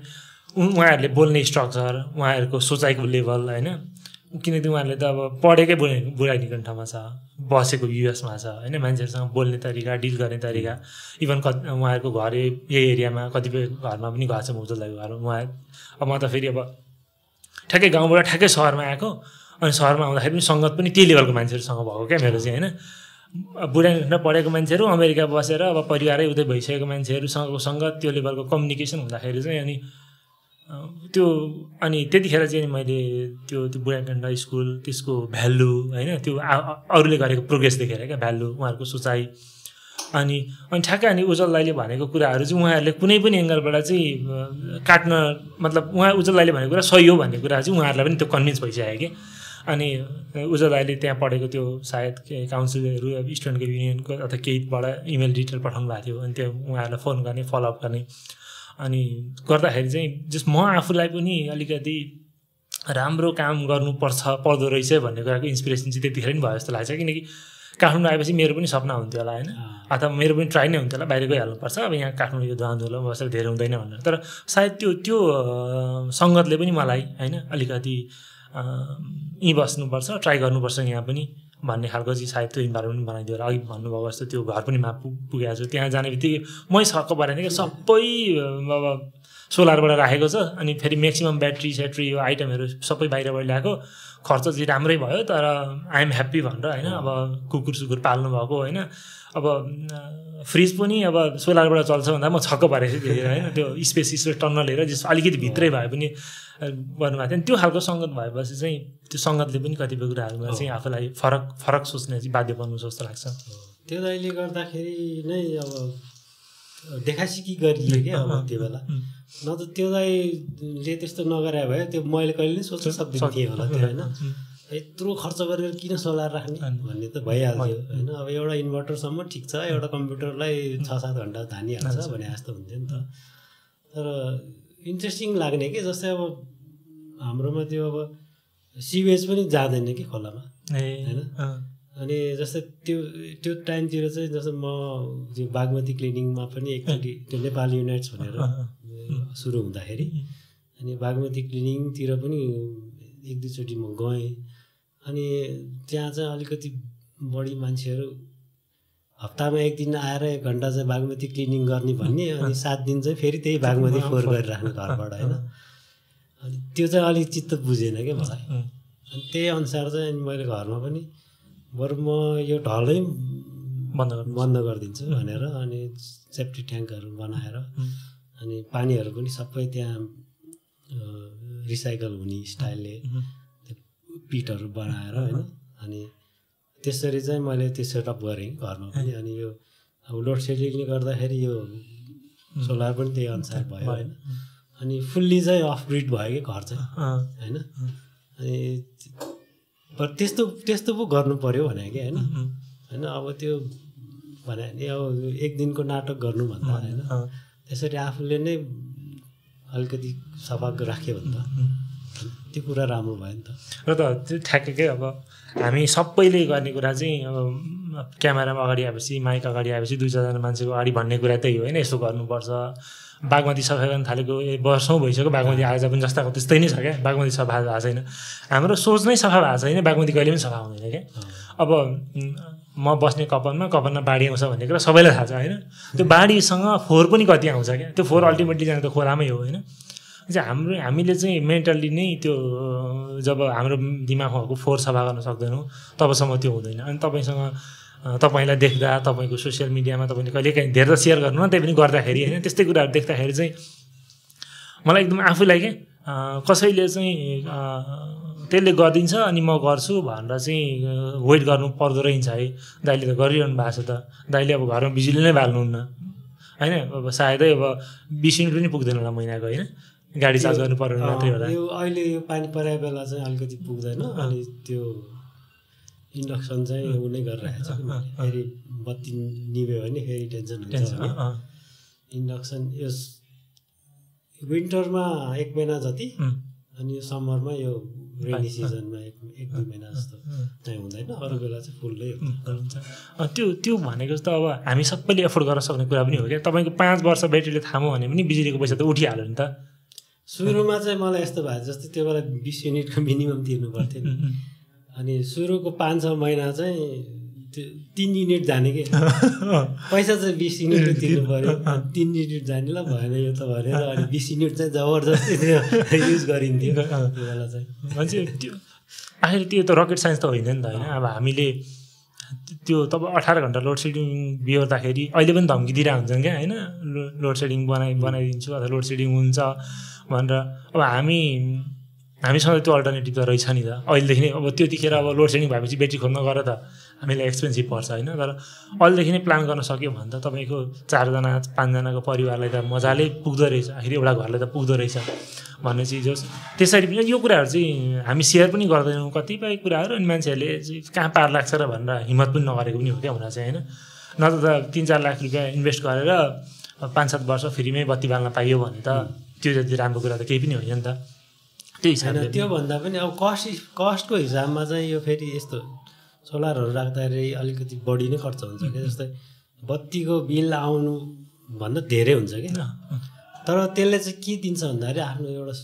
[SPEAKER 1] उहाँहरूले बोल्ने स्ट्रक्चर उहाँहरूको सोचाइको लेभल होइन? किनकि उहाँहरूले त अब पढेकै बुढा बुढाकिकण्ठमा छ बसेको युएसमा छ होइन? मान्छेहरूसँग बोल्ने तरिका डिल गर्ने तरिका इभन कति उहाँहरूको घर यही एरियामा कतिपय घरमा पनि गएको छ म उज्जवललाईको घरमा उहाँ अब म त फेरि अब ठ्याक्कै गाउँबाट ठ्याक्कै सहरमा आएको अनि सहरमा आउँदाखेरि पनि सङ्गत पनि त्यही लेभलको मान्छेहरूसँग भएको क्या मेरो चाहिँ होइन? बुढाखण्ड पढेको मान्छेहरू अमेरिका बसेर अब परिवारै उतै भइसकेको मान्छेहरूसँगको सङ्गत त्यो लेभलको कम्युनिकेसन हुँदाखेरि चाहिँ अनि त्यो अनि त्यतिखेर चाहिँ मैले त्यो त्यो बुढाखण्ड स्कुल त्यसको भ्यालु होइन त्यो अरूले गरेको प्रोग्रेस देखेर क्या भ्यालु उहाँहरूको सोचाइ। अनि अनि ठ्याक्कै अनि उज्जवल दाईले भनेको कुराहरू चाहिँ उहाँहरूले कुनै पनि एङ्गलबाट चाहिँ काट्न मतलब उहाँ उज्जवल दाईले भनेको कुरा सही हो भन्ने कुरा चाहिँ उहाँहरूलाई पनि त्यो कन्भिन्स भइसक्यो कि अनि उज्जवल दाईले त्यहाँ पढेको त्यो सायद काउन्सिलहरू स्टुडेन्टको युनियनको अथवा केहीबाट इमेल डिटेल पठाउनु भएको थियो अनि त्यो उहाँहरूलाई फोन गर्ने फलोअप गर्ने। अनि गर्दाखेरि चाहिँ जस म आफूलाई पनि अलिकति राम्रो काम गर्नुपर्छ पर्दो रहेछ भन्ने कुराको इन्सपिरेसन चाहिँ त्यतिखेर पनि भयो जस्तो लाग्छ। किनकि काठमाडौँ आएपछि मेरो पनि सपना हुन्थ्यो होला होइन? अथवा मेरो पनि ट्राई नै हुन्थ्यो होला बाहिर गइहाल्नुपर्छ अब यहाँ काठमाडौँ यो धुवाधुलोमा बसेर धेरै हुँदैन भनेर। तर सायद त्यो त्यो सङ्गतले पनि मलाई होइन अलिकति यहीँ बस्नुपर्छ ट्राई गर्नुपर्छ यहाँ पनि। भन्ने खालको चाहिँ सायद त्यो इन्भाइरोमेन्ट बनाइदियो होला। अघि भन्नुभएको जस्तो त्यो घर पनि मा पुगेको छु। त्यहाँ जाने बित्तिकै मै छक्क परेन कि सबै अब सोलरबाट राखेको छ। अनि फेरि म्याक्सिमम् ब्याट्री स्याट्री यो आइटमहरू सबै बाहिरबाट ल्याएको खर्च चाहिँ राम्रै भयो तर आइएम ह्याप्पी भनेर होइन अब कुकुर सुकुर पाल्नु भएको होइन। अब फ्रिज पनि अब सोलरबाट चल्छ भन्दा म छक्क परेको छु देखेर होइन त्यो स्पेस स्पेस टन्न लिएर जस अलिकति भित्रै भए पनि गर्नुभएको थियो। त्यो खालको सङ्गत भएपछि चाहिँ त्यो सङ्गतले पनि कतिपय कुराहरूमा चाहिँ आफूलाई फरक फरक सोच्ने चाहिँ बाध्य पर्नु जस्तो लाग्छ।
[SPEAKER 2] त्यो दैले गर्दाखेरि नै अब देखासिकी गरियो क्या अब त्यो बेला? न त त्यो दाइले त्यस्तो नगरे भए त्यो मैले कहिले नै सोच्न सक्दिनँ थिएँ होला त्यो होइन? यत्रो खर्च गरेर किन सोलर राख्ने भन्ने त भइहाल्थ्यो होइन। अब एउटा इन्भर्टरसम्म ठिक छ एउटा कम्प्युटरलाई छ सात घन्टा धानिहाल्छ भने जस्तो हुन्थ्यो नि त। तर इन्ट्रेस्टिङ लाग्ने कि जस्तै अब हाम्रोमा त्यो अब सिवेज पनि जाँदैन कि खोलामा होइन। अनि जस्तै त्यो त्यो टाइमतिर चाहिँ जस्तो म त्यो बागमती क्लिनिङमा पनि एकचोटि त्यो नेपाल युनाइट्स भनेर सुरु हुँदाखेरि अनि बागमती क्लिनिङतिर पनि एक दुईचोटि म गएँ। अनि त्यहाँ चाहिँ अलिकति बढी मान्छेहरू हप्तामा एक दिन आएर एक घन्टा चाहिँ बागमती क्लिनिङ गर्ने भन्ने अनि सात दिन चाहिँ फेरि त्यही बागमती फोहोर गरिराख्ने घरबाट होइन? अनि त्यो चाहिँ अलिक चित्त बुझेन क्या मलाई। अनि त्यही अनुसार चाहिँ अनि मैले घरमा पनि बरु म यो ढलै
[SPEAKER 1] बन्द
[SPEAKER 2] बन्द गरिदिन्छु भनेर अनि सेफ्टी ट्याङ्कहरू बनाएर अनि पानीहरू पनि सबै त्यहाँ रिसाइकल हुने स्टाइलले पिटहरू बनाएर होइन अनि त्यसरी चाहिँ मैले त्यो सेटअप गरेँ घरमा पनि अनि यो अब लोड सेडिङले गर्दाखेरि यो सोलर पनि त्यही अनुसार भयो होइन। अनि फुल्ली चाहिँ अफ ग्रिड भयो कि घर चाहिँ होइन। अनि त्यस्तो त्यस्तो पो गर्नु पऱ्यो भने कि होइन। होइन अब त्यो भने अब एक दिनको नाटक गर्नुभन्दा होइन। त्यसरी आफूले नै अलिकति सफा राख्यो भने त। त्यो कुरा राम्रो भयो नि त।
[SPEAKER 1] र त त्यो ठ्याक्कै अब हामी सबैले गर्ने कुरा चाहिँ अब क्यामेरामा अगाडि आएपछि माइक अगाडि आएपछि दुई चारजना मान्छेको अगाडि भन्ने कुरा त्यही हो होइन यसो गर्नुपर्छ। बागमती सफा गर्न थालेको ए वर्षौँ भइसक्यो बागमती आज पनि जस्ताको त्यस्तै नै छ क्या। बागमती सफा भएको छैन। हाम्रो सोच नै सफा भएको छैन बागमती कहिले पनि सफा हुँदैन क्या। अब म बस्ने कपनमा कपनमा बाढी आउँछ भन्ने कुरा सबैलाई थाहा छ होइन? त्यो बाढीसँग फोहोर पनि कति आउँछ क्या। त्यो फोहोर अल्टिमेटली जाने त खोलामै हो होइन? चाहिँ हाम्रो हामीले चाहिँ मेन्टल्ली नै त्यो जब हाम्रो दिमागमा भएको फोहोर सफा गर्न सक्दैनौँ तबसम्म त्यो हुँदैन। अनि तपाईँसँग तपाईँलाई देख्दा तपाईँको सोसियल मिडियामा तपाईँले कहिले काहीँ धेरै सेयर गर्नु न त्यही पनि गर्दाखेरि होइन त्यस्तै कुराहरू देख्दाखेरि चाहिँ मलाई एकदम आफूलाई क्या कसैले चाहिँ त्यसले गरिदिन्छ अनि म गर्छु भनेर चाहिँ वेट गर्नु पर्दो रहेछ है। दाइले त गरिरहनु भएको छ त। दाइले अब घरमा बिजुली नै बाल्नुहुन्न। होइन अब सायदै अब बिस मिनट पनि पुग्दैन होला महिनाको होइन? गाडी चार्ज गर्नु पऱ्यो मात्रै होला।
[SPEAKER 2] यो अहिले यो पानी पराए बेला चाहिँ अलिकति पुग्दैन। अनि त्यो इन्डक्सन चाहिँ ऊ नै गरिरहेको छ फेरि बत्ती निभ्यो भने फेरि टेन्सन हुन्छ इन्डक्सन यो विन्टरमा एक महिना जति अनि यो समरमा यो रेनी सिजनमा एक एक दुई महिना जस्तो चाहिँ हुँदैन। अरू बेला चाहिँ फुल्लै
[SPEAKER 1] हुन्छ। त्यो त्यो भनेको जस्तो अब हामी सबैले एफोर्ड गर्न सक्ने कुरा पनि हो क्या। तपाईँको पाँच वर्ष ब्याट्रीले थामो भने पनि बिजुलीको पैसा त उठिहाल्यो नि त।
[SPEAKER 2] सुरुमा चाहिँ मलाई यस्तो भयो जस्तै त्यो बेला बिस युनिटको मिनिमम तिर्नु पर्थ्यो नि अनि सुरुको पाँच छ महिना चाहिँ त्यो तिन युनिट जाने कि? पैसा चाहिँ बिस युनिट। तिर्नु पऱ्यो तिन युनिट जाने ल भएन यो त भनेर अनि बिस युनिट चाहिँ जबरजस्ती त्यो युज गरिन्थ्यो त्यो बेला चाहिँ।
[SPEAKER 1] त्यो आखिर त्यो त रकेट साइन्स त होइन नि त होइन। अब हामीले त्यो तब अठार घन्टा लोड सेडिङ बिहोर्दाखेरि अहिले पनि धम्की दिइरहेको हुन्छन् क्या होइन? लोड सेडिङ बनाइ बनाइदिन्छु अथवा लोड सेडिङ हुन्छ। भनेर अब हामी हामीसँग त्यो अल्टरनेटिभ त रहेछ नि त। अहिलेदेखि नै अब त्यतिखेर अब लोड सेडिङ भएपछि ब्याट्री खोज्न गएर त हामीलाई एक्सपेन्सिभ पर्छ होइन? तर अहिलेदेखि नै प्लान गर्न सक्यो भने त तपाईँको चारजना पाँचजनाको परिवारलाई त मजाले पुग्दो रहेछ। आखिर एउटा घरलाई त पुग्दो रहेछ भन्ने चिज होस्। त्यसरी पनि यो कुराहरू चाहिँ हामी सेयर पनि गर्दैनौँ। कतिपय कुराहरू अनि मान्छेहरूले कहाँ पार लाग्छ र भनेर हिम्मत पनि नगरेको पनि हो क्या हुन चाहिँ होइन? नत्र त तिन चार लाख रुपियाँ इन्भेस्ट गरेर पाँच सात वर्ष फ्रीमै बत्ती बाल्न पाइयो भने त त्यो जति राम्रो कुरा त केही पनि होइन नि त। त्यही हिसाबले।
[SPEAKER 2] त्योभन्दा पनि अब कस्ट कस्टको हिसाबमा चाहिँ यो फेरि यस्तो सोलरहरू राख्दाखेरि अलिकति बढी नै खर्च हुन्छ क्या। जस्तै बत्तीको बिल आउनु भन्दा धेरै हुन्छ क्या। तर त्यसले चाहिँ के दिन्छ भन्दाखेरि आफ्नो एउटा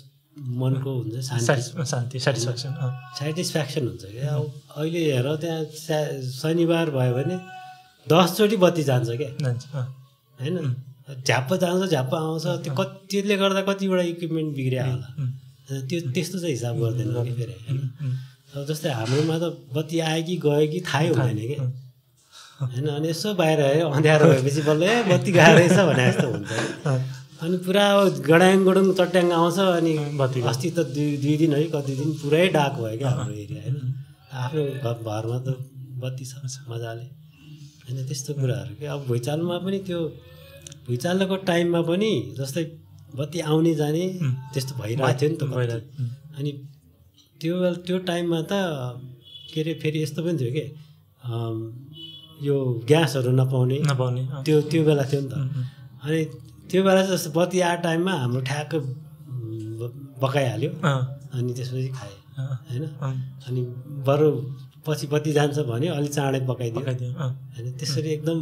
[SPEAKER 2] मनको हुन्छ शान्ति।
[SPEAKER 1] सेटिस्फ्याक्सन
[SPEAKER 2] सेटिस्फ्याक्सन हुन्छ क्या। अब अहिले हेर त्यहाँ शनिबार भयो भने दसचोटि बत्ती जान्छ क्या। होइन? झ्याप्प जान्छ झ्याप्प आउँछ त्यो कति त्यसले गर्दा कतिवटा इक्विपमेन्ट बिग्रिया होला त्यो त्यस्तो चाहिँ हिसाब गर्दैन कि फेरि होइन? अब जस्तै हाम्रोमा त बत्ती आयो कि गयो कि थाहै हुँदैन कि। होइन? अनि यसो बाहिर है अँध्यारो भएपछि बल्ल ए बत्ती गएको रहेछ भने जस्तो हुन्छ। अनि पुरा अब गडाङ गडुङ चट्याङ आउँछ अनि
[SPEAKER 1] बत्ती।
[SPEAKER 2] अस्ति त दुई दुई दिन है कति दिन पुरै डाक भयो क्या हाम्रो एरिया होइन? आफ्नो घर घरमा त बत्ती छ मजाले। होइन त्यस्तो कुराहरू के अब भुइँचालोमा पनि त्यो भुइँचालोको टाइममा पनि जस्तै बत्ती आउने जाने. त्यस्तो भइरहेको थियो नि त।
[SPEAKER 1] भइरहेको, उम्,
[SPEAKER 2] अनि त्यो बेला त्यो टाइममा त के अरे फेरि यस्तो पनि थियो कि यो ग्यासहरू नपाउने।
[SPEAKER 1] नपाउने
[SPEAKER 2] त्यो त्यो बेला थियो नि त। अनि त्यो बेला चाहिँ जस्तो बत्ती आएको टाइममा हाम्रो ठ्याक्क उम्, ब- पकाइहाल्यो
[SPEAKER 1] अँ,
[SPEAKER 2] अनि त्यसपछि खाएँ होइन। अनि बरु पछि बत्ती जान्छ भने अलिक चाँडै पकाइदियो। होइन त्यसरी एकदम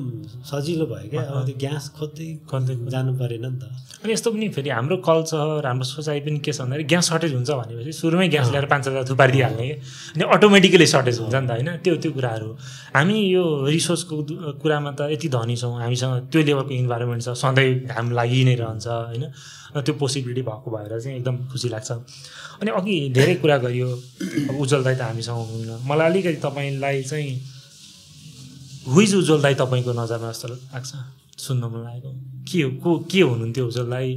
[SPEAKER 2] सजिलो भयो क्या। अब त्यो ग्यास खोज्दै
[SPEAKER 1] खोज्दै
[SPEAKER 2] जानु परेन नि त।
[SPEAKER 1] अनि यस्तो पनि फेरि हाम्रो कल्चर हाम्रो सोचाइ पनि के छ भन्दाखेरि ग्यास सर्टेज हुन्छ भनेपछि सुरुमै ग्यास ल्याएर पाँच हजार थुपारिदिइहाल्ने कि अनि अटोमेटिकली सर्टेज हुन्छ नि त होइन? त्यो त्यो कुराहरू। हामी यो रिसोर्सको कुरामा त यति धनी छौँ हामीसँग त्यो लेभलको इन्भाइरोमेन्ट छ सधैँ घाम लागि नै रहन्छ होइन? र त्यो पोसिबिलिटी भएको भएर चाहिँ एकदम खुसी लाग्छ। अनि अघि धेरै कुरा गरियो। अब उज्जवल दाई त हामीसँग हुनुहुन्न। मलाई अलिकति तपाईँलाई चाहिँ हुइज उज्जवल दाई तपाईँको नजरमा जस्तो लाग्छ? सुन्न मन लागेको। के हो? को के हुनुहुन्थ्यो उज्जवल दाई?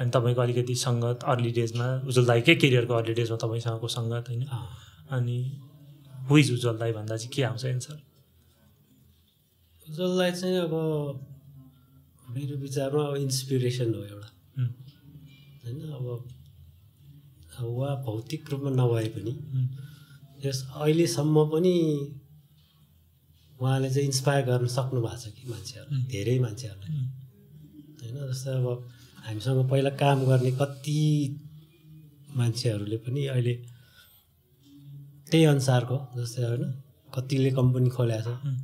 [SPEAKER 1] अनि तपाईँको अलिकति सङ्गत अर्ली डेजमा उज्जवल दाईकै केरियरको अर्ली डेजमा तपाईँसँगको सङ्गत होइन। अनि हुइज उज्जवल दाई भन्दा चाहिँ के आउँछ एन्सर
[SPEAKER 2] जसलाई चाहिँ अब मेरो विचारमा अब इन्सपिरेसन हो एउटा। होइन अब उहाँ भौतिक रूपमा नभए पनि
[SPEAKER 1] उम्,
[SPEAKER 2] यस अहिलेसम्म पनि उहाँले चाहिँ इन्सपायर गर्न सक्नु भएको छ कि मान्छेहरूलाई? धेरै मान्छेहरूलाई। होइन जस्तै अब हामीसँग पहिला काम गर्ने कति मान्छेहरूले पनि अहिले त्यही अनुसारको जस्तै होइन कतिले कम्पनी खोलेको छ।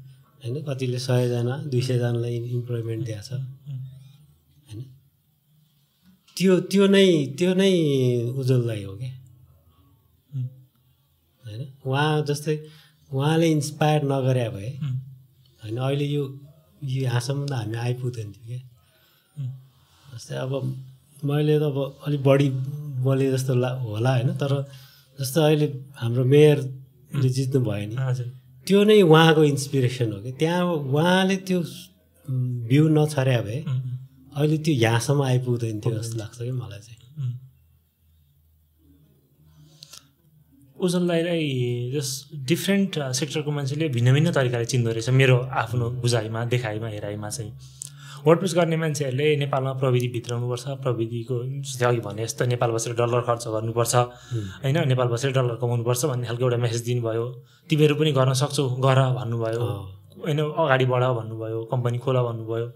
[SPEAKER 2] होइन कतिले सयजना दुई सयजनालाई इम्प्लोइमेन्ट दिएको छ। त्यो त्यो नै त्यो नै उज्जवललाई हो क्या। होइन? उहाँ जस्तै उहाँले इन्सपायर नगरे भए होइन अहिले यो यो यहाँसम्म त हामी आइपुग्दैन थियो क्या। जस्तै अब मैले त अब अलिक बढी बोले जस्तो ला होला होइन तर जस्तो अहिले हाम्रो मेयरले जित्नु भयो नि त्यो नै उहाँको इन्सपिरेसन हो कि। त्यहाँ उहाँले त्यो भ्यू नछर्या भए अहिले त्यो यहाँसम्म आइपुग्दैन थियो जस्तो लाग्छ कि मलाई चाहिँ।
[SPEAKER 1] दाईलाई जस डिफ्रेन्ट सेक्टरको मान्छेले भिन्न भिन्न तरिकाले चिन्दो रहेछ मेरो आफ्नो बुझाइमा देखाइमा हेराइमा चाहिँ। वर्डप्रेस गर्ने मान्छेहरूले नेपालमा प्रविधि भित्राउनुपर्छ प्रविधिको जस्तै अघि भने जस्तो नेपाल बसेर डलर खर्च गर्नुपर्छ। होइन नेपाल बसेर डलर कमाउनुपर्छ भन्ने खालको एउटा मेसेज दिनुभयो। तिमीहरू पनि गर्न सक्छौ गर भन्नुभयो। होइन अगाडि बढ भन्नुभयो कम्पनी खोल भन्नुभयो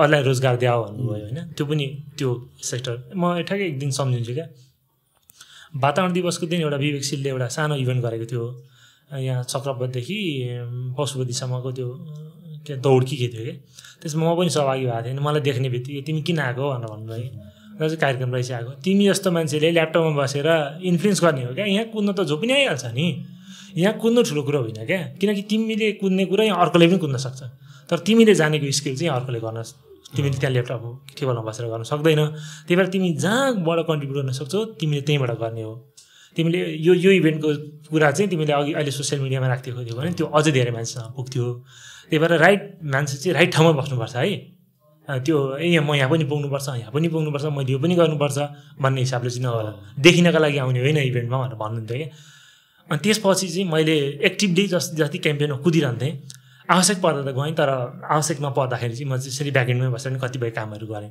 [SPEAKER 1] अरूलाई रोजगार द्याओ भन्नुभयो होइन? त्यो पनि त्यो सेक्टर। म ठ्याक्कै एक दिन सम्झिन्छु क्या। वातावरण दिवसको दिन एउटा विवेकशीलले एउटा सानो इभेन्ट गरेको थियो। यहाँ चक्रपथदेखि पशुपतिसम्मको त्यो के दौड कि थियो कि। त्यसमा म पनि सहभागी भएको थिएँ। मलाई देख्ने बित्तिकै तिमी किन आएको भनेर भन्नुभयो र चाहिँ कार्यक्रम रहेछ आएको। तिमी जस्तो मान्छेले ल्यापटपमा बसेर इन्फ्लुएन्स गर्ने हो क्या? यहाँ कुद्न त जो पनि आइहाल्छ नि। यहाँ कुद्नु ठुलो कुरो होइन क्या? किनकि तिमीले कुद्ने कुरा यहाँ अर्कोले पनि कुद्न सक्छ। तर तिमीले जानेको स्किल चाहिँ अर्कोले गर्न तिमीले त्यहाँ ल्यापटप टेबलमा बसेर गर्न सक्दैन। त्यही भएर तिमी जहाँबाट कन्ट्रिब्युट गर्न सक्छौ तिमीले त्यहीँबाट गर्ने हो। तिमीले यो यो इभेन्टको कुरा चाहिँ तिमीले अघि अहिले सोसियल मिडियामा राख्थ्यो थियो भने त्यो अझै धेरै मान्छेसँग पुग्थ्यो। त्यही भएर राइट मान्छे चाहिँ राइट ठाउँमा बस्नुपर्छ है। त्यो ए म यहाँ पनि पुग्नुपर्छ यहाँ पनि पुग्नुपर्छ मैले यो पनि गर्नुपर्छ भन्ने हिसाबले चाहिँ नहोला देखिनका लागि आउने होइन इभेन्टमा भनेर भन्नुहुन्थ्यो क्या। अनि त्यसपछि चाहिँ मैले एक्टिभली जस जति क्याम्पेनमा कुदिरहन्थेँ आवश्यक पर्दा त गएँ तर आवश्यक नपर्दाखेरि चाहिँ म चाहिँ यसरी ब्याकेन्डमै बसेर नि कतिपय कामहरू गरेँ।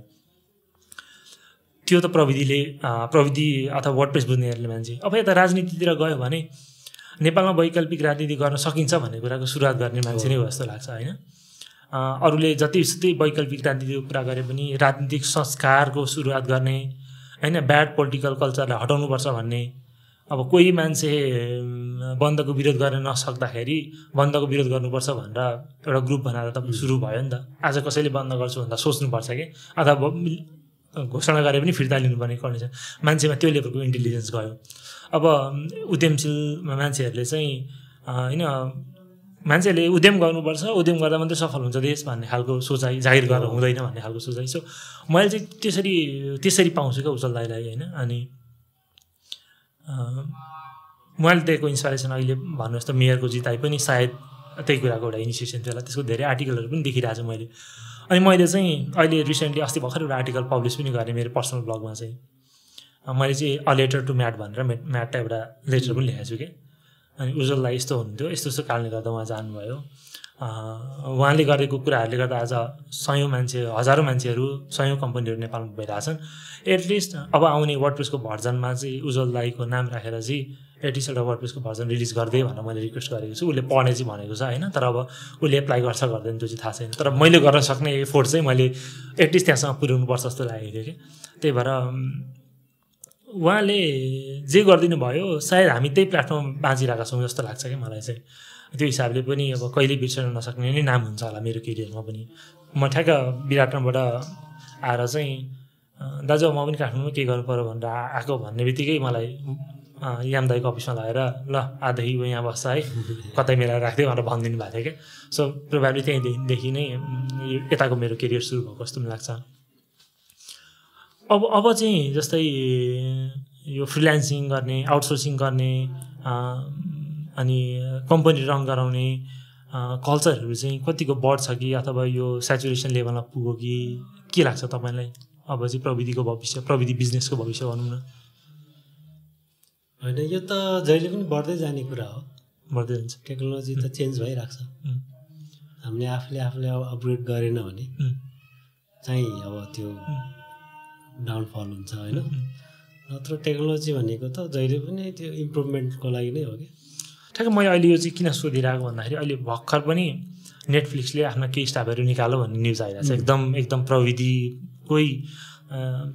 [SPEAKER 1] त्यो त प्रविधिले प्रविधि अथवा वर्डप्रेस बुझ्नेहरूले मान्छे अब यता राजनीतितिर गयो भने नेपालमा वैकल्पिक राजनीति गर्न सकिन्छ भन्ने कुराको सुरुवात गर्ने मान्छे नै हो जस्तो लाग्छ होइन? अरूले जति जति वैकल्पिक राजनीतिको कुरा गरे पनि राजनीतिक संस्कारको सुरुवात गर्ने होइन? ब्याड पोलिटिकल कल्चरलाई हटाउनुपर्छ भन्ने अब कोही मान्छे बन्दको विरोध गर्न नसक्दाखेरि बन्दको विरोध गर्नुपर्छ भनेर एउटा ग्रुप बनाएर त सुरु भयो नि त। आज कसैले बन्द गर्छु भन्दा सोच्नुपर्छ कि? अथवा घोषणा गरे पनि फिर्ता लिनुपर्ने कन्डिसन मान्छेमा त्यो लेभलको इन्टेलिजेन्स गयो। अब उद्यमशील मान्छेहरूले चाहिँ होइन मान्छेले उद्यम गर्नुपर्छ उद्यम गर्दा मात्रै सफल हुन्छ देश भन्ने खालको सोचाइ जागिर गरेर हुँदैन भन्ने खालको सोचाइ। सो मैले चाहिँ त्यसरी त्यसरी पाउँछु क्या दाईलाई होइन? अनि मैले दिएको इन्सपाइरेसन अहिले भन्नुहोस् त मेयरको जिताइ पनि सायद त्यही कुराको एउटा इनिसिएसन थियो होला। त्यसको धेरै आर्टिकलहरू पनि देखिरहेको छु मैले। अनि मैले चाहिँ अहिले रिसेन्टली अस्ति भर्खर एउटा आर्टिकल पब्लिस पनि गरेँ मेरो पर्सनल ब्लगमा चाहिँ मैले चाहिँ अ लेटर टु म्याट भनेर म्याट एउटा लेटर पनि लेखेको छु कि। अनि उज्जवललाई यस्तो हुन्थ्यो यस्तो यस्तो कारणले गर्दा उहाँ जानुभयो। उहाँले गरेको कुराहरूले गर्दा आज सयौँ मान्छे हजारौँ मान्छेहरू सयौँ कम्पनीहरू नेपालमा भइरहेछन्। एटलिस्ट अब आउने वर्डप्रेसको भर्जनमा चाहिँ उज्जवल दाईको नाम राखेर चाहिँ एटलिस्ट एउटा वर्डप्रेसको भर्जन रिलिज गरिदिए भनेर मैले रिक्वेस्ट गरेको छु। उसले पढ्ने चाहिँ भनेको छ होइन? तर अब उसले एप्लाई गर्छ गर्दैन त्यो चाहिँ थाहा छैन। तर मैले गर्न सक्ने एफोर्ट चाहिँ मैले एटलिस्ट त्यहाँसम्म पुर्याउनु पर्छ जस्तो लागेको थियो कि। त्यही भएर उहाँले जे गरिदिनु भयो सायद हामी त्यही प्लेटफर्म बाँचिरहेका छौँ जस्तो लाग्छ क्या मलाई चाहिँ। त्यो हिसाबले पनि अब कहिले बिर्सन नसक्ने नै नाम हुन्छ होला मेरो केरियरमा पनि। म ठ्याक्क विराटनबाट आएर चाहिँ दाजु म पनि काठमाडौँमा के गर्नु पऱ्यो भनेर आएको भन्ने बित्तिकै मलाई यामदाईको अफिसमा लगेर ल आधै यहाँ बस्छ है कतै मिलाएर राखिदियो भनेर भनिदिनु भएको थियो क्या। सो प्रोभाब्ली त्यहीँदेखि नै यताको मेरो केरियर सुरु भएको जस्तो पनि लाग्छ। अब अब चाहिँ जस्तै यो फ्रिल्यान्सिङ गर्ने आउटसोर्सिङ गर्ने अनि कम्पनी रन गराउने कल्चरहरू चाहिँ कतिको बढ्छ कि अथवा यो सेचुरेसन लेभलमा पुग्यो कि? के लाग्छ तपाईँलाई? अब चाहिँ प्रविधिको भविष्य प्रविधि बिजनेसको भविष्य भनौँ न।
[SPEAKER 2] होइन यो त जहिले पनि बढ्दै जाने कुरा हो।
[SPEAKER 1] बढ्दै जान्छ।
[SPEAKER 2] टेक्नोलोजी त चेन्ज भइरहेको छ। हामीले आफूले आफूले अब अपग्रेड गरेन भने चाहिँ अब त्यो डाउनफल हुन्छ होइन? नत्र टेक्नोलोजी भनेको त जहिले पनि त्यो इम्प्रुभमेन्टको लागि नै हो कि?
[SPEAKER 1] ठ्याक्क मैले अहिले यो चाहिँ किन सोधिरहेको भन्दाखेरि अहिले भर्खर पनि नेटफ्लिक्सले आफ्ना केही स्टाफहरू निकालो भन्ने न्युज आइरहेको छ। एकदम एकदम प्रविधिकै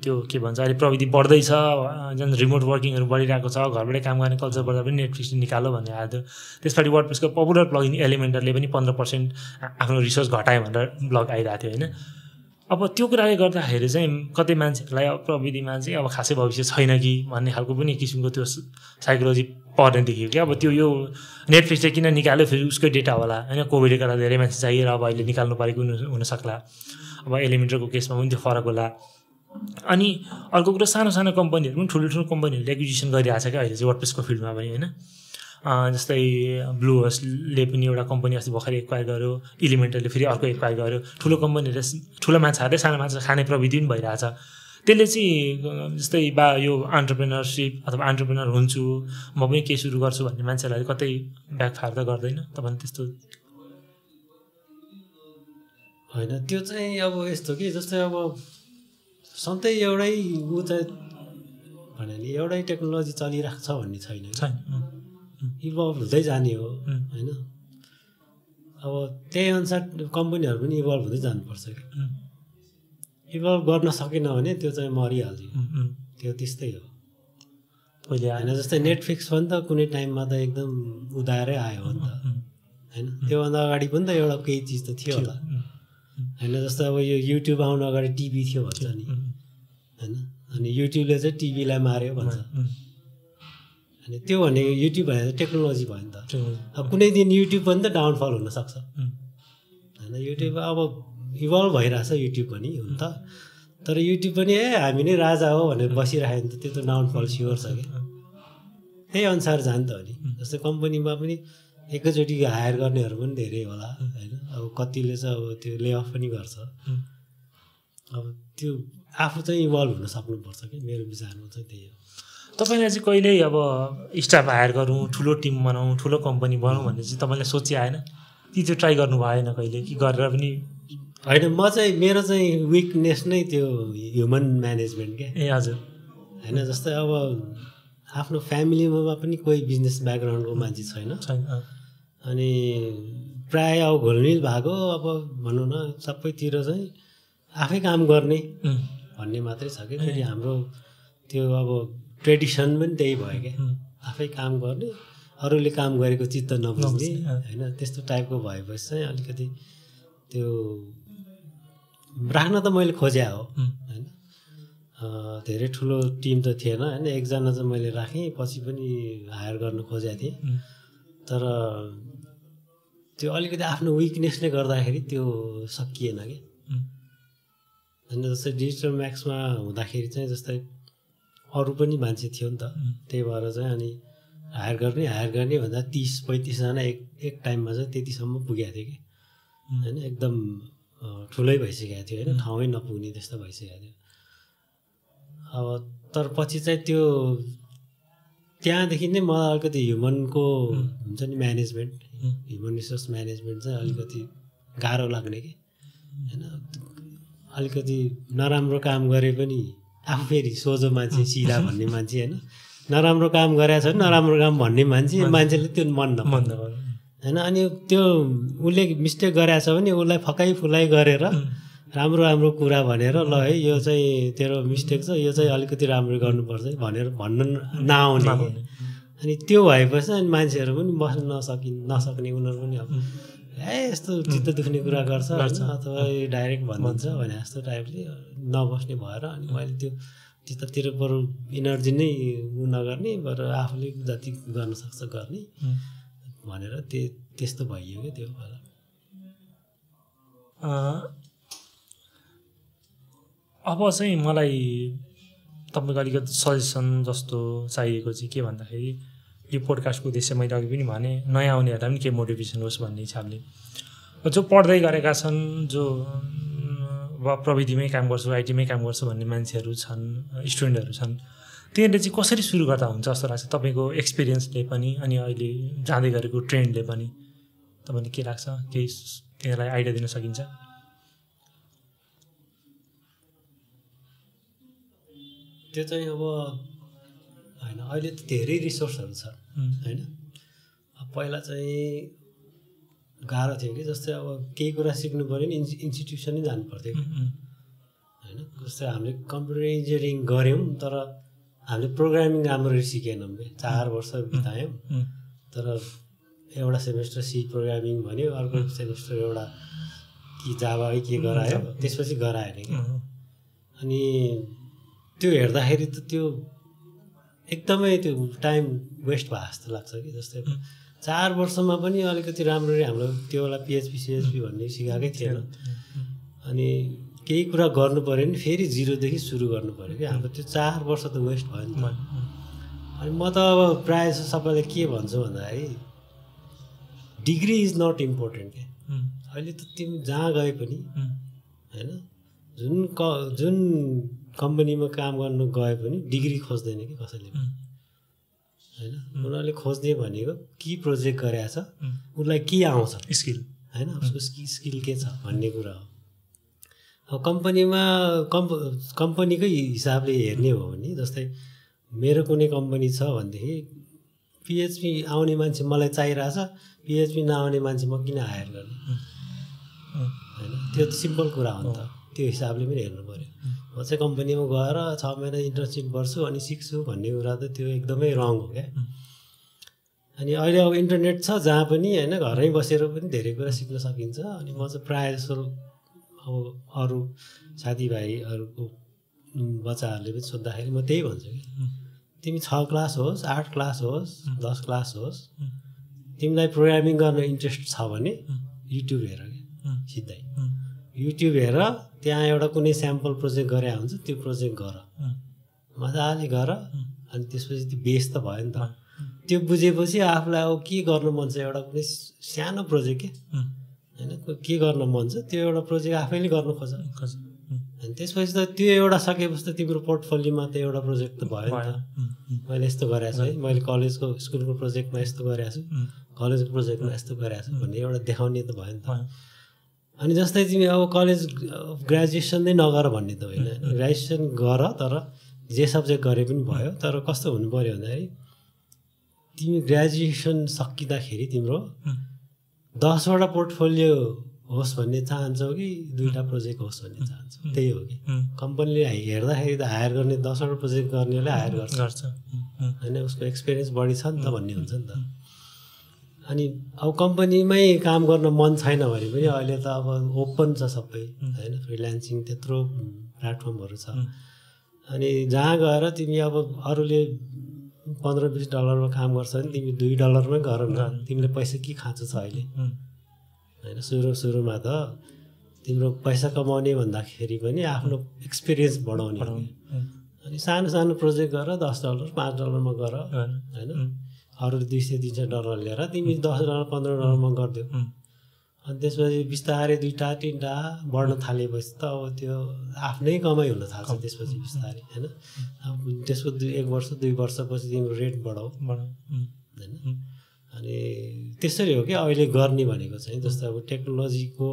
[SPEAKER 1] त्यो के भन्छ अहिले प्रविधि बढ्दैछ झन् रिमोट वर्किङहरू बढिरहेको छ घरबाटै काम गर्ने कल्चर बढ्दा पनि नेटफ्लिक्सले निकालो भन्ने आएको थियो त्यसपालि वर्डप्रेसको पपुलर प्लगिन एलिमेन्टरले पनि पन्ध्र पर्सेन्ट आफ्नो रिसोर्स घटायो भनेर ब्लग आइरहेको थियो होइन? अब त्यो कुराले गर्दाखेरि चाहिँ कतै मान्छेहरूलाई प्रविधिमा चाहिँ अब खासै भविष्य छैन कि भन्ने खालको पनि किसिमको त्यो साइकोलोजी पर्ने देखियो कि अब त्यो यो नेटफ्लिक्सले किन निकाल्यो फेरि उसकै डेटा होला? होइन कोभिडले गर्दा धेरै मान्छे चाहिएर अब अहिले निकाल्नु परेको हुनसक्ला अब एलिमेन्टरको केसमा पनि त्यो फरक होला। अनि अर्को कुरो सानो सानो कम्पनीहरू पनि ठुलो ठुलो कम्पनीहरूले एक्विजिसन गरिरहेको छ क्या अहिले चाहिँ वर्डप्रेसको फिल्डमा पनि होइन? जस्तै ब्लु होस्टले पनि एउटा कम्पनी अस्ति भर्खर एक्वायर गर्यो इलिमेन्टरले फेरि अर्को एक्वायर गर्यो। ठुलो कम्पनीहरूले ठुलो माछाहरूले सानो माछा खाने प्रविधि पनि भइरहेछ। त्यसले चाहिँ जस्तै बा यो अन्टरप्रेनरसिप अथवा अन्टरप्रेनर हुन्छु म पनि केही सुरु गर्छु भन्ने मान्छेलाई कतै ब्याकफायर त गर्दैन। तपाईँले त्यस्तो
[SPEAKER 2] होइन त्यो चाहिँ अब यस्तो कि जस्तै अब सधैँ एउटै ऊ चाहिँ भने नि एउटै टेक्नोलोजी चलिरहेको छ भन्ने छैन
[SPEAKER 1] छैन
[SPEAKER 2] इभल्भ हुँदै जाने हो होइन? अब त्यही अनुसार कम्पनीहरू पनि इभल्भ हुँदै जानुपर्छ कि इभल्भ गर्न सकेन भने त्यो चाहिँ मरिहाल्छ त्यो त्यस्तै हो।
[SPEAKER 1] पहिले
[SPEAKER 2] होइन जस्तै नेटफ्लिक्स पनि त कुनै टाइममा त एकदम उदाएरै आयो हो नि त। होइन? त्योभन्दा अगाडि पनि त एउटा केही चिज त थियो होला होइन जस्तो अब यो युट्युब आउनु अगाडि टिभी थियो भन्छ नि। होइन? अनि युट्युबले चाहिँ टिभीलाई मार्यो भन्छ। अनि त्यो भने युट्युब भनेर टेक्नोलोजी भयो नि त। अब कुनै दिन युट्युब पनि त डाउनफल हुनसक्छ होइन युट्युब अब इभल्भ भइरहेछ युट्युब पनि हुन त। तर युट्युब पनि ए हामी नै राजा हो भनेर बसिराख्यो भने त त्यो त डाउनफल स्योर छ कि। त्यही अनुसार जान्छ त हो नि जस्तै कम्पनीमा पनि एकैचोटि हायर गर्नेहरू पनि धेरै होला होइन। अब कतिले चाहिँ अब त्यो ले अफ पनि गर्छ। अब त्यो आफू चाहिँ इभल्भ हुन सक्नुपर्छ कि मेरो विचारमा चाहिँ त्यही हो।
[SPEAKER 1] तपाईँलाई चाहिँ कहिल्यै अब स्टाफ हायर गरौँ ठुलो टिम बनाऊँ ठुलो कम्पनी बनाऊँ भन्ने चाहिँ तपाईँलाई सोचे आएन? ती चाहिँ ट्राई गर्नु भएन कहिले? कि गरेर पनि
[SPEAKER 2] होइन म चाहिँ मेरो चाहिँ विकनेस नै त्यो ह्युमन म्यानेजमेन्ट क्या।
[SPEAKER 1] ए हजुर।
[SPEAKER 2] होइन जस्तै अब आफ्नो फ्यामिलीमा पनि कोही बिजनेस ब्याकग्राउन्डको मान्छे छैन।
[SPEAKER 1] छैन
[SPEAKER 2] अनि प्राय अब घुलमिल भएको अब भनौँ न सबैतिर चाहिँ आफै काम गर्ने भन्ने मात्रै छ कि फेरि हाम्रो त्यो अब ट्रेडिसन पनि त्यही भयो क्या। आफै काम गर्ने अरूले काम गरेको चित्त नबुझ्ने होइन। त्यस्तो टाइपको भएपछि चाहिँ अलिकति त्यो राख्न त मैले खोजे हो होइन। धेरै ठुलो टिम त थिएन होइन। एकजना चाहिँ मैले राखेँ पछि पनि हायर गर्न खोजेको थिएँ। तर त्यो अलिकति आफ्नो विकनेसले गर्दाखेरि त्यो सकिएन कि होइन जस्तै डिजिटल म्याक्समा हुँदाखेरि चाहिँ जस्तै अरू पनि मान्छे थियो नि त। त्यही भएर चाहिँ अनि हायर गर्ने हायर गर्ने भन्दा तिस पैँतिसजना एक एक टाइममा चाहिँ त्यतिसम्म पुगेको थियो कि। होइन एकदम ठुलै भइसकेको थियो। होइन ठाउँै नपुग्ने त्यस्तो भइसकेको थियो। अब तर पछि चाहिँ त्यो त्यहाँदेखि नै मलाई अलिकति ह्युमनको हुन्छ नि म्यानेजमेन्ट ह्युमन रिसोर्स म्यानेजमेन्ट चाहिँ अलिकति गाह्रो लाग्ने कि। होइन अलिकति नराम्रो काम गरे पनि आफू फेरि सोझो मान्छे सिधा भन्ने मान्छे होइन। नराम्रो काम गरेछ भने नराम्रो काम भन्ने मान्छे मान्छेले त्यो मन
[SPEAKER 1] मन।
[SPEAKER 2] होइन अनि त्यो उसले मिस्टेक गरेछ भने उसलाई फकाइ फुलाइ गरेर राम्रो राम्रो कुरा भनेर ल है यो चाहिँ तेरो मिस्टेक छ यो चाहिँ अलिकति राम्रो गर्नुपर्छ है भनेर भन्न। नआउने। अनि त्यो भएपछि अनि मान्छेहरू पनि बस्न नसकि नसक्ने उनीहरू पनि अब। ए यस्तो चित्त दुख्ने कुरा गर्छ अथवा डाइरेक्ट भनिदिन्छ भने जस्तो टाइपले नबस्ने भएर अनि मैले त्यो त्यतातिर बरु इनर्जी नै उ नगर्ने बरु आफूले जति गर्न सक्छ गर्ने भनेर त्यो त्यस्तो भइयो क्या त्यो बेला
[SPEAKER 1] अब चाहिँ मलाई तपाईँको अलिकति सजेसन जस्तो चाहिएको चाहिँ के भन्दाखेरि यो पोडकास्टको उद्देश्य मैले अघि पनि भने नयाँ आउनेहरूलाई पनि के मोटिभेसन होस् भन्ने हिसाबले। जो पढ्दै गरेका छन् जो वा प्रविधिमै काम गर्छु आइटीमै काम गर्छु भन्ने मान्छेहरू छन् स्टुडेन्टहरू छन् तिनीहरूले चाहिँ कसरी सुरु गर्दा हुन्छ जस्तो लाग्छ तपाईँको एक्सपिरियन्सले पनि अनि अहिले जाँदै गरेको ट्रेन्डले पनि? तपाईँले के लाग्छ? केही तिनीहरूलाई आइडिया दिन सकिन्छ?
[SPEAKER 2] त्यो चाहिँ अब होइन अहिले त धेरै रिसोर्सहरू छ होइन? पहिला चाहिँ गाह्रो थियो कि जस्तै अब केही कुरा सिक्नु पऱ्यो नि इन्स इन्स्टिट्युसनै जानु पर्थ्यो कि। होइन? जस्तै हामीले कम्प्युटर इन्जिनियरिङ गऱ्यौँ तर हामीले प्रोग्रामिङ राम्ररी सिकेनौँ कि। चार वर्ष बितायौँ। तर एउटा सेमेस्टर सी प्रोग्रामिङ भन्यो अर्को सेमेस्टर एउटा कि है के गरायो त्यसपछि गराएन कि। अनि त्यो हेर्दाखेरि त त्यो एकदमै त्यो टाइम वेस्ट भयो जस्तो लाग्छ कि जस्तै चार वर्षमा पनि अलिकति राम्ररी हाम्रो त्यो बेला पिएचपी सिएचपी भन्ने सिकाएकै थिएन। अनि केही कुरा गर्नु पऱ्यो भने फेरि जिरोदेखि सुरु गर्नु पऱ्यो कि हाम्रो त्यो चार वर्ष त वेस्ट भयो नि त। अनि म त अब प्रायः जस्तो सबैलाई के भन्छु भन्दाखेरि डिग्री इज नट इम्पोर्टेन्ट क्या। अहिले त तिमी जहाँ गए पनि होइन जुन क जुन कम्पनीमा काम गर्न गए पनि डिग्री खोज्दैन कि कसैले पनि। होइन? उनीहरूले खोज्ने भनेको के प्रोजेक्ट गरेछ उसलाई के आउँछ?
[SPEAKER 1] स्किल।
[SPEAKER 2] होइन? उसको स्कि स्किल के छ भन्ने कुरा हो। अब कम्पनीमा कम्प कम्पनीकै हिसाबले हेर्ने हो भने जस्तै मेरो कुनै कम्पनी छ भनेदेखि पिएचपी आउने मान्छे मलाई चाहिरहेछ पिएचपी नआउने मान्छे म किन हायर गर्ने? होइन? त्यो त सिम्पल कुरा हो नि त। त्यो हिसाबले पनि हेर्नु पऱ्यो म चाहिँ कम्पनीमा गएर छ महिना इन्टर्नसिप गर्छु अनि सिक्छु भन्ने कुरा त त्यो एकदमै रङ हो क्या। अनि अहिले अब इन्टरनेट छ जहाँ पनि होइन घरै बसेर पनि धेरै कुरा सिक्न सकिन्छ। अनि म चाहिँ प्रायः जस्तो अब अरू साथीभाइहरूको बच्चाहरूले पनि सोद्धाखेरि म त्यही भन्छु कि। तिमी छ क्लास होस् आठ क्लास होस् दस क्लास होस् तिमीलाई प्रोग्रामिङ गर्न इन्ट्रेस्ट छ भने युट्युब हेर कि
[SPEAKER 1] उम्,
[SPEAKER 2] सिधै। युट्युब हेर त्यहाँ एउटा कुनै स्याम्पल प्रोजेक्ट गरे हुन्छ त्यो प्रोजेक्ट गर। मजाले गर। अनि त्यसपछि त्यो बेस त भयो नि त। त्यो बुझेपछि आफूलाई अब के गर्न मन छ एउटा कुनै सानो प्रोजेक्ट के? होइन को- गर्न मन छ त्यो एउटा प्रोजेक्ट आफैले गर्न खोज।
[SPEAKER 1] खोज,
[SPEAKER 2] अनि त्यसपछि त त्यो एउटा सकेपछि त तिम्रो पोर्टफोलियोमा त एउटा प्रोजेक्ट त भयो नि त। मैले यस्तो गरेको छु है। मैले कलेजको स्कुलको प्रोजेक्टमा यस्तो गरेको छु। कलेजको प्रोजेक्टमा यस्तो गरेको छु भन्ने एउटा देखाउने त भयो नि त। अनि जस्तै तिमी अब कलेज ग्रेजुएसन नै नगर भन्ने त होइन। ग्रेजुएसन गर तर जे सब्जेक्ट गरे पनि भयो। तर कस्तो हुनु पऱ्यो भन्दाखेरि तिमी ग्रेजुएसन सकिँदाखेरि तिम्रो दसवटा पोर्टफोलियो होस् भन्ने चाहन्छौ कि दुईवटा प्रोजेक्ट होस् भन्ने चाहन्छौ? त्यही हो कि। कम्पनीले हेर्दाखेरि त हायर गर्ने दसवटा प्रोजेक्ट गर्नेले हायर गर्छ। होइन उसको एक्सपिरियन्स बढी छ नि त भन्ने हुन्छ नि त। अनि अब कम्पनीमै काम गर्न मन छैन भने पनि अहिले त अब ओपन छ सबै होइन? फ्रिल्यान्सिङ त्यत्रो प्लेटफर्महरू छ। अनि जहाँ गएर तिमी अब अरूले पन्ध्र बिस डलरमा काम गर्छ भने तिमी दुई डलरमै गर न। तिमीले पैसा के खाँचो छ अहिले? होइन सुरु सुरुमा त तिम्रो पैसा कमाउने भन्दाखेरि पनि आफ्नो एक्सपिरियन्स बढाउने। अनि सानो सानो प्रोजेक्ट गर दस डलर पाँच डलरमा गर होइन? अरू दुई सय तिन सय डलर लिएर तिमी दस डलर पन्ध्र डलरमा गरिदेऊ अनि त्यसपछि बिस्तारै दुईवटा तिनवटा बढ्न थालेपछि त अब त्यो आफ्नै कमाइ हुन थाल्छ त्यसपछि बिस्तारै होइन? अब त्यसको दुई एक वर्ष दुई वर्षपछि तिम्रो रेट बढाऊ। होइन? अनि त्यसरी हो कि अहिले गर्ने भनेको चाहिँ जस्तो अब टेक्नोलोजीको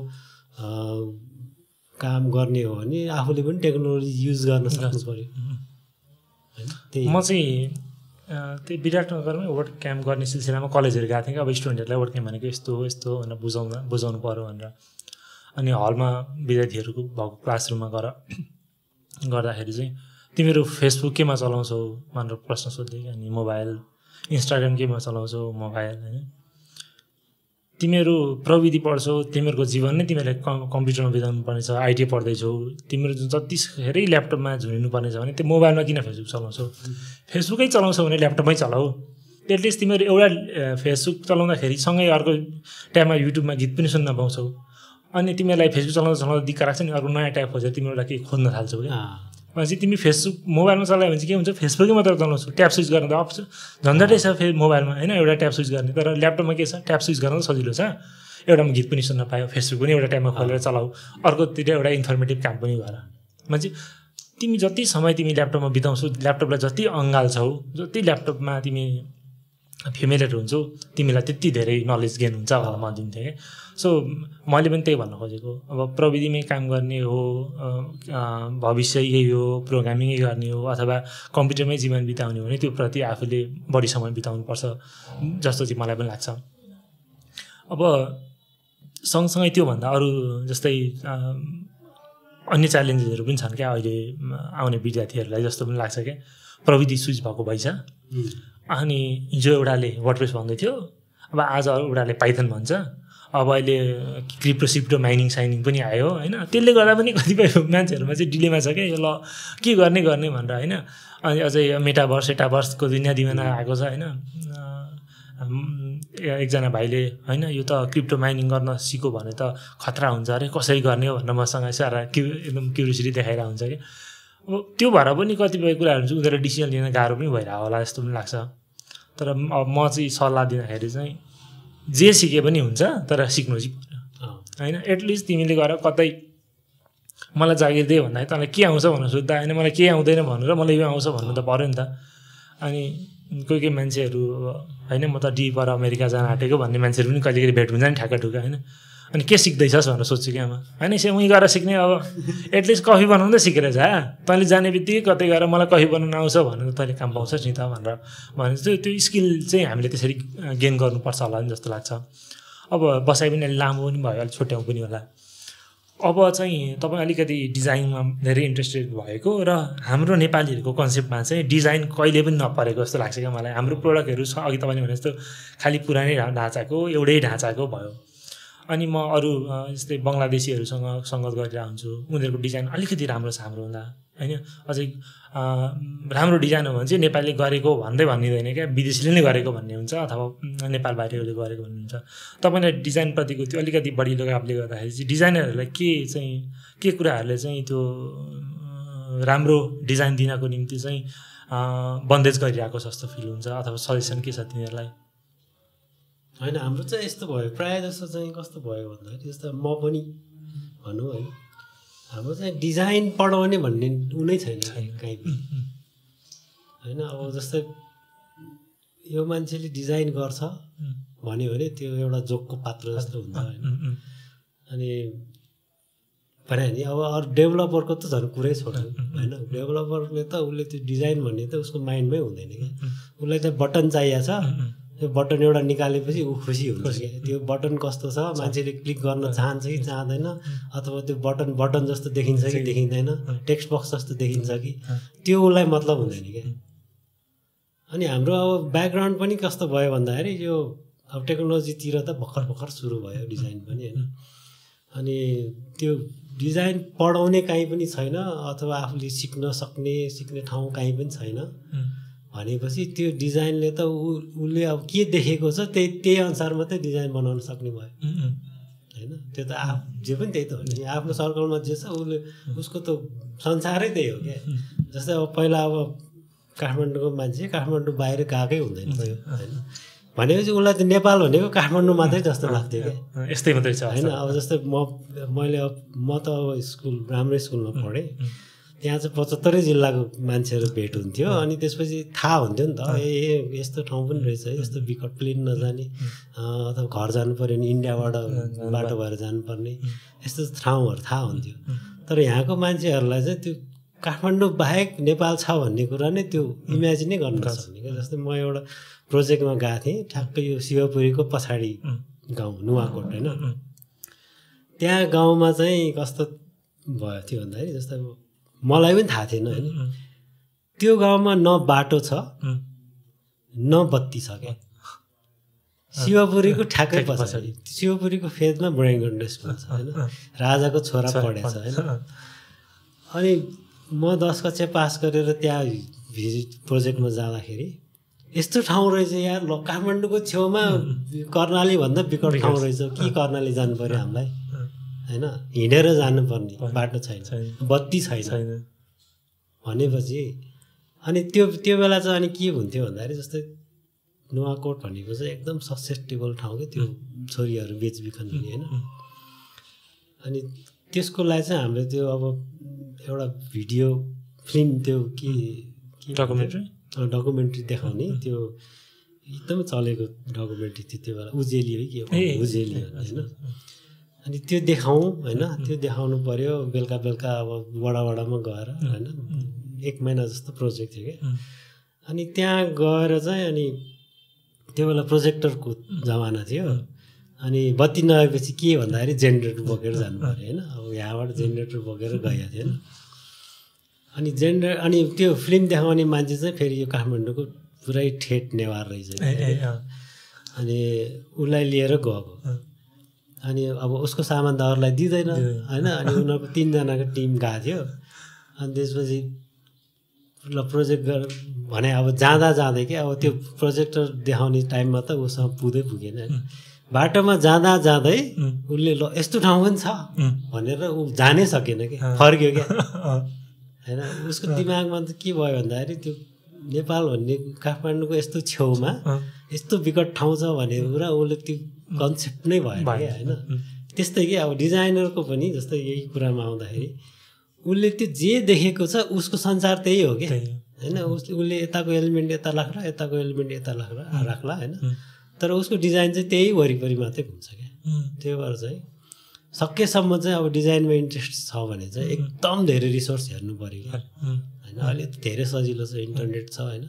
[SPEAKER 2] काम गर्ने हो भने आफूले पनि टेक्नोलोजी युज गर्न सक्नु पऱ्यो। होइन? त्यही
[SPEAKER 1] म चाहिँ त्यही विराटनगरमै वर्ड क्याम्प गर्ने सिलसिलामा कलेजहरू गएको थिएँ कि अब स्टुडेन्टहरूलाई वर्ड क्याम्प भनेको यस्तो यस्तो भनेर बुझाउन बुझाउनु पऱ्यो भनेर। अनि हलमा विद्यार्थीहरूको भएको क्लासरुममा गएर गर्दाखेरि चाहिँ तिमीहरू फेसबुक केमा चलाउँछौ भनेर प्रश्न सोध्दै अनि मोबाइल इन्स्टाग्राम केमा चलाउँछौ मोबाइल होइन? तिमीहरू प्रविधि पढ्छौ तिमीहरूको जीवन नै तिमीहरूले कम् कम्प्युटरमा बिताउनु पर्ने छ आइटी पढ्दैछौ तिमीहरू जुन जतिखेरै ल्यापटपमा झुनिनु पर्ने छ भने त्यो मोबाइलमा किन फेसबुक चलाउँछौ? फेसबुकै चलाउँछौ भने ल्यापटपमै चलाऊ। एटलिस्ट तिमीहरू एउटा फेसबुक चलाउँदाखेरि सँगै अर्को टाइममा युट्युबमा गीत पनि सुन्न पाउँछौ। अनि तिमीहरूलाई फेसबुक चलाउँदा चलाउँदा दिक्क लाग्छ नि अर्को नयाँ टाइप खोजेर तिमीहरूलाई केही खोज्न थाल्छौ क्या। भनेपछि तिमी फेसबुक मोबाइलमा चलायो भने चाहिँ के हुन्छ? फेसबुकै मात्र चलाउँछौ ट्याप स्विच गर्न त अप्सन झन्झटै छ फेरि मोबाइलमा होइन? एउटा ट्याप स्विच गर्ने। तर ल्यापटपमा के छ? ट्याप स्विच गर्न त सजिलो छ। एउटामा गीत पनि सुन्न पायो। फेसबुक पनि एउटा टाइममा खोलेर चलाऊ। अर्कोतिर एउटा इन्फर्मेटिभ काम पनि गर मान्छे तिमी जति समय तिमी ल्यापटपमा बिताउँछौ ल्यापटपलाई जति अँगाल्छौ जति ल्यापटपमा तिमी फेमिलियर हुन्छौ तिमीलाई त्यति धेरै नलेज गेन हुन्छ भनेर म दिन्थेँ सो मैले पनि त्यही भन्न खोजेको अब प्रविधिमै काम गर्ने हो भविष्य यही हो प्रोग्रामिङै गर्ने हो अथवा कम्प्युटरमै जीवन बिताउने हो भने त्यो प्रति आफूले बढी समय बिताउनुपर्छ जस्तो चाहिँ मलाई पनि लाग्छ अब सँगसँगै त्योभन्दा अरू जस्तै अन्य च्यालेन्जेसहरू पनि छन् क्या अहिले म, आउने विद्यार्थीहरूलाई जस्तो पनि लाग्छ क्या। प्रविधि स्विच भएको
[SPEAKER 2] उम्,
[SPEAKER 1] अनि हिजो एउटाले वर्डप्रेस भन्दै थियो अब आज एउटाले पाइथन भन्छ अब अहिले क्रिप्टो सिप्टो माइनिङ साइनिङ पनि आयो होइन? त्यसले गर्दा पनि कतिपय मान्छेहरूमा चाहिँ डिलेमा छ क्या यो ल के गर्ने गर्ने भनेर होइन? अनि अझै मेटाभर्स एटाभर्सको दुनियाँ दिमाना आएको छ होइन? एकजना भाइले होइन यो त क्रिप्टो माइनिङ गर्न सिको भने त खतरा हुन्छ अरे कसरी गर्ने हो भनेर मसँग सारा क्यु एकदम क्युरियोसिटी देखाइरहेको हुन्छ कि अब त्यो भएर पनि कतिपय कुराहरू चाहिँ उनीहरू डिसिजन लिन गाह्रो पनि भइरहेको होला जस्तो पनि लाग्छ। तर अब म चाहिँ सल्लाह दिँदाखेरि चाहिँ जे सिके पनि हुन्छ तर सिक्नु चाहिँ पर्यो
[SPEAKER 2] अँ,
[SPEAKER 1] होइन एटलिस्ट तिमीले गएर कतै मलाई जागिर दे भन्दाखेरि तँलाई के आउँछ भनेर सोद्धा होइन मलाई के आउँदैन भन्नु र मलाई यो आउँछ भन्नु त पऱ्यो नि त। अनि कोही कोही मान्छेहरू होइन म त डी पर अमेरिका जान आँटेको भन्ने मान्छेहरू पनि कहिले कहिले भेट हुन्छ नि ठ्याक्का ठुक्का होइन। अनि के सिक्दैछस् भनेर सोध्छु क्या म होइन से उहीँ गएर सिक्ने अब एटलिस्ट कफी बनाउँदै सिकेर जा। तैँले जाने बित्तिकै कतै गएर मलाई कफी बनाउनु आउँछ भनेर तैँले काम पाउँछस् नि त भनेर भने चाहिँ त्यो स्किल चाहिँ हामीले त्यसरी गेन गर्नुपर्छ होला नि जस्तो लाग्छ। अब बसाइ पनि अलिक लामो पनि भयो अलिक छुट्याउँ पनि होला। अब चाहिँ तपाईँ अलिकति डिजाइनमा धेरै इन्ट्रेस्टेड भएको र हाम्रो नेपालीहरूको कन्सेप्टमा चाहिँ डिजाइन कहिले पनि नपरेको जस्तो लाग्छ क्या मलाई। हाम्रो प्रोडक्टहरू छ। अघि तपाईँले भने जस्तो खालि पुरानै ढाँचाको एउटै ढाँचाको भयो। अनि म अरू अ, जस्तै बङ्गलादेशीहरूसँग सङ्गत गरेर हुन्छु उनीहरूको डिजाइन अलिकति राम्रो छ हाम्रो भन्दा होइन? अझै राम्रो डिजाइन हो भने चाहिँ नेपालीले गरेको भन्दै भनिँदैन क्या। विदेशीले नै गरेको भन्ने हुन्छ अथवा नेपाल बाहिरहरूले गरेको भन्ने हुन्छ। तपाईँलाई डिजाइनप्रतिको त्यो अलिकति बढी लगावले गर्दाखेरि चाहिँ डिजाइनरहरूलाई के चाहिँ के कुराहरूले चाहिँ त्यो राम्रो डिजाइन दिनको निम्ति चाहिँ बन्देज गरिरहेको जस्तो फिल हुन्छ अथवा सजेसन के छ तिनीहरूलाई?
[SPEAKER 2] होइन हाम्रो चाहिँ यस्तो भयो। प्रायः जस्तो चाहिँ कस्तो भयो भन्दाखेरि जस्तो म पनि भनौँ होइन हाम्रो चाहिँ डिजाइन पढाउने भन्ने ऊ नै छैन। कहीँ पनि। होइन अब जस्तै यो मान्छेले डिजाइन गर्छ भन्यो भने त्यो एउटा जोकको पात्र जस्तो हुन्छ होइन। अनि भने नि अब अरू डेभलपरको त झन् कुरै छोड्यो होइन। डेभलपरले त उसले त्यो डिजाइन भन्ने त उसको माइन्डमै हुँदैन क्या। उसलाई त बटन चाहिएको छ। त्यो बटन एउटा निकालेपछि ऊ खुसी हुन्छ। त्यो बटन कस्तो छ मान्छेले क्लिक गर्न चाहन्छ कि चाहँदैन अथवा त्यो बटन बटन जस्तो देखिन्छ कि देखिँदैन टेक्स्ट बक्स जस्तो देखिन्छ कि त्यो उसलाई मतलब हुँदैन क्या। अनि हाम्रो अब ब्याकग्राउन्ड पनि कस्तो भयो भन्दाखेरि यो अब टेक्नोलोजीतिर त भर्खर भर्खर सुरु भयो डिजाइन पनि होइन। अनि त्यो डिजाइन पढाउने काहीँ पनि छैन अथवा आफूले सिक्न सक्ने सिक्ने ठाउँ काहीँ पनि छैन। भनेपछि त्यो डिजाइनले त ऊ उसले अब के देखेको छ त्यही त्यही अनुसार मात्रै डिजाइन बनाउन सक्ने भयो। होइन? त्यो त आ जे पनि त्यही त हो नि। आफ्नो सर्कलमा जे छ उसले उसको त संसारै त्यही हो क्या। जस्तै अब पहिला अब काठमाडौँको मान्छे काठमाडौँ बाहिर गएकै हुँदैन थियो होइन? भनेपछि उसलाई त नेपाल भनेको काठमाडौँ मात्रै जस्तो लाग्थ्यो क्या।
[SPEAKER 1] यस्तै मात्रै छ।
[SPEAKER 2] होइन? अब जस्तै म मैले अब म त अब स्कुल राम्रो स्कुलमा पढेँ। त्यहाँ चाहिँ पचहत्तरै जिल्लाको मान्छेहरू भेट हुन्थ्यो अनि त्यसपछि थाहा हुन्थ्यो नि त ए यस्तो ठाउँ पनि रहेछ यस्तो विकट प्लेन नजाने अथवा घर जानु पऱ्यो भने इन्डियाबाट बाटो भएर जानुपर्ने यस्तो ठाउँहरू थाहा हुन्थ्यो। तर यहाँको मान्छेहरूलाई चाहिँ त्यो काठमाडौँ बाहेक नेपाल छ भन्ने कुरा नै त्यो इमेजिनै गर्न नसक्ने क्या। जस्तै म एउटा प्रोजेक्टमा गएको थिएँ ठ्याक्कै यो शिवपुरीको पछाडि गाउँ नुवाकोट होइन। त्यहाँ गाउँमा चाहिँ कस्तो भयो थियो भन्दाखेरि जस्तै अब मलाई पनि थाहा थिएन होइन त्यो गाउँमा न बाटो छ न बत्ती छ क्या। शिवपुरीको ठ्याक्कै पछाडि। शिवपुरीको फेदमा बुढाइगण्ड स्कुल छ होइन? राजाको छोरा पढेछ होइन? अनि म दस कक्षा पास गरेर त्यहाँ भिजिट प्रोजेक्टमा जाँदाखेरि यस्तो ठाउँ रहेछ यार ल काठमाडौँको छेउमा कर्णाली भन्दा विकट ठाउँ रहेछ। के कर्णाली जानु पऱ्यो हामीलाई? होइन? हिँडेर जानुपर्ने बाटो छैन। बत्ती छैन।
[SPEAKER 1] छैन।
[SPEAKER 2] भनेपछि अनि त्यो त्यो बेला चाहिँ अनि के हुन्थ्यो भन्दाखेरि जस्तै नुवाकोट भनेको चाहिँ एकदम ससेप्टेबल ठाउँ क्या त्यो छोरीहरू बेचबिखन हुने होइन? अनि त्यसको लागि चाहिँ हामीले त्यो अब एउटा भिडियो फिल्म त्यो के
[SPEAKER 1] डकुमेन्ट्री?
[SPEAKER 2] डकुमेन्ट्री देखाउने त्यो एकदमै चलेको डकुमेन्ट्री थियो त्यो बेला। उजेली है के? उजेली होइन? अनि त्यो देखाउँ होइन? त्यो देखाउनु पऱ्यो बेलुका बेलुका अब वडा वडामा गएर होइन? एक महिना जस्तो प्रोजेक्ट थियो क्या अनि त्यहाँ गएर चाहिँ अनि त्यो बेला प्रोजेक्टरको जमाना थियो। अनि बत्ती नआएपछि के भन्दाखेरि जेनेरेटर बोकेर जानु पऱ्यो होइन? अब यहाँबाट जेनेरेटर बोकेर गएको थियो होइन अनि जेनेरे अनि त्यो फिल्म देखाउने मान्छे चाहिँ फेरि यो काठमाडौँको पुरै ठेट नेवार रहेछ अनि उसलाई लिएर गएको। अनि अब उसको सामान त अरूलाई दिँदैन। होइन? अनि उनीहरूको तिनजनाको टिम गएको थियो। अनि त्यसपछि ल प्रोजेक्ट गर भने अब जाँदा जाँदै क्या अब त्यो प्रोजेक्टर देखाउने टाइममा त उसँग पुगै पुगेन। बाटोमा जाँदा जाँदै उसले ल यस्तो ठाउँ पनि छ। भनेर ऊ जानै सकेन कि। फर्क्यो क्या होइन? उसको दिमागमा त के भयो भन्दाखेरि त्यो नेपाल भन्ने काठमाडौँको यस्तो छेउमा यस्तो विकट ठाउँ छ भने कुरा उसले त्यो कन्सेप्ट नै
[SPEAKER 1] भयो।
[SPEAKER 2] क्या होइन? त्यस्तै कि अब डिजाइनरको पनि जस्तै यही कुरामा आउँदाखेरि उसले त्यो जे देखेको छ उसको संसार त्यही हो क्या।
[SPEAKER 1] हो।
[SPEAKER 2] होइन? उस उसले यताको एलिमेन्ट यता राख्ला यताको एलिमेन्ट यता राख्ला राख्ला होइन? तर उसको डिजाइन चाहिँ त्यही वरिपरि मात्रै घुम्छ क्या। त्यही भएर चाहिँ सकेसम्म चाहिँ अब डिजाइनमा इन्ट्रेस्ट छ भने चाहिँ एकदम धेरै रिसोर्स हेर्नु पऱ्यो क्या। होइन? अहिले धेरै सजिलो छ इन्टरनेट छ होइन?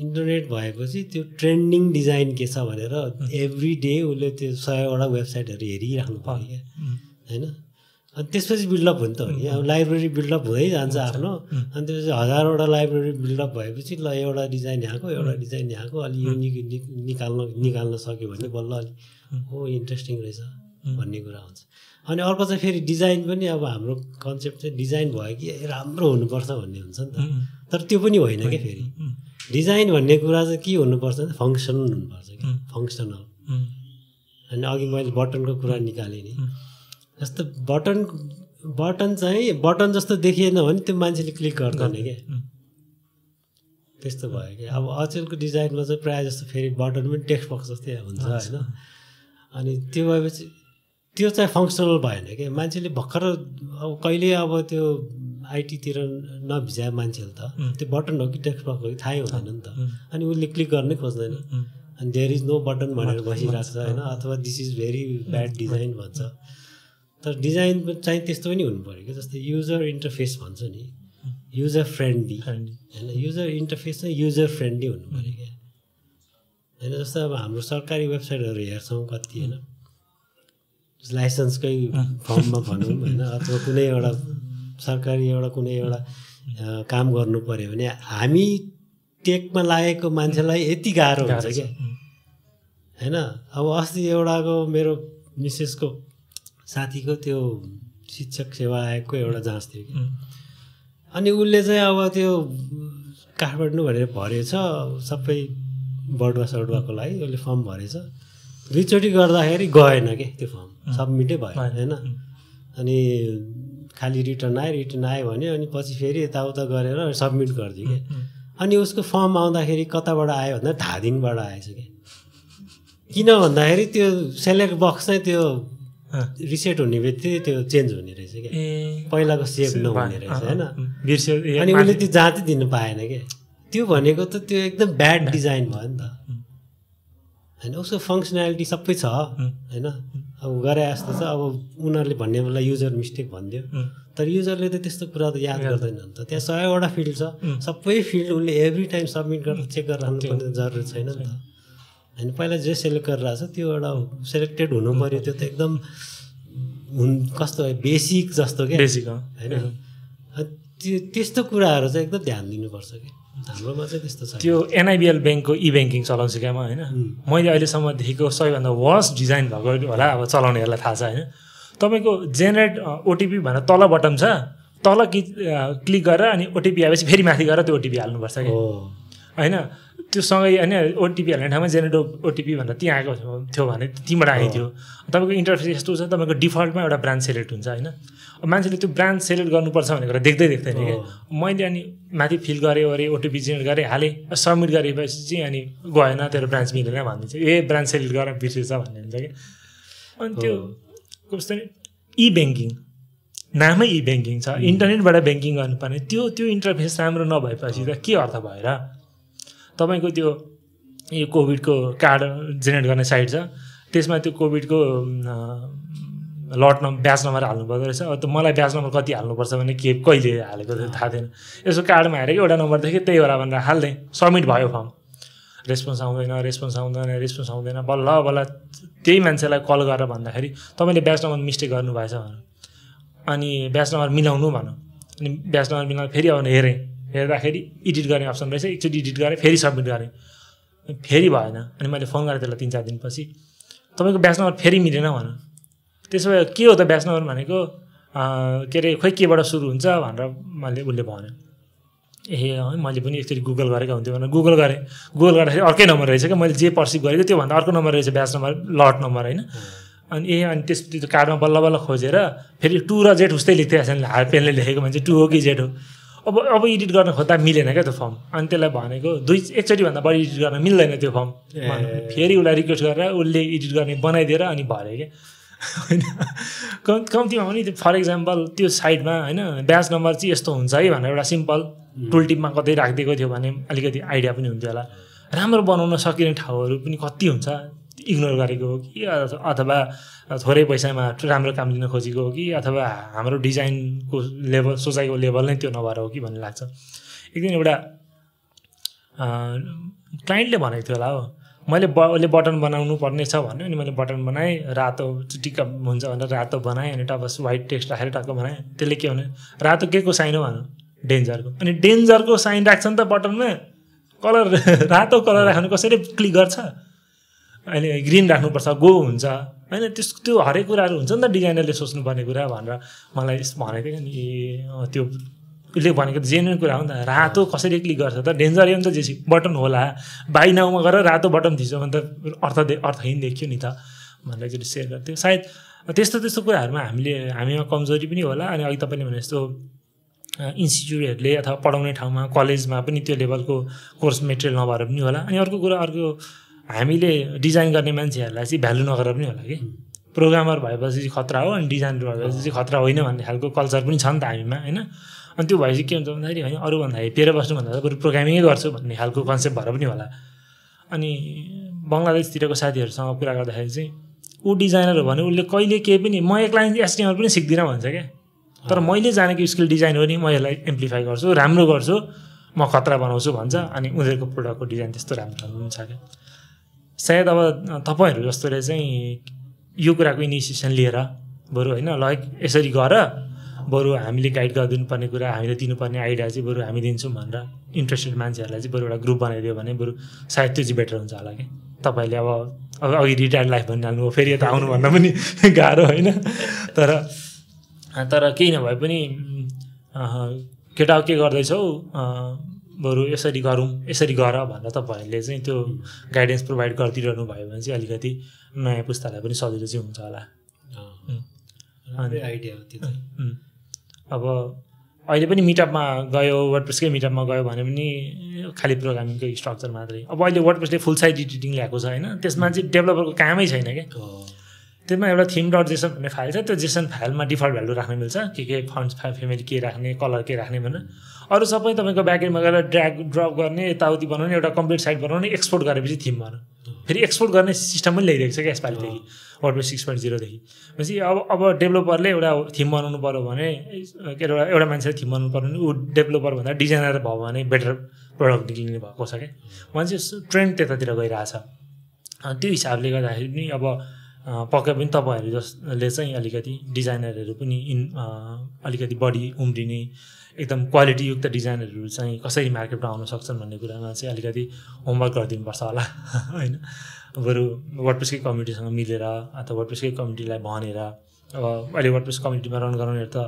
[SPEAKER 2] इन्टरनेट भएपछि त्यो ट्रेन्डिङ डिजाइन के छ भनेर एभ्री डे उसले त्यो सयवटा वेबसाइटहरू हेरिराख्नु पऱ्यो क्या। होइन? अनि त्यसपछि बिल्डअप हुन्छ हो नि अब लाइब्रेरी बिल्डअप हुँदै जान्छ आफ्नो। अनि त्यसपछि हजारवटा लाइब्रेरी बिल्डअप भएपछि ल एउटा डिजाइन यहाँको एउटा डिजाइन यहाँको अलि युनिक नि- निकाल्न निकाल्न सक्यो भने बल्ल अलि। हो इन्ट्रेस्टिङ रहेछ भन्ने कुरा हुन्छ। अनि अर्को चाहिँ फेरि डिजाइन पनि अब हाम्रो कन्सेप्ट चाहिँ डिजाइन भयो कि राम्रो हुनुपर्छ भन्ने हुन्छ नि त। तर त्यो पनि होइन क्या फेरि। डिजाइन भन्ने कुरा चाहिँ के हुनुपर्छ भने फङ्सनल हुनुपर्छ कि. फङ्सनल। अनि अघि मैले बटनको कुरा निकालेँ नि। जस्तो बटन बटन चाहिँ बटन जस्तो देखिएन भने त्यो मान्छेले क्लिक गर्दैन क्या। त्यस्तो भयो क्या। अब अचेलको डिजाइनमा चाहिँ प्रायः जस्तो फेरि बटन पनि टेक्स्ट बक्स जस्तै हुन्छ। होइन। अनि त्यो भएपछि त्यो चाहिँ फङ्सनल भएन क्या। मान्छेले भर्खर अब कहिले अब त्यो आइटीतिर नभिजाए मान्छेले त. त्यो बटन हो कि टेक्स्ट बक्स हो कि थाहै हुँदैन नि त। अनि उसले क्लिक गर्नै खोज्दैन। अनि देयर इज नो बटन भनेर बसिरहेको छ होइन? अथवा this is very bad design भन्छ। तर डिजाइन चाहिँ त्यस्तो पनि हुनु पऱ्यो क्या। जस्तै युजर इन्टरफेस भन्छ नि। User friendly. होइन? युजर इन्टरफेस चाहिँ युजर फ्रेन्डली हुनु पऱ्यो क्या। होइन? जस्तो अब हाम्रो सरकारी वेबसाइटहरू हेर्छौँ कति होइन? लाइसेन्सकै फर्ममा भनौँ होइन? अथवा कुनै एउटा सरकारी एउटा कुनै एउटा काम गर्नु पऱ्यो भने हामी टेकमा लागेको मान्छेलाई यति गाह्रो हुन्छ। क्या। होइन? अब अस्ति एउटाको मेरो मिसेसको साथीको त्यो शिक्षक सेवा आयोगको एउटा जाँच थियो कि। अनि उसले चाहिँ अब त्यो काठमाडौँ भनेर भरेछ सबै बडुवा सडुवाको लागि उसले फर्म भरेछ। दुईचोटि गर्दाखेरि गएन कि त्यो फर्म। सब्मिटै भयो होइन? अनि खालि रिटर्न आयो रिटर्न आयो भने अनि पछि फेरि यताउता गरेर सब्मिट गरिदियो कि अनि उसको फर्म आउँदाखेरि कताबाट आयो भन्दा धादिङबाट आएछ कि किन भन्दाखेरि त्यो सेलेक्ट बक्स चाहिँ त्यो रिसेट हुने बित्तिकै त्यो चेन्ज हुने रहेछ क्या। पहिलाको सेभ नहुने रहेछ होइन।
[SPEAKER 1] बिर्स्यो
[SPEAKER 2] अनि उसले त्यो जाँचै दिनु पाएन क्या। त्यो भनेको त त्यो एकदम ब्याड डिजाइन भयो नि त। होइन उसको फङ्सनालिटी सबै छ होइन। अब गरे जस्तो छ अब उनीहरूले भन्ने बेला युजर मिस्टेक भनिदियो तर युजरले त त्यस्तो कुरा त याद गर्दैन नि त। त्यहाँ सयवटा फिल्ड छ। सबै फिल्ड उसले एभ्री टाइम सब्मिट गरेर चेक गरेर राख्नु पर्ने जरुरत छैन नि त। होइन पहिला जे सेलेक्ट गरेर आएको छ त्यो एउटा सेलेक्टेड हुनु पऱ्यो त्यो त एकदम हुन् कस्तो बेसिक जस्तो क्या।
[SPEAKER 1] बेसिक।
[SPEAKER 2] होइन? त्यो त्यस्तो कुराहरू चाहिँ एकदम ध्यान दिनुपर्छ कि हाम्रोमा चाहिँ त्यस्तो छ।
[SPEAKER 1] त्यो एनआइबिएल ब्याङ्कको इ ब्याङ्किङ चलाउँछु क्या म होइन। मैले अहिलेसम्म देखेको सबैभन्दा वर्स्ट डिजाइन भएको होला अब चलाउनेहरूलाई थाहा छ होइन। तपाईँको जेनेरेट ओटिपी भनेर तल बटन छ तल कि क्लिक गरेर अनि ओटिपी आएपछि फेरि माथि गएर त्यो ओटिपी हाल्नुपर्छ कि होइन त्यो सँगै होइन ओटिपी हाल्ने ठाउँमा जेनेरेट ओटिपी भनेर त्यहाँ आएको थियो भने त्यहीँबाट आइथ्यो तपाईँको इन्टरफेस यस्तो छ तपाईँको डिफल्टमा एउटा ब्रान्च सेलेक्ट हुन्छ होइन। मान्छेले त्यो ब्रान्च सेलेक्ट गर्नुपर्छ भनेर कुरा देख्दै देख्दैन कि। मैले अनि माथि फिल गरेँ अरे ओटिपी जेनेरेट गरेँ हालेँ सबमिट गरेपछि चाहिँ अनि गएन तेरो ब्रान्च मिलेन भनिदिन्छ ए ब्रान्च सेलेक्ट गरेर बिर्सेछ भन्ने हुन्छ कि। अनि त्यो कस्तो नि इ ब्याङ्किङ नामै इ ब्याङ्किङ छ इन्टरनेटबाट ब्याङ्किङ गर्नुपर्ने। त्यो त्यो इन्टरफेस राम्रो नभएपछि त के अर्थ भएर? तपाईँको त्यो यो कोभिडको कार्ड जेनेरेट गर्ने साइट छ त्यसमा त्यो कोभिडको लट नम्बर ब्याच नम्बर हाल्नुपर्दो रहेछ। अब त मलाई ब्याच नम्बर कति हाल्नुपर्छ भने के कहिले हालेको थियो थाहा थिएन। यसो कार्डमा हेरेको एउटा नम्बर देखेँ त्यही होला भनेर हाल्दै सब्मिट भयो फर्म। रेस्पोन्स आउँदैन रेस्पोन्स आउँदैन रेस्पोन्स आउँदैन। बल्ल बल्ल त्यही मान्छेलाई कल गरेर भन्दाखेरि तपाईँले ब्याच नम्बर मिस्टेक गर्नुभएछ भनेर। अनि ब्याच नम्बर मिलाउनु भनौँ। अनि ब्याच नम्बर मिलाउनु फेरि आउनु हेरेँ। हेर्दाखेरि एडिट गर्ने अप्सन रहेछ। एकचोटि एडिट गरेँ फेरि सब्मिट गरेँ। फेरि भएन। अनि मैले फोन गरेँ त्यसलाई तिन चार दिनपछि। तपाईँको ब्याच नम्बर फेरि मिलेन भनौँ। त्यसो भए के हो त ब्याच नम्बर भनेको के अरे खोइ केबाट सुरु हुन्छ भनेर मैले उसले भन्यो। ए मैले पनि एकचोटि गुगल गरेको हुन्थ्यो भनेर गुगल गरेँ। गुगल गर्दाखेरि अर्कै नम्बर रहेछ क्या मैले जे पर्सिभ गरेको त्योभन्दा अर्को नम्बर रहेछ ब्याच नम्बर लट नम्बर होइन। अनि ए अनि त्यस त्यो कार्डमा बल्ल बल्ल खोजेर फेरि टु र जेड उस्तै लेख्थेको छ नि हात पेनले लेखेको मान्छे टु हो कि जेड हो। अब अब एडिट गर्न खोज्दा मिलेन क्या त्यो फर्म। अनि त्यसलाई भनेको दुई एकचोटिभन्दा बढी एडिट गर्न मिल्दैन त्यो फर्म। फेरि उसलाई रिक्वेस्ट गरेर उसले एडिट गर्ने बनाइदिएर अनि भरे क्या। होइन? कम कम्तीमा पनि फर इक्जाम्पल त्यो साइडमा होइन ब्याच नम्बर चाहिँ यस्तो हुन्छ है भनेर एउटा सिम्पल टुल टिपमा कतै राखिदिएको थियो भने अलिकति आइडिया पनि हुन्थ्यो होला। राम्रो बनाउन सकिने ठाउँहरू पनि कति हुन्छ? इग्नोर गरेको हो कि अथ- अथवा थोरै पैसामा राम्रो काम लिन खोजेको हो कि अथवा हाम्रो डिजाइनको लेभल सोचाइको लेभल नै त्यो नभएर हो कि भन्ने लाग्छ। एक दिन एउटा क्लाइन्टले भनेको थियो होला हो। मैले ब उसले बटन बनाउनु पर्ने छ भन्यो अनि मैले बटन बनाएँ रातो टिक्का हुन्छ भनेर रातो बनाएँ अनि टपस वाइट टेक्स्ट राखेर टक्क बनाएँ। त्यसले के भन्यो? रातो के को साइन हो भन्यो? डेन्जरको अनि डेन्जरको साइन राख्छ नि त बटनमा। कलर रातो कलर राख्नु कसरी क्लिक गर्छ? अहिले ग्रिन राख्नुपर्छ गो हुन्छ। होइन त्यस त्यो हरेक कुराहरू हुन्छ नि त डिजाइनरले सोच्नुपर्ने कुरा भनेर। मलाई भनेको नि त्यो उसले भनेको जेन्युन कुरा हो नि त। रातो कसरी क्लिक गर्छ त? डेन्जर हो नि त जेसी बटन होला। बाई नाउमा गएर रातो बटन थिच्यो भने त अर्थ दे अर्थहीन देखियो नि त भनेर एकचोटि सेयर गर्थ्यो। सायद त्यस्तो त्यस्तो कुराहरूमा हामीले हामीमा कमजोरी पनि होला अनि अघि तपाईँले भने जस्तो इन्स्टिच्युटहरूले अथवा पढाउने ठाउँमा कलेजमा पनि त्यो लेभलको कोर्स मेटेरियल नभएर पनि होला। अनि अर्को कुरा अर्को हामीले डिजाइन गर्ने मान्छेहरूलाई चाहिँ भ्यालु नगरेर पनि होला कि। प्रोग्रामर भएपछि खतरा हो अनि डिजाइनर भएपछि चाहिँ खतरा होइन भन्ने खालको कल्चर पनि छ नि त हामीमा होइन? अनि त्यो भएपछि के हुन्छ भन्दाखेरि होइन अरूभन्दा हेपेर बस्नुभन्दा त बरु प्रोग्रामिङै गर्छु भन्ने खालको कन्सेप्ट भएर पनि होला। अनि बङ्गलादेशतिरको साथीहरूसँग कुरा गर्दाखेरि चाहिँ ऊ डिजाइनर हो भने उसले कहिले केही पनि म एक लाइन एसटिएमएल पनि सिक्दिनँ भन्छ क्या। तर मैले जानेको स्किल डिजाइन हो नि म यसलाई एम्प्लिफाई गर्छु राम्रो गर्छु म खतरा बनाउँछु भन्छ अनि उनीहरूको प्रोडक्टको डिजाइन त्यस्तो राम्रो राम्रो पनि छ क्या। सायद अब तपाईँहरू जस्तोले चाहिँ यो कुराको इनिसिएसन लिएर बरु होइन ल यसरी गर बरु हामीले गाइड गरिदिनु पर्ने कुरा हामीले दिनुपर्ने आइडिया चाहिँ बरु हामी दिन्छौँ भनेर इन्ट्रेस्टेड मान्छेहरूलाई चाहिँ बरु एउटा ग्रुप बनाइदियो भने बरु सायद त्यो चाहिँ बेटर हुन्छ होला कि। तपाईँले अब अब अघि रिटायर्ड लाइफ भनिहाल्नु हो फेरि यता आउनुभन्दा पनि गाह्रो होइन। तर तर केही नभए पनि केटा के गर्दैछौ? बरु यसरी गरौँ यसरी गर भनेर तपाईँहरूले चाहिँ त्यो गाइडेन्स प्रोभाइड गरिदिइरहनु भयो भने चाहिँ अलिकति नयाँ पुस्तालाई पनि सजिलो चाहिँ हुन्छ होला।
[SPEAKER 2] आइडिया हो त्यो चाहिँ.
[SPEAKER 1] अब अहिले पनि मिटअपमा गयो वर्डप्रेसकै मिटअपमा गयो भने पनि खालि प्रोग्रामिङकै स्ट्रक्चर मात्रै। अब अहिले वर्डप्रेसले फुल साइड एडिटिङ ल्याएको छ होइन त्यसमा चाहिँ डेभलपरको कामै छैन क्या त्यसमा एउटा थिम डट जेसन भन्ने फाइल छ त्यो जेसन फाइलमा डिफल्ट भ्यालु राख्न मिल्छ के के फन्ट्स फेमिली के राख्ने कलर के राख्ने भनेर। अरू सबै तपाईँको ब्याकेन्डमा गएर ड्र्याग ड्रप गर्ने यताउति बनाउने एउटा कम्प्लिट साइट बनाउने एक्सपोर्ट गरेपछि थिम बनाऊ फेरि एक्सपोर्ट गर्ने सिस्टम पनि ल्याइदिएको छ क्या यसपालिदेखि वर्डप्रेस सिक्स पोइन्ट जिरोदेखि भनेपछि अब अब डेभलोपरले एउटा थिम बनाउनु पऱ्यो भने के अरे एउटा एउटा मान्छेले थिम बनाउनु पऱ्यो भने ऊ डेभलोपर भन्दा डिजाइनर भयो भने बेटर प्रडक्ट निक्लिने भएको छ क्या। मान्छे ट्रेन्ड त्यतातिर गइरहेछ। त्यो हिसाबले गर्दाखेरि पनि अब पक्कै पनि तपाईँहरू जसले चाहिँ अलिकति डिजाइनरहरू पनि इन अलिकति बढी उम्रिने एकदम क्वालिटीयुक्त डिजाइनरहरू चाहिँ कसरी मार्केटमा आउन सक्छन् भन्ने कुरामा चाहिँ अलिकति होमवर्क गरिदिनुपर्छ होला होइन? बरु वर्डप्रेसकै कम्युनिटीसँग मिलेर अथवा वर्डप्रेसकै कम्युनिटीलाई भनेर अब अहिले वर्डप्रेस कम्युनिटीमा रन गराउनेहरू त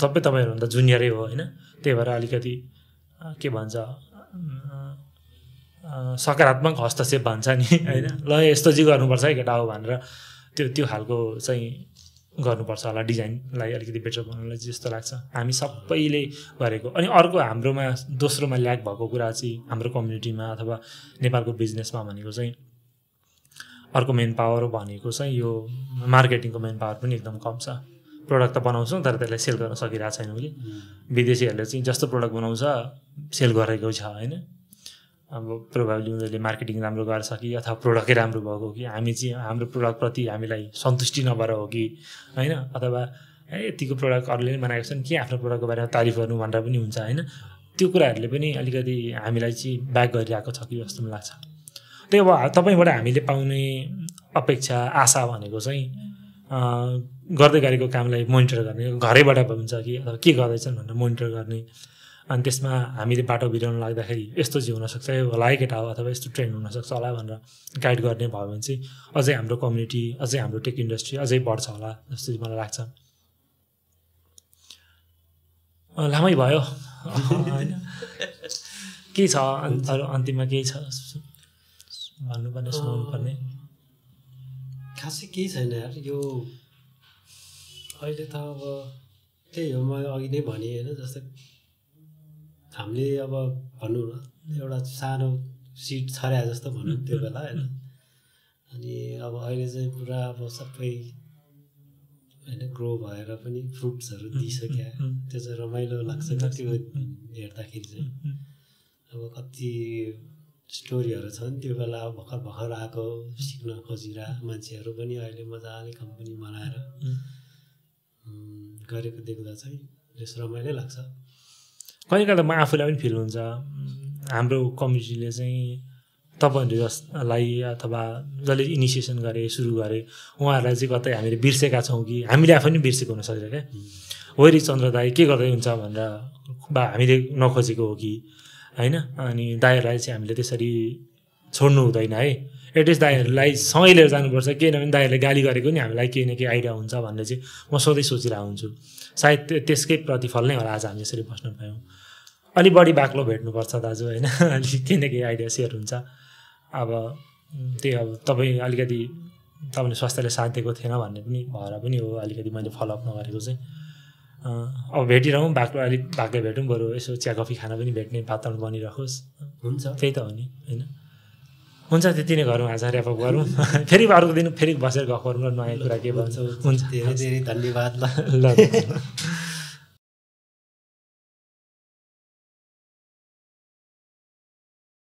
[SPEAKER 1] सबै तपाईँहरूभन्दा जुनियरै हो होइन? त्यही भएर अलिकति के भन्छ सकारात्मक हस्तक्षेप भन्छ नि होइन? ल यस्तो चाहिँ गर्नुपर्छ है केटा हो भनेर त्यो त्यो खालको चाहिँ गर्नुपर्छ होला डिजाइनलाई अलिकति बेटर बनाउनलाई जस्तो लाग्छ। हामी सबैले गरेको। अनि अर्को हाम्रोमा दोस्रोमा ल्याक भएको कुरा चाहिँ हाम्रो कम्युनिटीमा अथवा नेपालको बिजनेसमा भनेको चाहिँ अर्को मेन पावर भनेको चाहिँ यो मार्केटिङको मेन पावर पनि एकदम कम छ। प्रडक्ट त बनाउँछौँ तर त्यसलाई सेल गर्न सकिरहेको छैनौँ कि विदेशीहरूले चाहिँ जस्तो प्रडक्ट बनाउँछ सेल गरेको छ होइन? अब प्रोभाब्ली उनीहरूले मार्केटिङ राम्रो गर्छ कि अथवा प्रडक्टै राम्रो भएको कि हामी चाहिँ हाम्रो प्रडक्टप्रति हामीलाई सन्तुष्टि नभएर हो कि होइन? अथवा यतिको प्रडक्ट अरूले पनि बनाएको छन् के आफ्नो प्रडक्टको बारेमा तारिफ गर्नु भनेर पनि हुन्छ होइन? त्यो कुराहरूले पनि अलिकति हामीलाई चाहिँ ब्याक गरिरहेको छ कि जस्तो पनि लाग्छ। त्यही अब तपाईँबाट हामीले पाउने अपेक्षा आशा भनेको चाहिँ गर्दै गरेको कामलाई मोनिटर गर्ने घरैबाट हुन्छ कि अथवा के गर्दैछन् भनेर मोनिटर गर्ने अनि त्यसमा हामीले बाटो बिराउनु लाग्दाखेरि यस्तो चाहिँ हुनसक्छ यो होला है केटा हो अथवा यस्तो ट्रेन्ड हुनसक्छ होला भनेर गाइड गर्ने भयो भने चाहिँ अझै हाम्रो कम्युनिटी अझै हाम्रो टेक इन्डस्ट्री अझै बढ्छ होला जस्तो चाहिँ मलाई लाग्छ। लामै भयो। होइन के छ? अरू अन्तिममा केही छ? भन्नुपर्ने सुनाउनु पर्ने
[SPEAKER 2] खासै केही छैन यार। यो अहिले त अब त्यही हो म अघि नै भनेँ होइन जस्तै हामीले अब भनौँ न एउटा सानो सिट छर्या जस्तो भनौँ त्यो बेला होइन? अनि अब अहिले चाहिँ पुरा अब सबै होइन ग्रो भएर पनि फ्रुट्सहरू दिइसक्यो। त्यो चाहिँ रमाइलो लाग्छ क्या त्यो हेर्दाखेरि चाहिँ। अब कति स्टोरीहरू छन् त्यो बेला अब भर्खर भर्खर आएको सिक्न खोजिरहेको मान्छेहरू पनि अहिले मजाले कम्पनी बनाएर गरेको देख्दा चाहिँ यस रमाइलो लाग्छ।
[SPEAKER 1] कहिले कहिले म आफूलाई पनि फिल हुन्छ। हाम्रो कम्युनिटीले चाहिँ तपाईँहरू जसलाई अथवा जसले इनिसिएसन गरे सुरु गरे उहाँहरूलाई चाहिँ कतै हामीले बिर्सेका छौँ कि हामीले आफै पनि बिर्सेको हुनसक्छ क्या। वैरी चन्द्र दाई के गर्दै हुन्छ भनेर बा हामीले नखोजेको हो कि होइन? अनि दाईहरूलाई चाहिँ हामीले त्यसरी छोड्नु हुँदैन है। एटलिस्ट दाईहरूलाई सँगै लिएर जानुपर्छ। किनभने दाईहरूले गाली गरेको नि हामीलाई केही न केही आइडिया हुन्छ भन्ने चाहिँ म सधैँ सोचिरहेको हुन्छु। सायद त्यो- त्यसकै प्रतिफल नै होला आज हामी यसरी बस्न पायौँ। अलिक बढी बाक्लो भेट्नुपर्छ दाजु होइन? अलिक केही न केही आइडिया सेयर हुन्छ। अब त्यही अब तपाईँ अलिकति तपाईँले स्वास्थ्यले साथ दिएको थिएन भन्ने पनि भएर पनि हो अलिकति मैले फलोअप नगरेको चाहिँ। अब भेटिरहँ बाक्लो अलिक बाक्लो भेटौँ बरु यसो चिया कफी खाना पनि भेट्ने वातावरण बनिरहोस्।
[SPEAKER 2] हुन्छ।
[SPEAKER 1] त्यही त हो नि होइन? हुन्छ त्यति नै गरौँ आज ऱ्यापअप गरौँ। फेरि अर्को दिन फेरि बसेर गफ गरौँ न नयाँ कुरा के भन्छ हुन्छ।
[SPEAKER 2] धेरै धेरै धन्यवाद ल
[SPEAKER 1] ल।